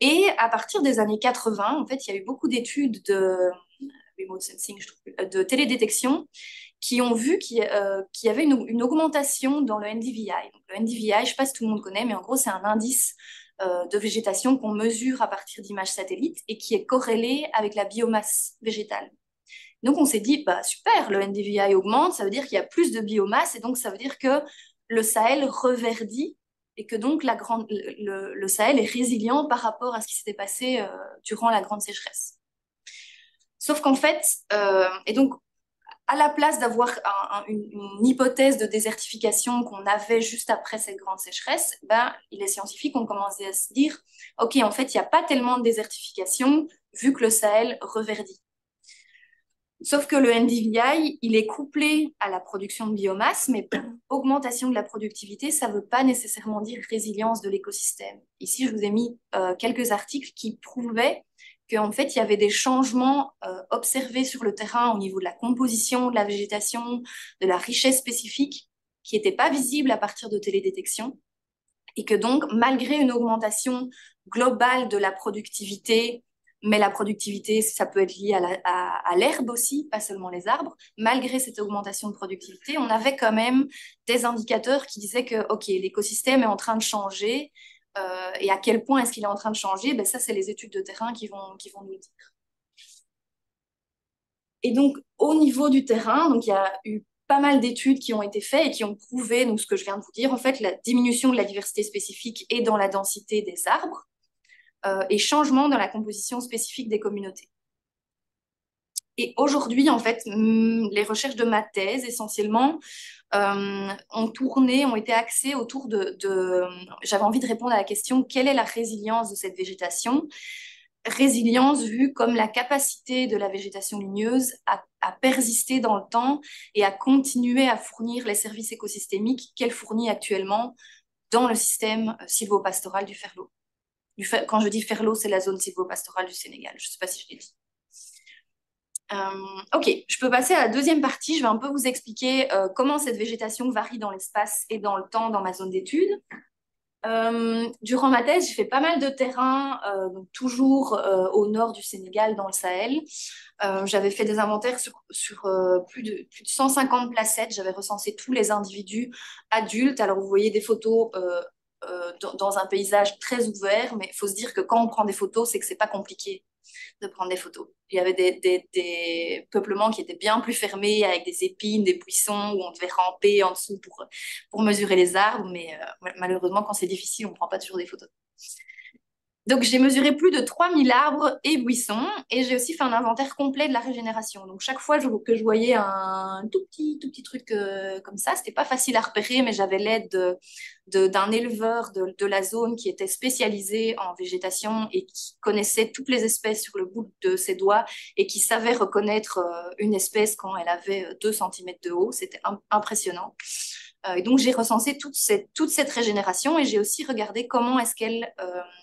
Et à partir des années 80, en fait, il y a eu beaucoup d'études de remote sensing, de télédétection qui ont vu qu'il euh, y avait une, augmentation dans le NDVI. le NDVI, je ne sais pas si tout le monde connaît, mais en gros, c'est un indice euh, de végétation qu'on mesure à partir d'images satellites et qui est corrélé avec la biomasse végétale. Donc on s'est dit, bah, super, le NDVI augmente, ça veut dire qu'il y a plus de biomasse et donc ça veut dire que le Sahel reverdit et que donc la grande, le, Sahel est résilient par rapport à ce qui s'était passé euh, durant la grande sécheresse. Sauf qu'en fait, euh, et donc à la place d'avoir une, hypothèse de désertification qu'on avait juste après cette grande sécheresse, ben, les scientifiques ont commencé à se dire, OK, en fait, il n'y a pas tellement de désertification vu que le Sahel reverdit. Sauf que le NDVI, il est couplé à la production de biomasse, mais augmentation de la productivité, ça ne veut pas nécessairement dire résilience de l'écosystème. Ici, je vous ai mis euh, quelques articles qui prouvaient qu'en fait, il y avait des changements euh, observés sur le terrain au niveau de la composition de la végétation, de la richesse spécifique, qui n'étaient pas visibles à partir de télédétection. Et que donc, malgré une augmentation globale de la productivité, mais la productivité, ça peut être lié à l'herbe aussi, pas seulement les arbres, malgré cette augmentation de productivité, on avait quand même des indicateurs qui disaient que, OK, l'écosystème est en train de changer, euh, et à quel point est-ce qu'il est en train de changer? Ben Ça, c'est les études de terrain qui vont, qui vont nous dire. Et donc, au niveau du terrain, donc, il y a eu pas mal d'études qui ont été faites et qui ont prouvé donc, ce que je viens de vous dire, en fait, la diminution de la diversité spécifique et dans la densité des arbres euh, et changement dans la composition spécifique des communautés. Et aujourd'hui, en fait, hmm, les recherches de ma thèse, essentiellement, euh, ont tourné, ont été axées autour de, J'avais envie de répondre à la question quelle est la résilience de cette végétation? Résilience vue comme la capacité de la végétation ligneuse à, persister dans le temps et à continuer à fournir les services écosystémiques qu'elle fournit actuellement dans le système euh, sylvopastoral du Ferlo. Quand je dis Ferlo, c'est la zone sylvopastorale du Sénégal. Je ne sais pas si je l'ai dit. Euh, ok, je peux passer à la deuxième partie. Je vais un peu vous expliquer euh, comment cette végétation varie dans l'espace et dans le temps dans ma zone d'étude. Euh, durant ma thèse, j'ai fait pas mal de terrain, toujours au nord du Sénégal, dans le Sahel. j'avais fait des inventaires sur, sur plus, de, plus de 150 placettes. J'avais recensé tous les individus adultes. Alors, vous voyez des photos dans, dans, un paysage très ouvert, mais il faut se dire que quand on prend des photos, c'est que c'est pas compliqué de prendre des photos. Il y avait des, des, peuplements qui étaient bien plus fermés, avec des épines, des buissons, où on devait ramper en dessous pour, pour mesurer les arbres, mais euh, malheureusement, quand c'est difficile, on ne prend pas toujours des photos. Donc, j'ai mesuré plus de 3000 arbres et buissons et j'ai aussi fait un inventaire complet de la régénération. Donc, chaque fois que je voyais un tout petit, tout petit truc euh, comme ça, c'était pas facile à repérer, mais j'avais l'aide d'un éleveur de, la zone qui était spécialisé en végétation et qui connaissait toutes les espèces sur le bout de ses doigts et qui savait reconnaître euh, une espèce quand elle avait 2 cm de haut. C'était impressionnant. Euh, donc, j'ai recensé toute cette, toute cette régénération et j'ai aussi regardé comment est-ce qu'elle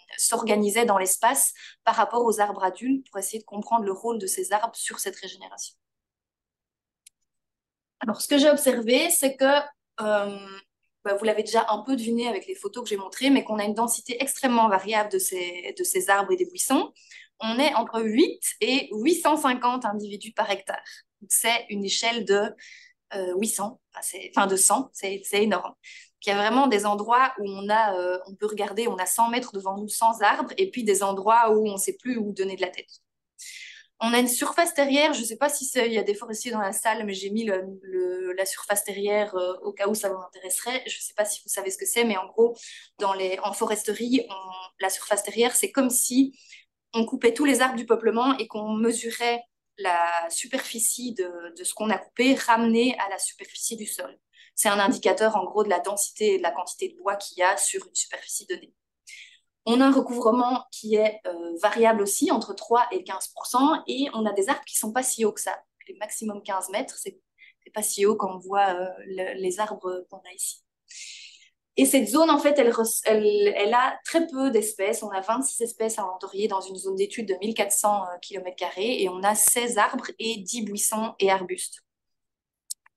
euh, s'organisait dans l'espace par rapport aux arbres adultes pour essayer de comprendre le rôle de ces arbres sur cette régénération. Alors, ce que j'ai observé, c'est que, euh, bah, vous l'avez déjà un peu deviné avec les photos que j'ai montrées, mais qu'on a une densité extrêmement variable de ces, arbres et des buissons. On est entre 8 et 850 individus par hectare. C'est une échelle de 800, euh, enfin de 100, c'est énorme. Il y a vraiment des endroits où on, euh, on peut regarder, on a 100 mètres devant nous sans arbres, et puis des endroits où on ne sait plus où donner de la tête. On a une surface terrière, je ne sais pas si il y a des forestiers dans la salle, mais j'ai mis le, la surface terrière euh, au cas où ça vous intéresserait. Je ne sais pas si vous savez ce que c'est, mais en gros, dans les, en foresterie, la surface terrière, c'est comme si on coupait tous les arbres du peuplement et qu'on mesurait la superficie de, ce qu'on a coupé ramenée à la superficie du sol. C'est un indicateur en gros de la densité et de la quantité de bois qu'il y a sur une superficie donnée. On a un recouvrement qui est euh, variable aussi, entre 3 et 15 et on a des arbres qui ne sont pas si hauts que ça. Les maximum 15 mètres, c'est pas si haut quand on voit euh, les arbres qu'on a ici. Et cette zone, en fait, elle, a très peu d'espèces. On a 26 espèces inventoriées dans une zone d'étude de 1400 km et on a 16 arbres et 10 buissons et arbustes.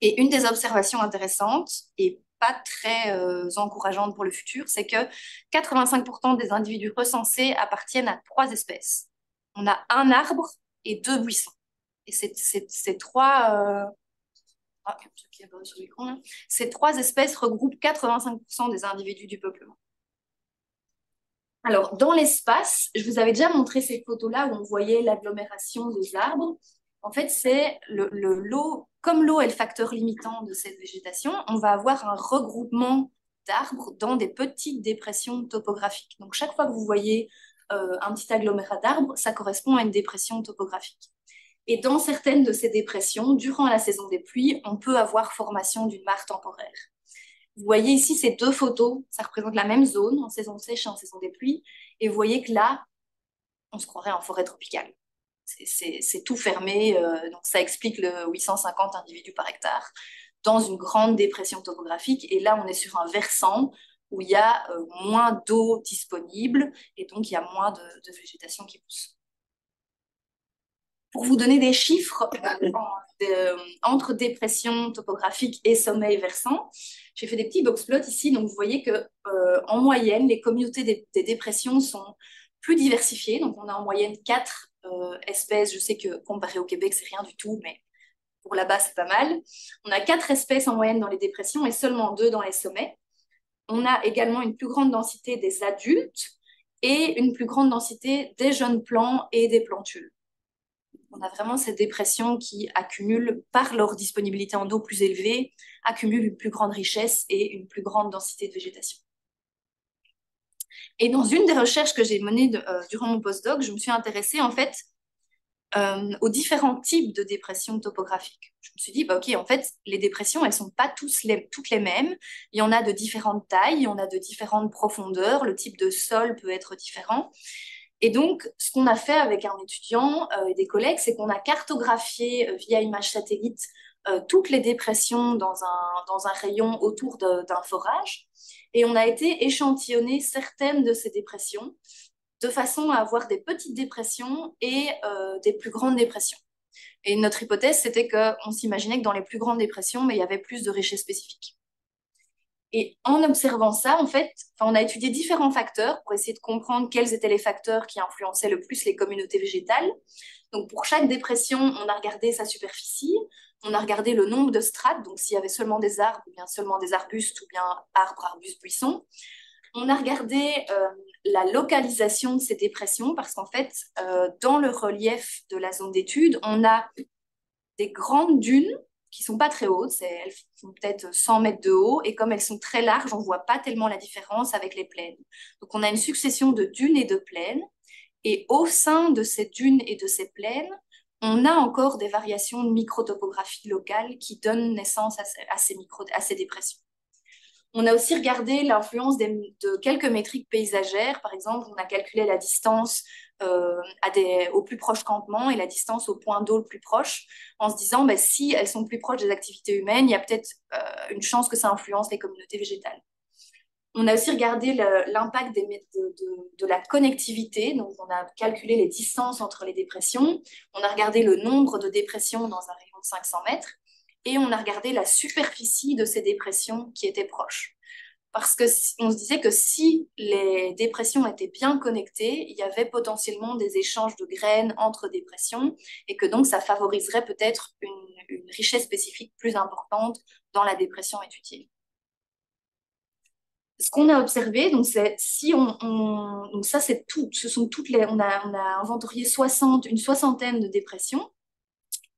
Et une des observations intéressantes et pas très euh, encourageante pour le futur, c'est que 85% des individus recensés appartiennent à trois espèces. On a un arbre et deux buissons. Et ces trois, euh, ah, ces trois espèces regroupent 85% des individus du peuplement. Alors, dans l'espace, je vous avais déjà montré ces photos-là où on voyait l'agglomération des arbres. En fait, c'est le, l'eau, comme l'eau est le facteur limitant de cette végétation, on va avoir un regroupement d'arbres dans des petites dépressions topographiques. Donc, chaque fois que vous voyez euh, un petit agglomérat d'arbres, ça correspond à une dépression topographique. Et dans certaines de ces dépressions, durant la saison des pluies, on peut avoir formation d'une mare temporaire. Vous voyez ici ces deux photos, ça représente la même zone en saison sèche et en saison des pluies. Et vous voyez que là, on se croirait en forêt tropicale. C'est tout fermé, euh, donc ça explique le 850 individus par hectare dans une grande dépression topographique. Et là, on est sur un versant où il y a euh, moins d'eau disponible et donc il y a moins de, végétation qui pousse. Pour vous donner des chiffres euh, entre dépression topographique et sommeil versant, j'ai fait des petits box plots ici. Donc, vous voyez que en moyenne, les communautés des, dépressions sont plus diversifiées. Donc, on a en moyenne quatre euh, espèces. Je sais que comparé au Québec, c'est rien du tout, mais pour là-bas, c'est pas mal. On a quatre espèces en moyenne dans les dépressions et seulement deux dans les sommets. On a également une plus grande densité des adultes et une plus grande densité des jeunes plants et des plantules on a vraiment ces dépressions qui accumulent, par leur disponibilité en eau plus élevée, accumulent une plus grande richesse et une plus grande densité de végétation. Et dans une des recherches que j'ai menées euh, durant mon postdoc, je me suis intéressée en fait euh, aux différents types de dépressions topographiques. Je me suis dit, bah, ok, en fait, les dépressions, elles sont pas toutes les mêmes. Il y en a de différentes tailles, il y en a de différentes profondeurs, le type de sol peut être différent. Et donc, ce qu'on a fait avec un étudiant euh, et des collègues, c'est qu'on a cartographié via image satellite toutes les dépressions dans un rayon autour d'un forage. Et on a été échantillonner certaines de ces dépressions de façon à avoir des petites dépressions et des plus grandes dépressions. Et notre hypothèse, c'était qu'on s'imaginait que dans les plus grandes dépressions, mais il y avait plus de richesses spécifiques. Et en observant ça, en fait, on a étudié différents facteurs pour essayer de comprendre quels étaient les facteurs qui influençaient le plus les communautés végétales. Donc, pour chaque dépression, on a regardé sa superficie, on a regardé le nombre de strates, donc s'il y avait seulement des arbres, ou bien seulement des arbustes, ou bien arbres, arbustes, buissons. On a regardé euh, la localisation de ces dépressions, parce qu'en fait, euh, dans le relief de la zone d'étude, on a des grandes dunes qui sont pas très hautes, elles font peut-être 100 mètres de haut, et comme elles sont très larges, on voit pas tellement la différence avec les plaines. Donc on a une succession de dunes et de plaines, et au sein de ces dunes et de ces plaines, on a encore des variations de microtopographie locale qui donnent naissance à ces, dépressions. On a aussi regardé l'influence de quelques métriques paysagères. Par exemple, on a calculé la distance euh, au plus proche campement et la distance au point d'eau le plus proche, en se disant bah, si elles sont plus proches des activités humaines, il y a peut-être euh, une chance que ça influence les communautés végétales. On a aussi regardé l'impact de, de, la connectivité, donc on a calculé les distances entre les dépressions, on a regardé le nombre de dépressions dans un rayon de 500 mètres, et on a regardé la superficie de ces dépressions qui étaient proches. Parce que on se disait que si les dépressions étaient bien connectées, il y avait potentiellement des échanges de graines entre dépressions et que donc ça favoriserait peut-être une, richesse spécifique plus importante dans la dépression étudiée. Ce qu'on a observé, donc c'est si on, donc ça c'est tout, ce sont toutes les, on a, on a inventorié 60, une soixantaine de dépressions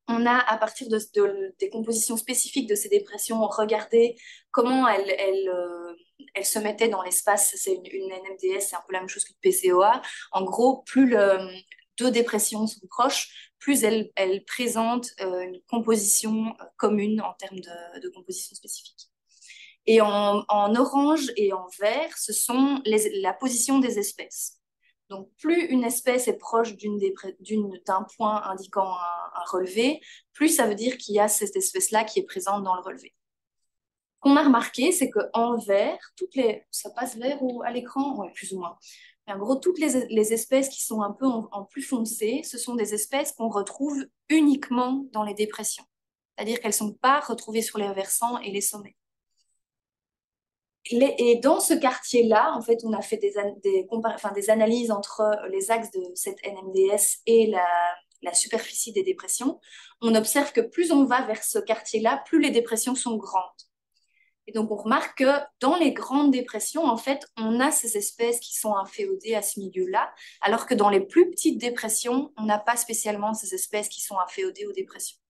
on a, à partir de, des compositions spécifiques de ces dépressions, regardé comment elles, euh, se mettaient dans l'espace. C'est une, NMDS, c'est un peu la même chose qu'une PCOA. En gros, plus le, deux dépressions sont proches, plus elles, présentent euh, une composition euh, commune en termes de, composition spécifique. Et en, orange et en vert, ce sont la position des espèces. Donc, plus une espèce est proche d'un point indiquant un, relevé, plus ça veut dire qu'il y a cette espèce-là qui est présente dans le relevé. qu'on a remarqué, c'est qu'en vert, toutes les... ça passe vert ou à l'écran? Oui, plus ou moins. en gros, toutes les, espèces qui sont un peu en, plus foncé, ce sont des espèces qu'on retrouve uniquement dans les dépressions. C'est-à-dire qu'elles ne sont pas retrouvées sur les versants et les sommets. Et dans ce quartier-là, en fait, on a fait des, analyses entre les axes de cette NMDS et la, la superficie des dépressions. On observe que plus on va vers ce quartier-là, plus les dépressions sont grandes. Et donc, on remarque que dans les grandes dépressions, en fait, on a ces espèces qui sont inféodées à ce milieu-là, alors que dans les plus petites dépressions, on n'a pas spécialement ces espèces qui sont inféodées aux dépressions.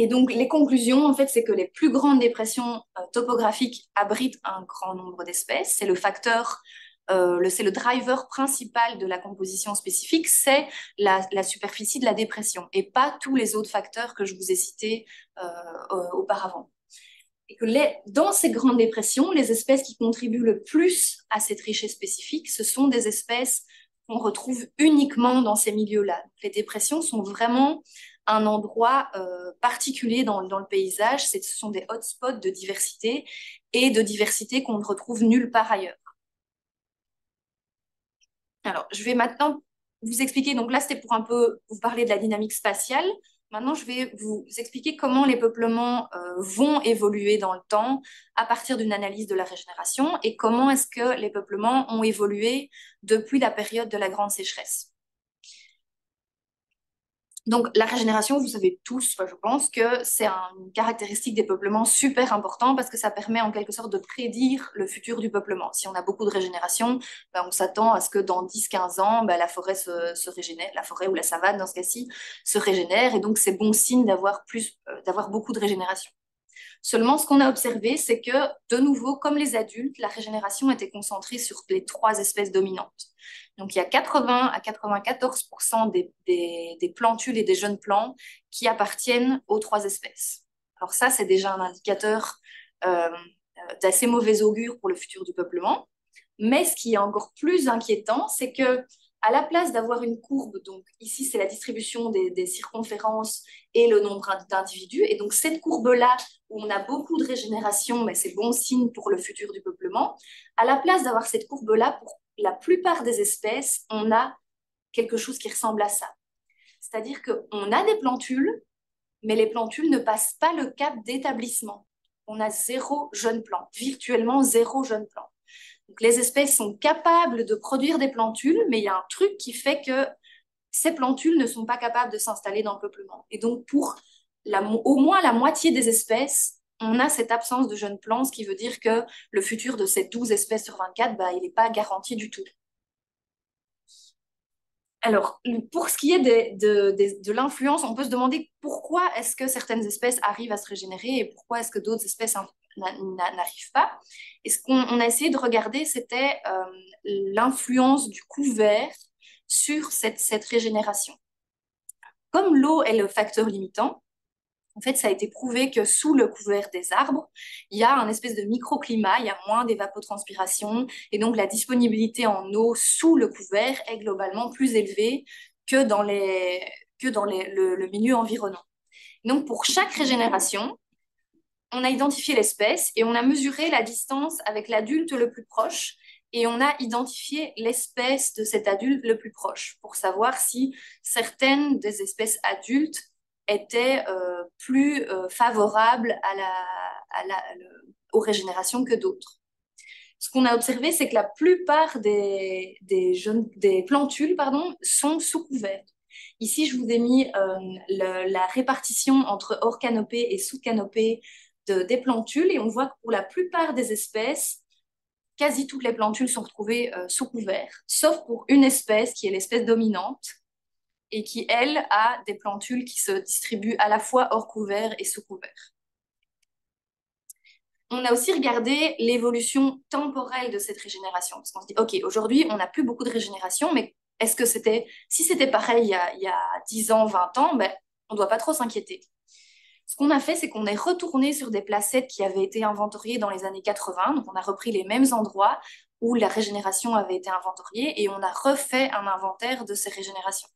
Et donc, les conclusions, en fait, c'est que les plus grandes dépressions euh, topographiques abritent un grand nombre d'espèces. C'est le facteur euh, c'est le driver principal de la composition spécifique, c'est la, superficie de la dépression et pas tous les autres facteurs que je vous ai cités euh, auparavant. Et que dans ces grandes dépressions, les espèces qui contribuent le plus à cette richesse spécifique, ce sont des espèces qu'on retrouve uniquement dans ces milieux-là. Les dépressions sont vraiment un endroit euh, particulier dans, le paysage. Ce sont des hotspots de diversité et de diversité qu'on ne retrouve nulle part ailleurs. Alors, je vais maintenant vous expliquer, donc là, c'était pour un peu vous parler de la dynamique spatiale. Maintenant, je vais vous expliquer comment les peuplements euh, vont évoluer dans le temps à partir d'une analyse de la régénération et comment est-ce que les peuplements ont évolué depuis la période de la grande sécheresse. Donc, la régénération, vous savez tous, je pense, que c'est une caractéristique des peuplements super important parce que ça permet en quelque sorte de prédire le futur du peuplement. Si on a beaucoup de régénération, ben, on s'attend à ce que dans 10-15 ans, ben, la forêt se, régénère, la forêt ou la savane, dans ce cas-ci, se régénère. Et donc, c'est bon signe d'avoir euh, d'avoir beaucoup de régénération. Seulement, ce qu'on a observé, c'est que, de nouveau, comme les adultes, la régénération était concentrée sur les trois espèces dominantes. Donc, il y a 80 à 94 des, des, plantules et des jeunes plants qui appartiennent aux trois espèces. Alors ça, c'est déjà un indicateur euh, d'assez mauvais augure pour le futur du peuplement. Mais ce qui est encore plus inquiétant, c'est que à la place d'avoir une courbe, donc ici c'est la distribution des, des, circonférences et le nombre d'individus, et donc cette courbe-là où on a beaucoup de régénération, mais c'est bon signe pour le futur du peuplement, à la place d'avoir cette courbe-là pour la plupart des espèces, on a quelque chose qui ressemble à ça. C'est-à-dire qu'on a des plantules, mais les plantules ne passent pas le cap d'établissement. On a zéro jeune plant, virtuellement zéro jeune plant. Donc les espèces sont capables de produire des plantules, mais il y a un truc qui fait que ces plantules ne sont pas capables de s'installer dans le peuplement. Et donc pour au moins la moitié des espèces, on a cette absence de jeunes plants, ce qui veut dire que le futur de ces 12 espèces sur 24, bah, il n'est pas garanti du tout. Alors, pour ce qui est de, l'influence, on peut se demander pourquoi est-ce que certaines espèces arrivent à se régénérer et pourquoi est-ce que d'autres espèces n'arrivent pas. Et ce qu'on a essayé de regarder, c'était euh, l'influence du couvert sur cette, cette régénération. Comme l'eau est le facteur limitant, en fait, ça a été prouvé que sous le couvert des arbres, il y a un espèce de microclimat, il y a moins d'évapotranspiration, et donc la disponibilité en eau sous le couvert est globalement plus élevée que dans, les, que dans le, milieu environnant. Donc, pour chaque régénération, on a identifié l'espèce et on a mesuré la distance avec l'adulte le plus proche et on a identifié l'espèce de cet adulte le plus proche pour savoir si certaines des espèces adultes était euh, plus euh, favorable à la, aux régénérations que d'autres. Ce qu'on a observé, c'est que la plupart des, plantules sont sous couvert. Ici, je vous ai mis euh, la répartition entre hors canopée et sous canopée de, des plantules et on voit que pour la plupart des espèces, quasi toutes les plantules sont retrouvées sous couvert, sauf pour une espèce qui est l'espèce dominante, et qui, elle, a des plantules qui se distribuent à la fois hors couvert et sous couvert. On a aussi regardé l'évolution temporelle de cette régénération. Parce qu'on se dit, OK, aujourd'hui, on n'a plus beaucoup de régénération, mais est-ce que c'était, si c'était pareil il y, a, il y a 10 ans, 20 ans, ben, on ne doit pas trop s'inquiéter. Ce qu'on a fait, c'est qu'on est retourné sur des placettes qui avaient été inventoriées dans les années 80. Donc, on a repris les mêmes endroits où la régénération avait été inventoriée et on a refait un inventaire de ces régénérations.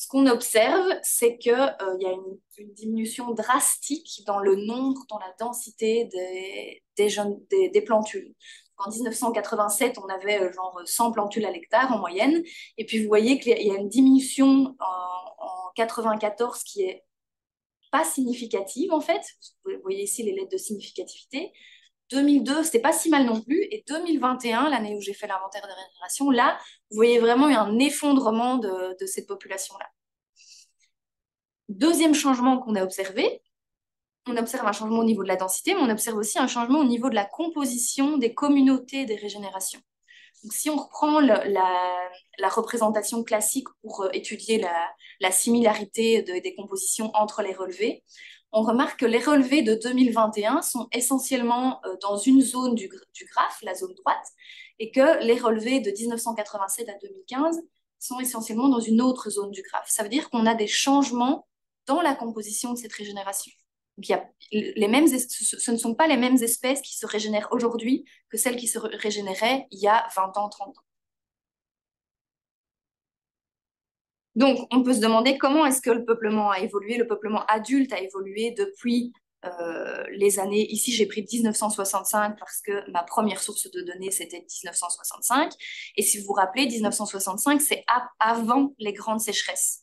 Ce qu'on observe, c'est qu'il euh, y a une, diminution drastique dans le nombre, dans la densité des, des, jeunes, des, plantules. En 1987, on avait euh, genre 100 plantules à l'hectare en moyenne. Et puis vous voyez qu'il y a une diminution en, en 94 qui est pas significative en fait. Vous voyez ici les lettres de significativité. 2002, c'était pas si mal non plus. Et 2021, l'année où j'ai fait l'inventaire de régénération, là, vous voyez vraiment un effondrement de, cette population-là. Deuxième changement qu'on a observé, on observe un changement au niveau de la densité, mais on observe aussi un changement au niveau de la composition des communautés des régénérations. Donc, si on reprend la, représentation classique pour euh, étudier la, la similarité de, des compositions entre les relevés, on remarque que les relevés de 2021 sont essentiellement euh, dans une zone du, graphe, la zone droite, et que les relevés de 1987 à 2015 sont essentiellement dans une autre zone du graphe. Ça veut dire qu'on a des changements dans la composition de cette régénération. Donc, les mêmes, ce ne sont pas les mêmes espèces qui se régénèrent aujourd'hui que celles qui se régénéraient il y a 20 ans, 30 ans. Donc, on peut se demander comment est-ce que le peuplement a évolué. Le peuplement adulte a évolué depuis euh, les années. Ici, j'ai pris 1965 parce que ma première source de données, c'était 1965. Et si vous vous rappelez, 1965, c'est avant les grandes sécheresses.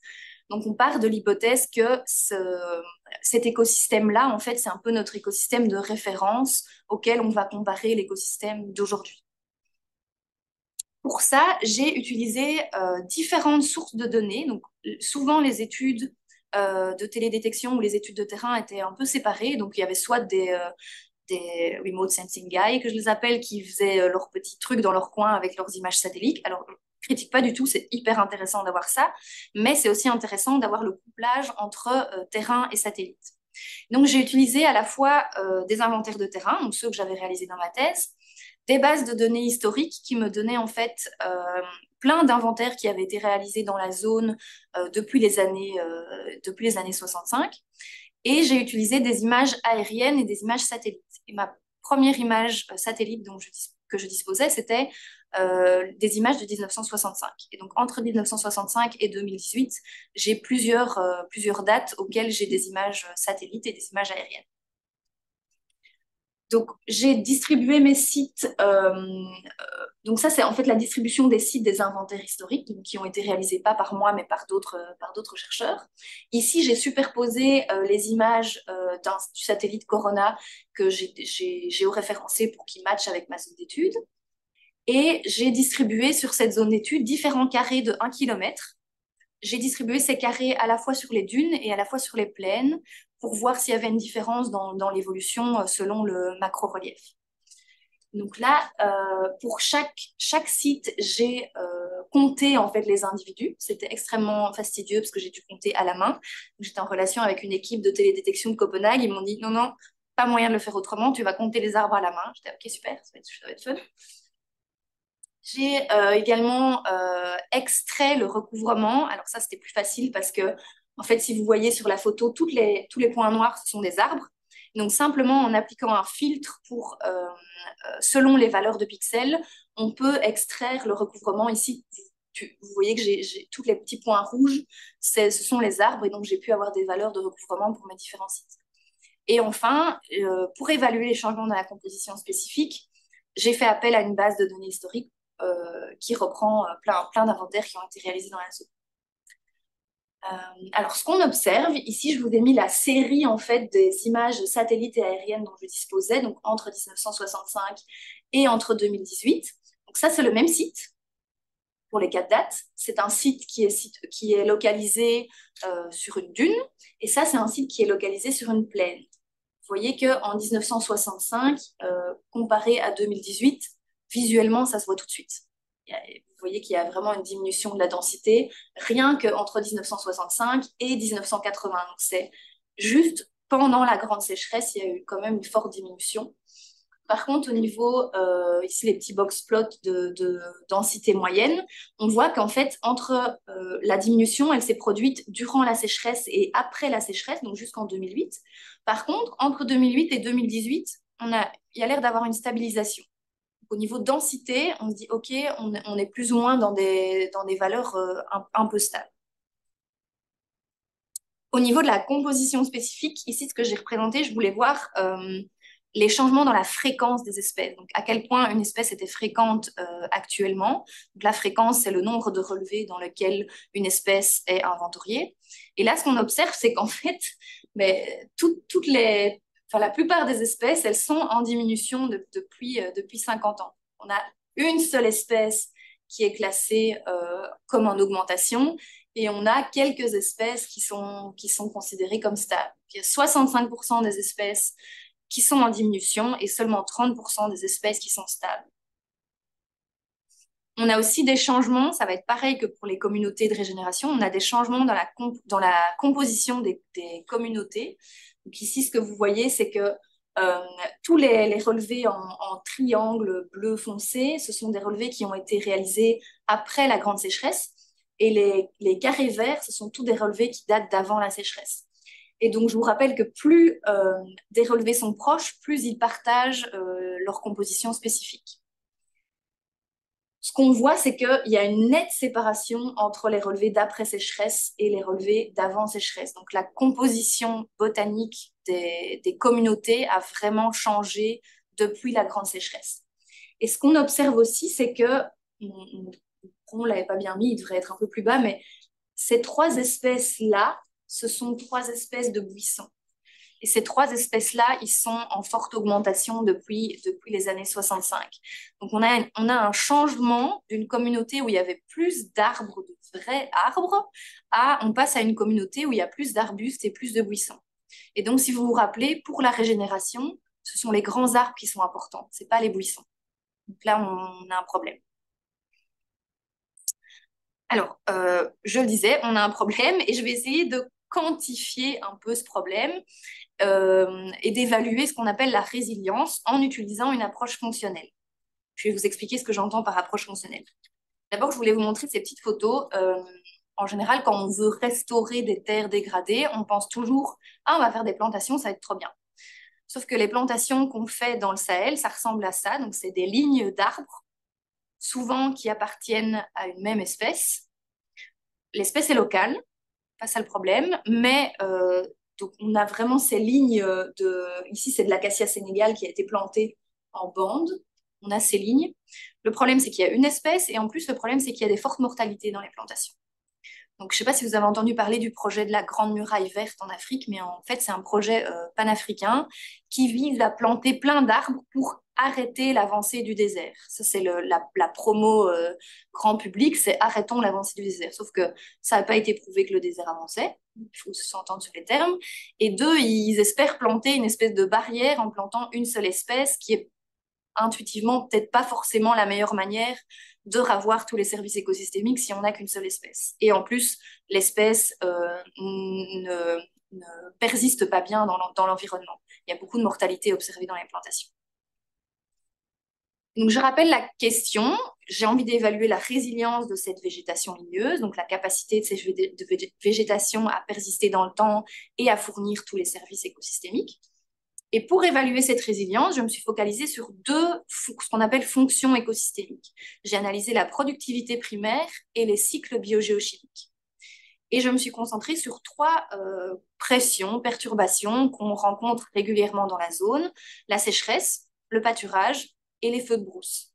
Donc, on part de l'hypothèse que cet écosystème-là, en fait, c'est un peu notre écosystème de référence auquel on va comparer l'écosystème d'aujourd'hui. Pour ça, j'ai utilisé euh, différentes sources de données. Donc, souvent, les études euh, de télédétection ou les études de terrain étaient un peu séparées. Donc, il y avait soit des, euh, des remote sensing guys, que je les appelle, qui faisaient leurs petits trucs dans leur coin avec leurs images satellites. Alors, je critique pas du tout, c'est hyper intéressant d'avoir ça, mais c'est aussi intéressant d'avoir le couplage entre terrain et satellite. Donc, j'ai utilisé à la fois des inventaires de terrain, donc ceux que j'avais réalisés dans ma thèse, des bases de données historiques qui me donnaient en fait euh, plein d'inventaires qui avaient été réalisés dans la zone euh, depuis, les années, euh, depuis les années 65. Et j'ai utilisé des images aériennes et des images satellites. Et ma première image satellite dont que je disposais, c'était des images de 1965. Et donc entre 1965 et 2018, j'ai plusieurs, plusieurs dates auxquelles j'ai des images satellites et des images aériennes. Donc, j'ai distribué mes sites. Euh, donc, ça, c'est en fait la distribution des sites des inventaires historiques qui ont été réalisés pas par moi, mais par d'autres d'autres chercheurs. Ici, j'ai superposé euh, les images euh, du satellite Corona que j'ai géoréférencé pour qu'il matche avec ma zone d'étude. Et j'ai distribué sur cette zone d'étude différents carrés de 1 km j'ai distribué ces carrés à la fois sur les dunes et à la fois sur les plaines pour voir s'il y avait une différence dans, l'évolution euh, selon le macro-relief. Donc là, euh, pour chaque, chaque site, j'ai euh, compté en fait les individus. C'était extrêmement fastidieux parce que j'ai dû compter à la main. J'étais en relation avec une équipe de télédétection de Copenhague. Ils m'ont dit non, non, pas moyen de le faire autrement. Tu vas compter les arbres à la main. J'étais ok, super, ça va être, ça va être fun. J'ai euh, également euh, extrait le recouvrement. Alors ça, c'était plus facile parce que, en fait, si vous voyez sur la photo, toutes les, tous les points noirs, ce sont des arbres. Donc simplement en appliquant un filtre pour, euh, selon les valeurs de pixels, on peut extraire le recouvrement. Ici, vous voyez que j'ai tous les petits points rouges, ce sont les arbres et donc j'ai pu avoir des valeurs de recouvrement pour mes différents sites. Et enfin, pour évaluer les changements dans la composition spécifique, j'ai fait appel à une base de données historique qui reprend euh, plein, plein d'inventaires qui ont été réalisés dans la zone. Euh, alors, ce qu'on observe, ici, je vous ai mis la série en fait des images satellites et aériennes dont je disposais, donc entre 1965 et entre 2018. Donc ça, c'est le même site pour les quatre dates. C'est un site qui est, qui est localisé sur une dune, et ça, c'est un site qui est localisé sur une plaine. Vous voyez qu'en 1965, comparé à 2018, visuellement, ça se voit tout de suite. Vous voyez qu'il y a vraiment une diminution de la densité, rien qu'entre 1965 et 1980. Donc c'est juste pendant la grande sécheresse, il y a eu quand même une forte diminution. Par contre, au niveau, euh, ici les petits box plots de, densité moyenne, on voit qu'en fait, entre euh, la diminution, elle s'est produite durant la sécheresse et après la sécheresse, donc jusqu'en 2008. Par contre, entre 2008 et 2018, on a, il y a l'air d'avoir une stabilisation au niveau densité, on se dit, OK, on, est plus ou moins dans des, dans des valeurs euh, un, peu stables. Au niveau de la composition spécifique, ici, ce que j'ai représenté, je voulais voir euh, les changements dans la fréquence des espèces. Donc, à quel point une espèce était fréquente euh, actuellement. La fréquence, c'est le nombre de relevés dans lequel une espèce est inventoriée. Et là, ce qu'on observe, c'est qu'en fait, mais, toutes les, enfin, la plupart des espèces, elles sont en diminution depuis, euh, depuis 50 ans. On a une seule espèce qui est classée euh, comme en augmentation et on a quelques espèces qui sont, qui sont considérées comme stables. Il y a 65% des espèces qui sont en diminution et seulement 30% des espèces qui sont stables. On a aussi des changements, ça va être pareil que pour les communautés de régénération, on a des changements dans la, dans la composition des, communautés. Ici, ce que vous voyez, c'est que euh, tous les, relevés en, triangle bleu foncé, ce sont des relevés qui ont été réalisés après la grande sécheresse. Et les, carrés verts, ce sont tous des relevés qui datent d'avant la sécheresse. Et donc, je vous rappelle que plus euh, des relevés sont proches, plus ils partagent euh, leur composition spécifique ce qu'on voit, c'est qu'il y a une nette séparation entre les relevés d'après sécheresse et les relevés d'avant sécheresse. Donc la composition botanique des, communautés a vraiment changé depuis la grande sécheresse. Et ce qu'on observe aussi, c'est que, on ne l'avait pas bien mis, il devrait être un peu plus bas, mais ces trois espèces-là, ce sont trois espèces de buissons. Et ces trois espèces-là, ils sont en forte augmentation depuis, depuis les années 65. Donc on a, on a un changement d'une communauté où il y avait plus d'arbres, de vrais arbres, à on passe à une communauté où il y a plus d'arbustes et plus de buissons. Et donc si vous vous rappelez, pour la régénération, ce sont les grands arbres qui sont importants, ce pas les buissons. Donc là, on a un problème. Alors, euh, je le disais, on a un problème et je vais essayer de quantifier un peu ce problème euh, et d'évaluer ce qu'on appelle la résilience en utilisant une approche fonctionnelle. Je vais vous expliquer ce que j'entends par approche fonctionnelle. D'abord, je voulais vous montrer ces petites photos. Euh, en général, quand on veut restaurer des terres dégradées, on pense toujours Ah, on va faire des plantations, ça va être trop bien. Sauf que les plantations qu'on fait dans le Sahel, ça ressemble à ça. Donc, c'est des lignes d'arbres, souvent qui appartiennent à une même espèce. L'espèce est locale, pas ça le problème, mais euh, on a vraiment ces lignes de... Ici, c'est de l'acacia sénégal qui a été plantée en bande. On a ces lignes. Le problème, c'est qu'il y a une espèce, et en plus, le problème, c'est qu'il y a des fortes mortalités dans les plantations. Donc, je ne sais pas si vous avez entendu parler du projet de la Grande Muraille Verte en Afrique, mais en fait, c'est un projet euh, panafricain qui vise à planter plein d'arbres pour arrêter l'avancée du désert. Ça, c'est la, promo euh, grand public, c'est arrêtons l'avancée du désert. Sauf que ça n'a pas été prouvé que le désert avançait. Il faut s'entendre sur les termes. Et deux, ils espèrent planter une espèce de barrière en plantant une seule espèce qui est intuitivement peut-être pas forcément la meilleure manière de ravoir tous les services écosystémiques si on n'a qu'une seule espèce. Et en plus, l'espèce euh, ne, persiste pas bien dans l'environnement. Il y a beaucoup de mortalité observée dans les plantations. Je rappelle la question. J'ai envie d'évaluer la résilience de cette végétation ligneuse, donc la capacité de cette végétation à persister dans le temps et à fournir tous les services écosystémiques. Et pour évaluer cette résilience, je me suis focalisée sur deux, ce qu'on appelle fonctions écosystémiques. J'ai analysé la productivité primaire et les cycles biogéochimiques. Et je me suis concentrée sur trois euh, pressions, perturbations qu'on rencontre régulièrement dans la zone, la sécheresse, le pâturage et les feux de brousse.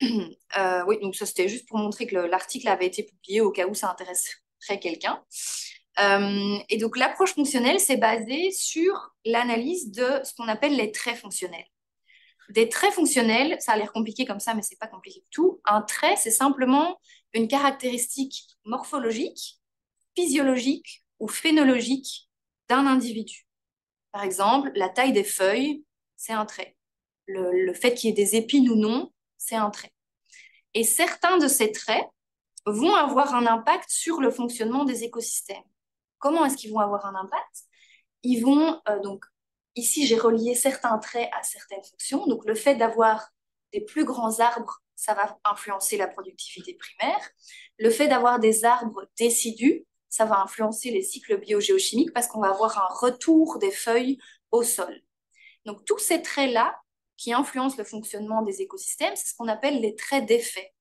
Euh, oui, donc ça c'était juste pour montrer que l'article avait été publié au cas où ça intéresserait quelqu'un. Euh, et donc l'approche fonctionnelle, c'est basée sur l'analyse de ce qu'on appelle les traits fonctionnels. Des traits fonctionnels, ça a l'air compliqué comme ça, mais c'est pas compliqué du tout. Un trait, c'est simplement une caractéristique morphologique, physiologique ou phénologique d'un individu. Par exemple, la taille des feuilles, c'est un trait. Le, fait qu'il y ait des épines ou non, c'est un trait. Et certains de ces traits vont avoir un impact sur le fonctionnement des écosystèmes. Comment est-ce qu'ils vont avoir un impact? Ils vont, euh, donc, ici j'ai relié certains traits à certaines fonctions. Donc le fait d'avoir des plus grands arbres, ça va influencer la productivité primaire. Le fait d'avoir des arbres décidus, ça va influencer les cycles biogéochimiques parce qu'on va avoir un retour des feuilles au sol. Donc tous ces traits-là qui influencent le fonctionnement des écosystèmes, c'est ce qu'on appelle les traits d'effet.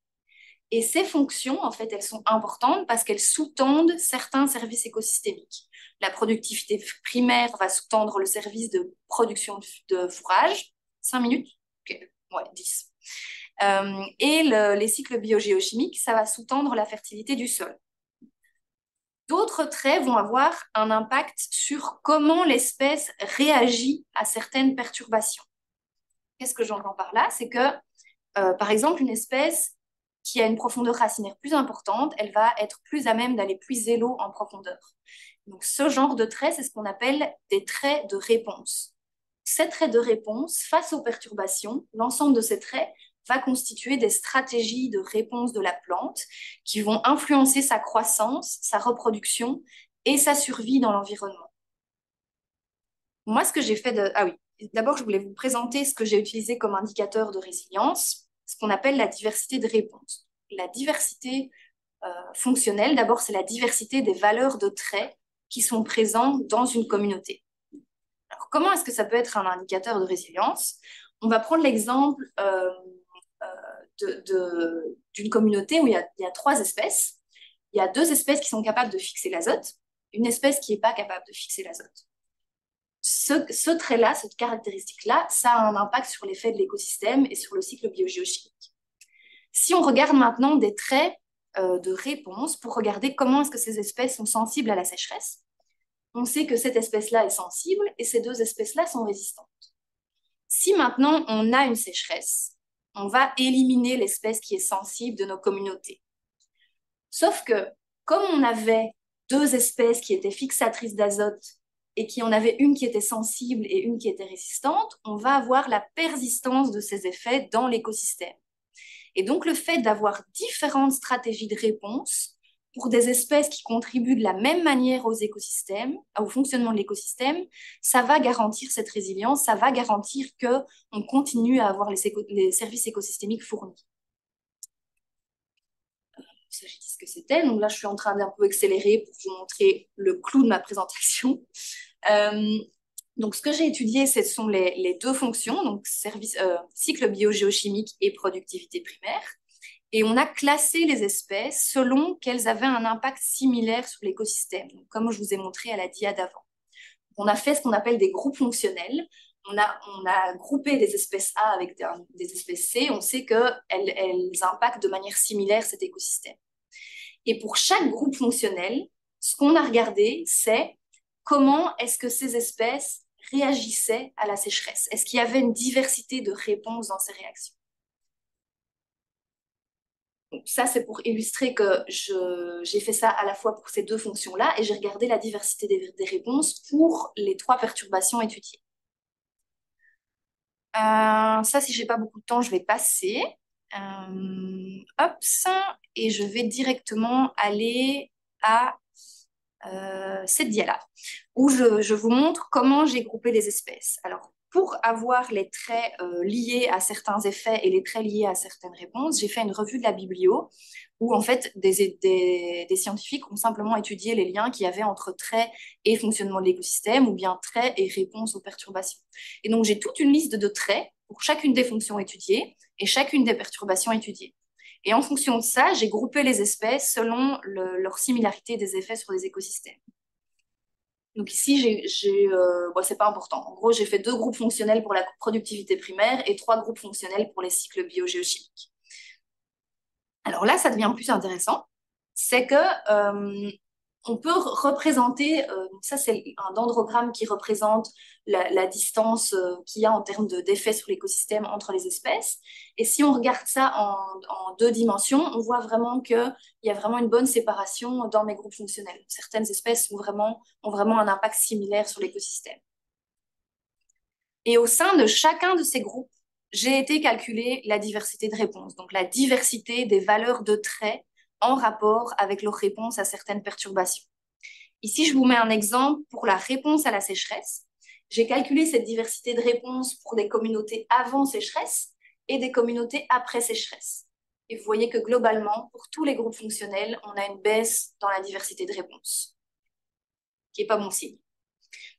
Et ces fonctions, en fait, elles sont importantes parce qu'elles sous-tendent certains services écosystémiques. La productivité primaire va sous-tendre le service de production de fourrage. 5 minutes? Ouais, 10. Euh, et les cycles biogéochimiques, ça va sous-tendre la fertilité du sol. D'autres traits vont avoir un impact sur comment l'espèce réagit à certaines perturbations. Qu'est-ce que j'entends par là? C'est que, euh, par exemple, une espèce qui a une profondeur racinaire plus importante, elle va être plus à même d'aller puiser l'eau en profondeur. Donc, ce genre de traits, c'est ce qu'on appelle des traits de réponse. Ces traits de réponse, face aux perturbations, l'ensemble de ces traits va constituer des stratégies de réponse de la plante qui vont influencer sa croissance, sa reproduction et sa survie dans l'environnement. Moi, ce que j'ai fait de... Ah oui, d'abord, je voulais vous présenter ce que j'ai utilisé comme indicateur de résilience, ce qu'on appelle la diversité de réponse. La diversité euh, fonctionnelle, d'abord, c'est la diversité des valeurs de traits qui sont présents dans une communauté. Comment est-ce que ça peut être un indicateur de résilience? On va prendre l'exemple euh, euh, d'une communauté où il y, a, trois espèces. Il y a deux espèces qui sont capables de fixer l'azote, une espèce qui n'est pas capable de fixer l'azote. Ce, trait-là, cette caractéristique-là, ça a un impact sur l'effet de l'écosystème et sur le cycle biogéochimique. Si on regarde maintenant des traits euh, de réponse pour regarder comment est-ce que ces espèces sont sensibles à la sécheresse, on sait que cette espèce-là est sensible et ces deux espèces-là sont résistantes. Si maintenant on a une sécheresse, on va éliminer l'espèce qui est sensible de nos communautés. Sauf que comme on avait deux espèces qui étaient fixatrices d'azote et qui en avait une qui était sensible et une qui était résistante, on va avoir la persistance de ces effets dans l'écosystème. Et donc, le fait d'avoir différentes stratégies de réponse pour des espèces qui contribuent de la même manière aux écosystèmes, au fonctionnement de l'écosystème, ça va garantir cette résilience, ça va garantir qu'on continue à avoir les, services écosystémiques fournis. Ça, j'ai dit ce que c'était. Donc là, je suis en train d'un peu accélérer pour vous montrer le clou de ma présentation. Euh, donc, ce que j'ai étudié, ce sont les, deux fonctions, donc service, euh, cycle biogéochimique et productivité primaire. Et on a classé les espèces selon qu'elles avaient un impact similaire sur l'écosystème, comme je vous ai montré à la dia d'avant. On a fait ce qu'on appelle des groupes fonctionnels. On a, on a groupé des espèces A avec des, espèces C. On sait qu'elles elles impactent de manière similaire cet écosystème. Et pour chaque groupe fonctionnel, ce qu'on a regardé, c'est comment est-ce que ces espèces réagissaient à la sécheresse? Est-ce qu'il y avait une diversité de réponses dans ces réactions? Ça, c'est pour illustrer que j'ai fait ça à la fois pour ces deux fonctions-là et j'ai regardé la diversité des, réponses pour les trois perturbations étudiées. Euh, ça, si j'ai pas beaucoup de temps, je vais passer. Euh, et je vais directement aller à cette dia-là, où je, vous montre comment j'ai groupé les espèces. Alors, pour avoir les traits euh, liés à certains effets et les traits liés à certaines réponses, j'ai fait une revue de la biblio où en fait des, des, scientifiques ont simplement étudié les liens qu'il y avait entre traits et fonctionnement de l'écosystème ou bien traits et réponses aux perturbations. Et donc j'ai toute une liste de traits pour chacune des fonctions étudiées et chacune des perturbations étudiées. Et en fonction de ça, j'ai groupé les espèces selon leur similarité des effets sur les écosystèmes. Donc ici, j'ai, euh, c'est pas important. En gros, j'ai fait deux groupes fonctionnels pour la productivité primaire et trois groupes fonctionnels pour les cycles biogéochimiques. Alors là, ça devient plus intéressant. C'est que euh, on peut représenter, euh, ça c'est un dendrogramme qui représente la, distance euh, qu'il y a en termes d'effet sur l'écosystème entre les espèces. Et si on regarde ça en, deux dimensions, on voit vraiment qu'il y a vraiment une bonne séparation dans mes groupes fonctionnels. Certaines espèces ont vraiment, un impact similaire sur l'écosystème. Et au sein de chacun de ces groupes, j'ai été calculer la diversité de réponses, donc la diversité des valeurs de traits en rapport avec leur réponse à certaines perturbations. Ici, je vous mets un exemple pour la réponse à la sécheresse. J'ai calculé cette diversité de réponses pour des communautés avant sécheresse et des communautés après sécheresse. Et vous voyez que globalement, pour tous les groupes fonctionnels, on a une baisse dans la diversité de réponses, qui n'est pas bon signe.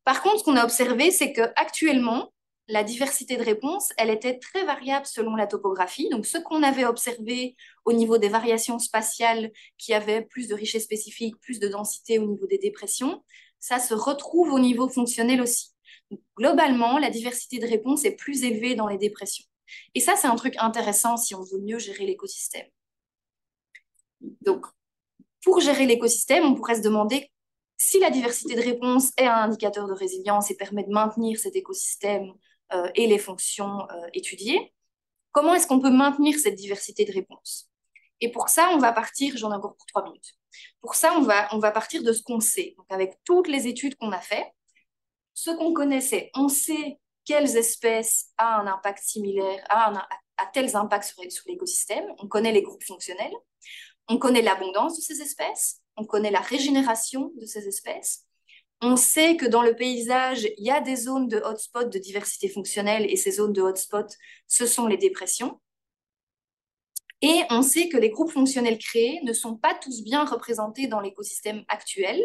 Par contre, ce qu'on a observé, c'est qu'actuellement, la diversité de réponses, elle était très variable selon la topographie. Donc, ce qu'on avait observé au niveau des variations spatiales qui avaient plus de richesse spécifique, plus de densité au niveau des dépressions, ça se retrouve au niveau fonctionnel aussi. globalement, la diversité de réponses est plus élevée dans les dépressions. Et ça, c'est un truc intéressant si on veut mieux gérer l'écosystème. Donc, pour gérer l'écosystème, on pourrait se demander si la diversité de réponses est un indicateur de résilience et permet de maintenir cet écosystème et les fonctions euh, étudiées, comment est-ce qu'on peut maintenir cette diversité de réponses? Et pour ça, on va partir, j'en ai encore pour trois minutes. Pour ça, on va, on va partir de ce qu'on sait. Donc, avec toutes les études qu'on a faites, ce qu'on connaît, c'est on sait quelles espèces ont un impact similaire, à tels impacts sur l'écosystème. On connaît les groupes fonctionnels. On connaît l'abondance de ces espèces, on connaît la régénération de ces espèces. On sait que dans le paysage, il y a des zones de hotspot de diversité fonctionnelle et ces zones de hotspot, ce sont les dépressions. Et on sait que les groupes fonctionnels créés ne sont pas tous bien représentés dans l'écosystème actuel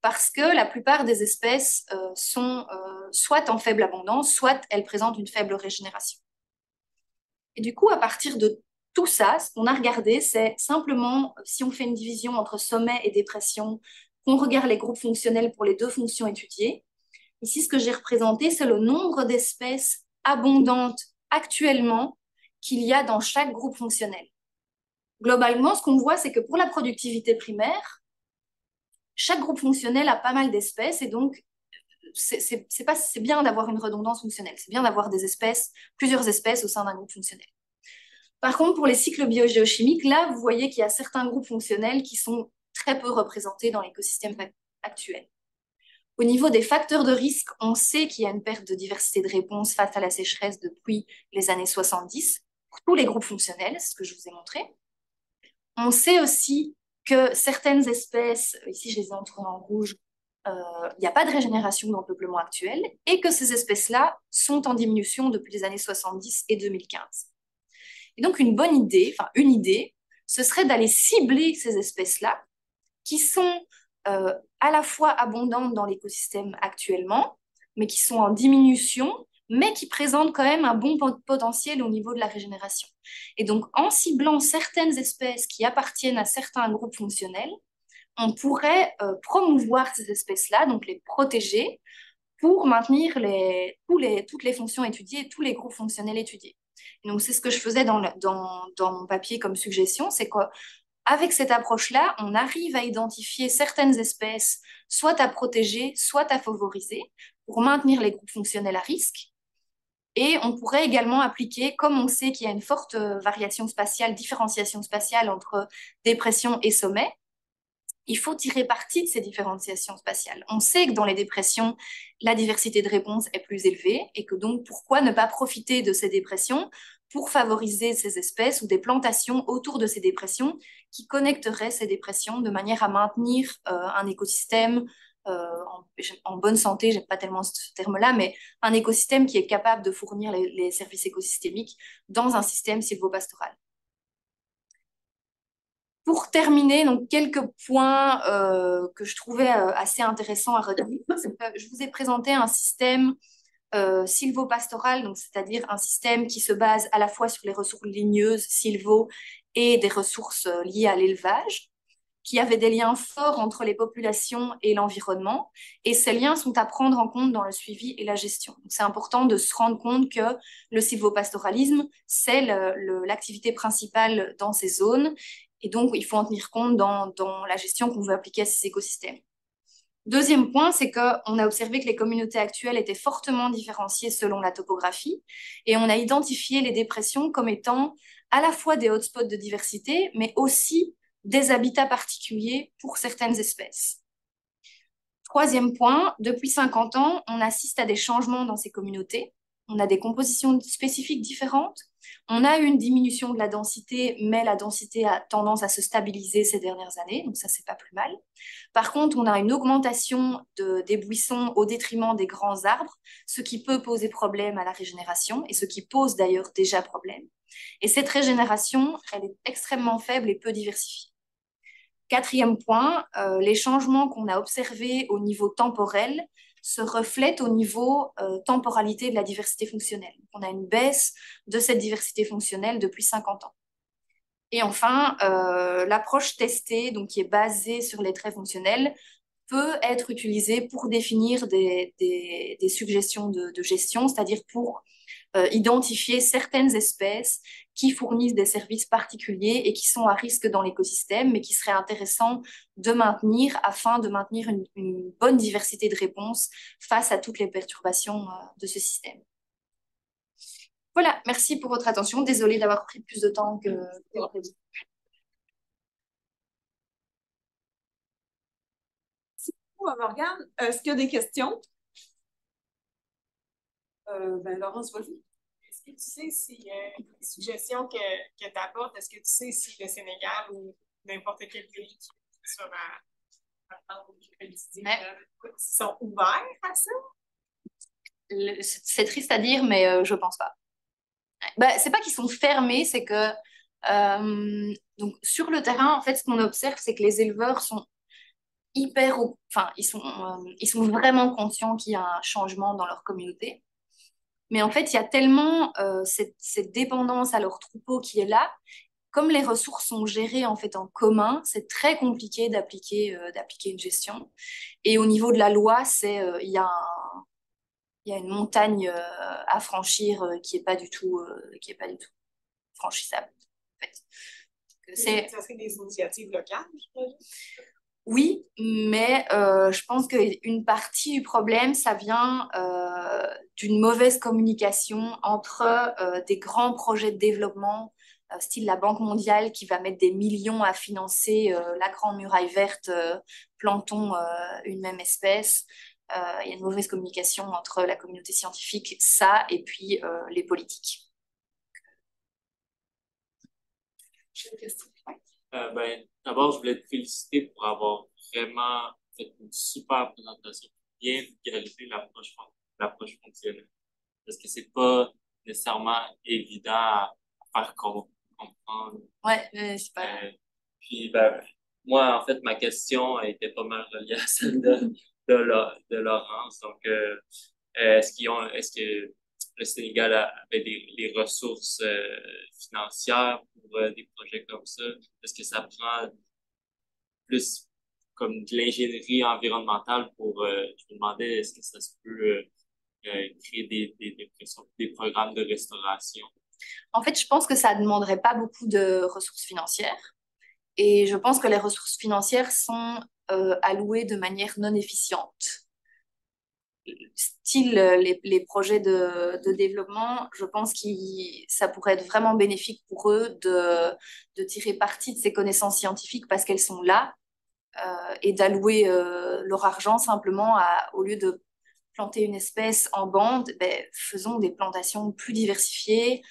parce que la plupart des espèces euh, sont euh, soit en faible abondance, soit elles présentent une faible régénération. Et du coup, à partir de tout ça, ce qu'on a regardé, c'est simplement, si on fait une division entre sommet et dépression, qu'on regarde les groupes fonctionnels pour les deux fonctions étudiées. Ici, ce que j'ai représenté, c'est le nombre d'espèces abondantes actuellement qu'il y a dans chaque groupe fonctionnel. Globalement, ce qu'on voit, c'est que pour la productivité primaire, chaque groupe fonctionnel a pas mal d'espèces et donc c'est bien d'avoir une redondance fonctionnelle, c'est bien d'avoir des espèces, plusieurs espèces au sein d'un groupe fonctionnel. Par contre, pour les cycles biogéochimiques, là, vous voyez qu'il y a certains groupes fonctionnels qui sont très peu représentés dans l'écosystème actuel. Au niveau des facteurs de risque, on sait qu'il y a une perte de diversité de réponse face à la sécheresse depuis les années 70 pour tous les groupes fonctionnels, ce que je vous ai montré. On sait aussi que certaines espèces, ici je les ai entourées en rouge, euh, il n'y a pas de régénération dans le peuplement actuel et que ces espèces-là sont en diminution depuis les années 70 et 2015. Et donc, une bonne idée, enfin, une idée, ce serait d'aller cibler ces espèces-là qui sont euh, à la fois abondantes dans l'écosystème actuellement, mais qui sont en diminution, mais qui présentent quand même un bon potentiel au niveau de la régénération. Et donc, en ciblant certaines espèces qui appartiennent à certains groupes fonctionnels, on pourrait euh, promouvoir ces espèces-là, donc les protéger, pour maintenir les, les, toutes les fonctions étudiées, tous les groupes fonctionnels étudiés donc, c'est ce que je faisais dans, dans, mon papier comme suggestion, c'est qu'avec cette approche-là, on arrive à identifier certaines espèces, soit à protéger, soit à favoriser, pour maintenir les groupes fonctionnels à risque. Et on pourrait également appliquer, comme on sait qu'il y a une forte euh, variation spatiale, différenciation spatiale entre dépression et sommet, il faut tirer parti de ces différenciations spatiales. On sait que dans les dépressions, la diversité de réponses est plus élevée et que donc pourquoi ne pas profiter de ces dépressions pour favoriser ces espèces ou des plantations autour de ces dépressions qui connecteraient ces dépressions de manière à maintenir euh, un écosystème euh, en, bonne santé, j'aime pas tellement ce terme-là, mais un écosystème qui est capable de fournir les, services écosystémiques dans un système sylvopastoral. Pour terminer, donc quelques points euh, que je trouvais assez intéressants à retenir. Je vous ai présenté un système euh, sylvopastoral, donc c'est-à-dire un système qui se base à la fois sur les ressources ligneuses, sylvo, et des ressources liées à l'élevage, qui avait des liens forts entre les populations et l'environnement, et ces liens sont à prendre en compte dans le suivi et la gestion. C'est important de se rendre compte que le sylvopastoralisme, c'est l'activité principale dans ces zones, et donc, il faut en tenir compte dans, la gestion qu'on veut appliquer à ces écosystèmes. Deuxième point, c'est qu'on a observé que les communautés actuelles étaient fortement différenciées selon la topographie et on a identifié les dépressions comme étant à la fois des hotspots de diversité, mais aussi des habitats particuliers pour certaines espèces. Troisième point, depuis 50 ans, on assiste à des changements dans ces communautés. On a des compositions spécifiques différentes, on a une diminution de la densité, mais la densité a tendance à se stabiliser ces dernières années, donc ça, c'est pas plus mal. Par contre, on a une augmentation des buissons au détriment des grands arbres, ce qui peut poser problème à la régénération et ce qui pose d'ailleurs déjà problème. Et cette régénération, elle est extrêmement faible et peu diversifiée. Quatrième point, euh, les changements qu'on a observés au niveau temporel se reflète au niveau temporalité de la diversité fonctionnelle. On a une baisse de cette diversité fonctionnelle depuis 50 ans. Et enfin, l'approche testée, donc qui est basée sur les traits fonctionnels, peut être utilisée pour définir des, suggestions de gestion, c'est-à-dire pour euh, identifier certaines espèces qui fournissent des services particuliers et qui sont à risque dans l'écosystème, mais qui serait intéressant de maintenir afin de maintenir une, une, bonne diversité de réponses face à toutes les perturbations euh, de ce système. Voilà, merci pour votre attention. Désolée d'avoir pris plus de temps que, que Morgane. Est-ce qu'il y a des questions? Euh, ben, Laurence, vas-y. Est-ce que tu sais s'il y a une suggestion que, que tu apportes, est-ce que tu sais si le Sénégal ou n'importe quel pays qui sur la, la sont ouverts à ça? C'est triste à dire, mais euh, je pense pas. Ben, c'est pas qu'ils sont fermés, c'est que euh, donc sur le terrain, en fait, ce qu'on observe, c'est que les éleveurs sont hyper, enfin, ils sont, euh, ils sont vraiment conscients qu'il y a un changement dans leur communauté. Mais en fait, il y a tellement euh, cette, cette, dépendance à leur troupeau qui est là. Comme les ressources sont gérées en fait en commun, c'est très compliqué d'appliquer euh, d'appliquer une gestion. Et au niveau de la loi, c'est il y a y a une montagne à franchir qui est pas du tout qui est pas du tout franchissable. En fait. C'est ça serait des initiatives locales, oui, mais euh, je pense qu'une partie du problème, ça vient euh, d'une mauvaise communication entre euh, des grands projets de développement, style la Banque mondiale qui va mettre des millions à financer la Grande Muraille verte, plantons une même espèce. Il y a une mauvaise communication entre la communauté scientifique, ça, et puis les politiques. Ben, D'abord, je voulais te féliciter pour avoir vraiment fait une super présentation, bien vulgariser l'approche l'approche fonctionnelle. Parce que c'est pas nécessairement évident à faire comprendre. Ouais, c'est pas. Euh, puis, ben, moi, en fait, ma question était pas mal reliée à celle de, de, Laurence. Donc, euh, est-ce qu'ils ont, est-ce que le Sénégal avait des, les ressources euh, financières pour euh, des projets comme ça? Est-ce que ça prend plus comme de l'ingénierie environnementale pour, euh, je me demandais, est-ce que ça se peut créer des, des, des, programmes de restauration? En fait, je pense que ça ne demanderait pas beaucoup de ressources financières. Et je pense que les ressources financières sont allouées de manière non efficiente style euh, les, les projets de, de, développement, je pense que ça pourrait être vraiment bénéfique pour eux de, de tirer parti de ces connaissances scientifiques parce qu'elles sont là euh, et d'allouer euh, leur argent simplement à, au lieu de planter une espèce en bande, ben, faisons des plantations plus diversifiées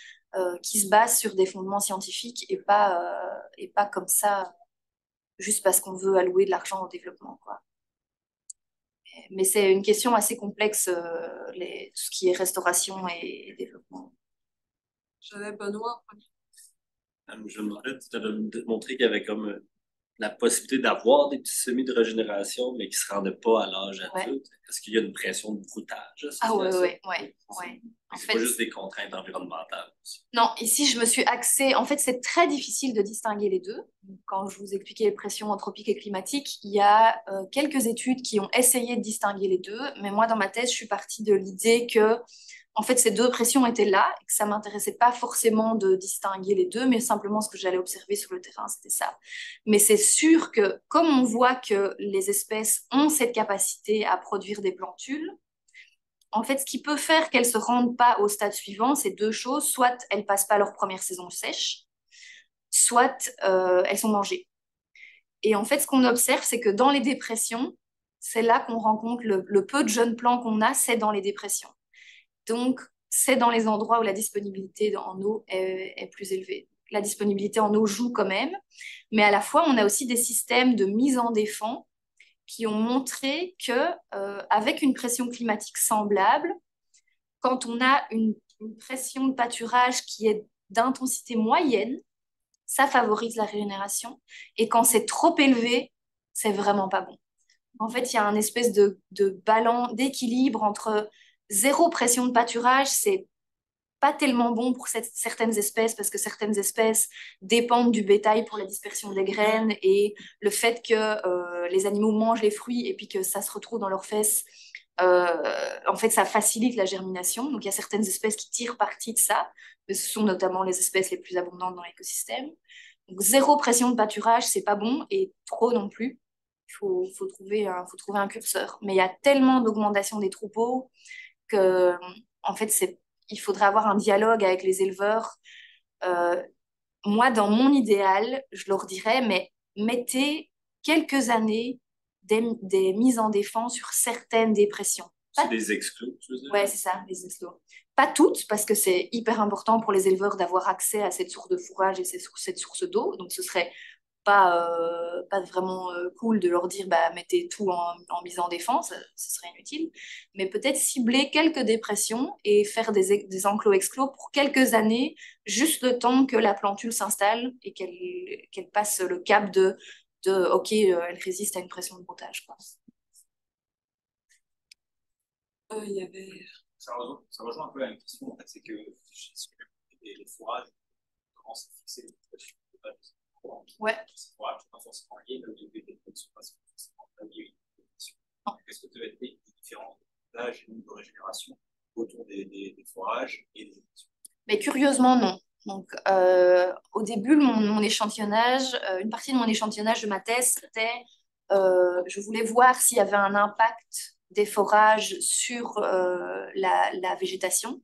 qui se basent sur des fondements scientifiques et pas, et pas comme ça juste parce qu'on veut allouer de l'argent au développement. Quoi mais c'est une question assez complexe, euh, les, tout ce qui est restauration et, développement. J'avais Benoît. Euh, je me demandais, tu as montré qu'il y avait comme euh, la possibilité d'avoir des petits semis de régénération, mais qui ne se rendaient pas à l'âge adulte. Est-ce qu'il y a une pression de broutage? Ah oui, oui, oui. Ouais. C'est pas juste des contraintes environnementales. Non, ici, je me suis axée. En fait, c'est très difficile de distinguer les deux. Quand je vous expliquais les pressions anthropiques et climatiques, il y a euh, quelques études qui ont essayé de distinguer les deux. Mais moi, dans ma thèse, je suis partie de l'idée que en fait, ces deux pressions étaient là et que ça m'intéressait pas forcément de distinguer les deux, mais simplement ce que j'allais observer sur le terrain, c'était ça. Mais c'est sûr que comme on voit que les espèces ont cette capacité à produire des plantules, en fait, ce qui peut faire qu'elles se rendent pas au stade suivant, c'est deux choses. Soit elles passent pas leur première saison sèche, soit euh, elles sont mangées. Et en fait, ce qu'on observe, c'est que dans les dépressions, c'est là qu'on rencontre le, le peu de jeunes plants qu'on a, c'est dans les dépressions. Donc, c'est dans les endroits où la disponibilité en eau est, plus élevée. La disponibilité en eau joue quand même, mais à la fois, on a aussi des systèmes de mise en défense qui ont montré que euh, avec une pression climatique semblable, quand on a une, pression de pâturage qui est d'intensité moyenne, ça favorise la régénération. Et quand c'est trop élevé, c'est vraiment pas bon. En fait, il y a un espèce de, de balance, d'équilibre entre zéro pression de pâturage, c'est pas tellement bon pour certaines espèces parce que certaines espèces dépendent du bétail pour la dispersion des graines et le fait que euh, les animaux mangent les fruits et puis que ça se retrouve dans leurs fesses, euh, en fait, ça facilite la germination. Donc, il y a certaines espèces qui tirent parti de ça. ce sont notamment les espèces les plus abondantes dans l'écosystème. Donc, zéro pression de pâturage, c'est pas bon et trop non plus. Il faut trouver un curseur. Mais il y a tellement d'augmentation des troupeaux que, en fait, c'est il faudrait avoir un dialogue avec les éleveurs. Euh, moi, dans mon idéal, je leur dirais, mais mettez quelques années des, mises en défense sur certaines dépressions. C'est des exclus, Oui, c'est ça, les exclus. Pas toutes, parce que c'est hyper important pour les éleveurs d'avoir accès à cette source de fourrage et cette source d'eau. Donc, ce serait pas, euh, pas vraiment euh, cool de leur dire bah, mettez tout en, mise en défense, ce serait inutile, mais peut-être cibler quelques dépressions et faire des, des enclos-exclos pour quelques années, juste le temps que la plantule s'installe et qu'elle passe le cap de, de OK, euh, elle résiste à une pression de broutage. Quoi. il y avait... ça, rejoint, ça rejoint un peu la question, en fait, c'est que les, les fourrages commencent à fixer les Ouais. Pas forcément lié, mais Est-ce que tu as des différents âges et de régénération autour des, des, des forages et des Mais curieusement, non. Donc, euh, au début, mon, mon échantillonnage, euh, une partie de mon échantillonnage de ma thèse, c'était euh, je voulais voir s'il y avait un impact des forages sur euh, la, la, végétation.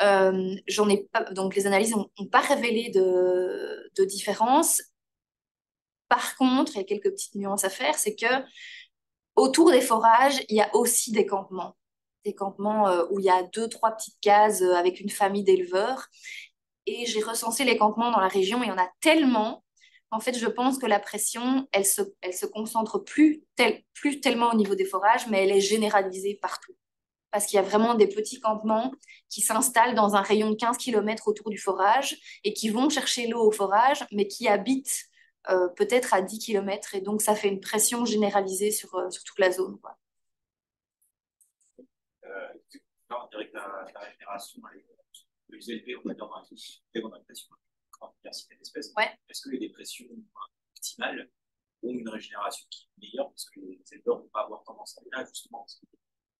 Euh, j'en ai donc les analyses n'ont pas révélé de, de différence. Par contre, il y a quelques petites nuances à faire, c'est que autour des forages, il y a aussi des campements. Des campements euh, où il y a deux, trois petites cases euh, avec une famille d'éleveurs. Et j'ai recensé les campements dans la région, il y en a tellement. En fait, je pense que la pression, elle se, elle se concentre plus, tel, plus tellement au niveau des forages, mais elle est généralisée partout parce qu'il y a vraiment des petits campements qui s'installent dans un rayon de 15 km autour du forage et qui vont chercher l'eau au forage, mais qui habitent euh, peut-être à 10 km. Et donc, ça fait une pression généralisée sur, euh, sur toute la zone. Quoi. Euh, on dirait que la, la régénération est plus élevée, on va dire, dans la grande diversité d'espèces. Ouais. Est-ce que les dépressions optimales ont une régénération qui est meilleure parce que les éleveurs ne vont pas avoir tendance à là, justement,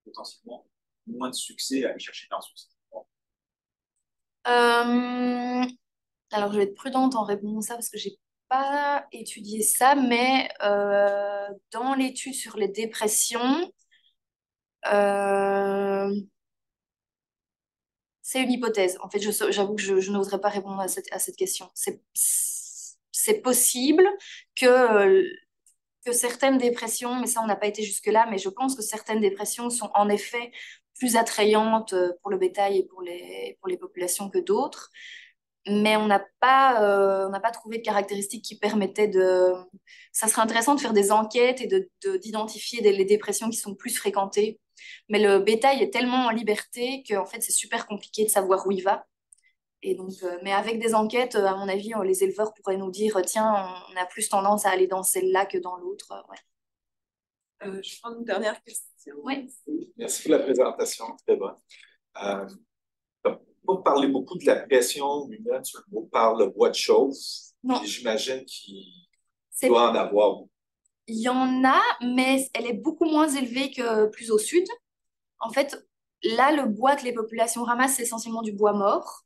potentiellement moins de succès à aller chercher la ressource euh, Alors, je vais être prudente en répondant à ça parce que j'ai pas étudié ça, mais euh, dans l'étude sur les dépressions, euh, c'est une hypothèse. En fait, j'avoue que je, je n'oserais pas répondre à cette, à cette question. C'est possible que que certaines dépressions, mais ça on n'a pas été jusque-là, mais je pense que certaines dépressions sont en effet plus attrayantes euh, pour le bétail et pour les, pour les populations que d'autres. Mais on n'a pas, euh, pas trouvé de caractéristiques qui permettaient de... Ça serait intéressant de faire des enquêtes et d'identifier de, les dépressions qui sont plus fréquentées. Mais le bétail est tellement en liberté que en fait, c'est super compliqué de savoir où il va. Et donc, euh, mais avec des enquêtes, à mon avis, les éleveurs pourraient nous dire tiens, on a plus tendance à aller dans celle-là que dans l'autre. Euh, je prends une dernière question. Oui. Merci pour la présentation, très bonne. Euh, pour parler beaucoup de la pression humaine sur le mot, parle bois de choses. J'imagine qu'il doit en avoir. Il y en a, mais elle est beaucoup moins élevée que plus au sud. En fait, là, le bois que les populations ramassent, c'est essentiellement du bois mort.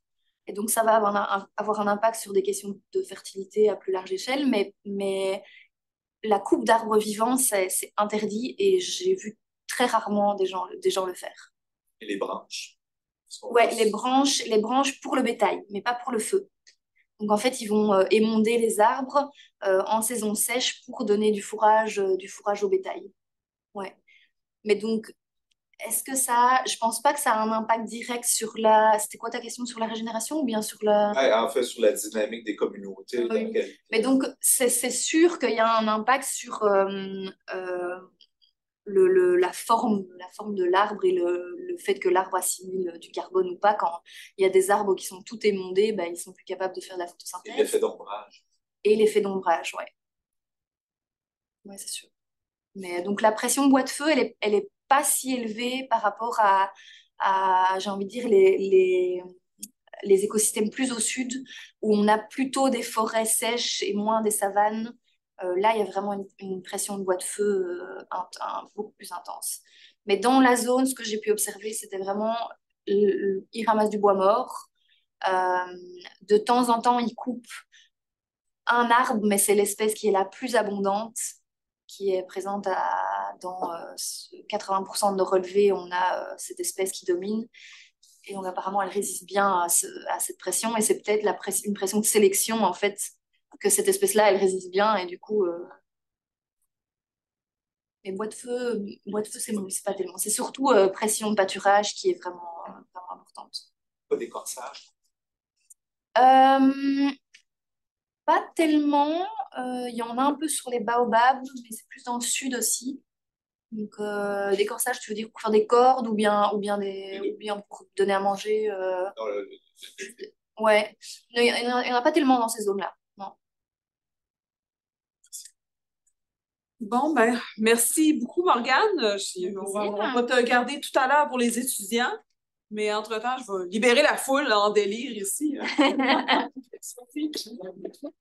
Et donc, ça va avoir un, avoir un impact sur des questions de fertilité à plus large échelle, mais, mais la coupe d'arbres vivants, c'est interdit et j'ai vu très rarement des gens, des gens le faire. Et les branches? Ouais, les branches, les branches pour le bétail, mais pas pour le feu. Donc en fait, ils vont euh, émonder les arbres euh, en saison sèche pour donner du fourrage, euh, du fourrage au bétail. Ouais. Mais donc est-ce que ça, je pense pas que ça a un impact direct sur la, c'était quoi ta question sur la régénération ou bien sur la... Ouais, en fait, sur la dynamique des communautés. Mais donc, c'est sûr qu'il y a un impact sur euh, euh, le, le, la, forme, la forme de l'arbre et le, le, fait que l'arbre assimile du carbone ou pas. Quand il y a des arbres qui sont tout émondés, bah, ils sont plus capables de faire de la photosynthèse. Et l'effet d'ombrage. Et l'effet d'ombrage, ouais. Ouais, c'est sûr. Mais donc la pression bois de feu, elle est, elle est pas si élevée par rapport à, j'ai envie de dire, les, les, écosystèmes plus au sud, où on a plutôt des forêts sèches et moins des savanes. Euh, là, il y a vraiment une, pression de bois de feu euh, beaucoup plus intense. Mais dans la zone, ce que j'ai pu observer, c'était vraiment, ils ramassent du bois mort. Euh, de temps en temps, ils coupent un arbre, mais c'est l'espèce qui est la plus abondante, qui est présente dans 80% de nos relevés. On a cette espèce qui domine. Et donc, apparemment, elle résiste bien à, cette pression. Et c'est peut-être la une pression de sélection, en fait, que cette espèce-là, elle résiste bien. Et du coup, euh... mais bois de feu, bois de feu, c'est pas tellement. C'est surtout euh, pression de pâturage qui est vraiment, vraiment importante. Pas des corsages euh, Pas tellement. Euh, il y en a un peu sur les baobabs, mais c'est plus dans le sud aussi. Donc, euh, des corsages, tu veux dire pour faire des cordes ou bien, ou bien, des, ou bien pour donner à manger euh... Ouais, il n'y en, en, a pas tellement dans ces zones-là. Non. Bon, ben, merci beaucoup, Morgane. On va, on va te garder tout à l'heure pour les étudiants. Mais entre-temps, je vais libérer la foule en délire ici.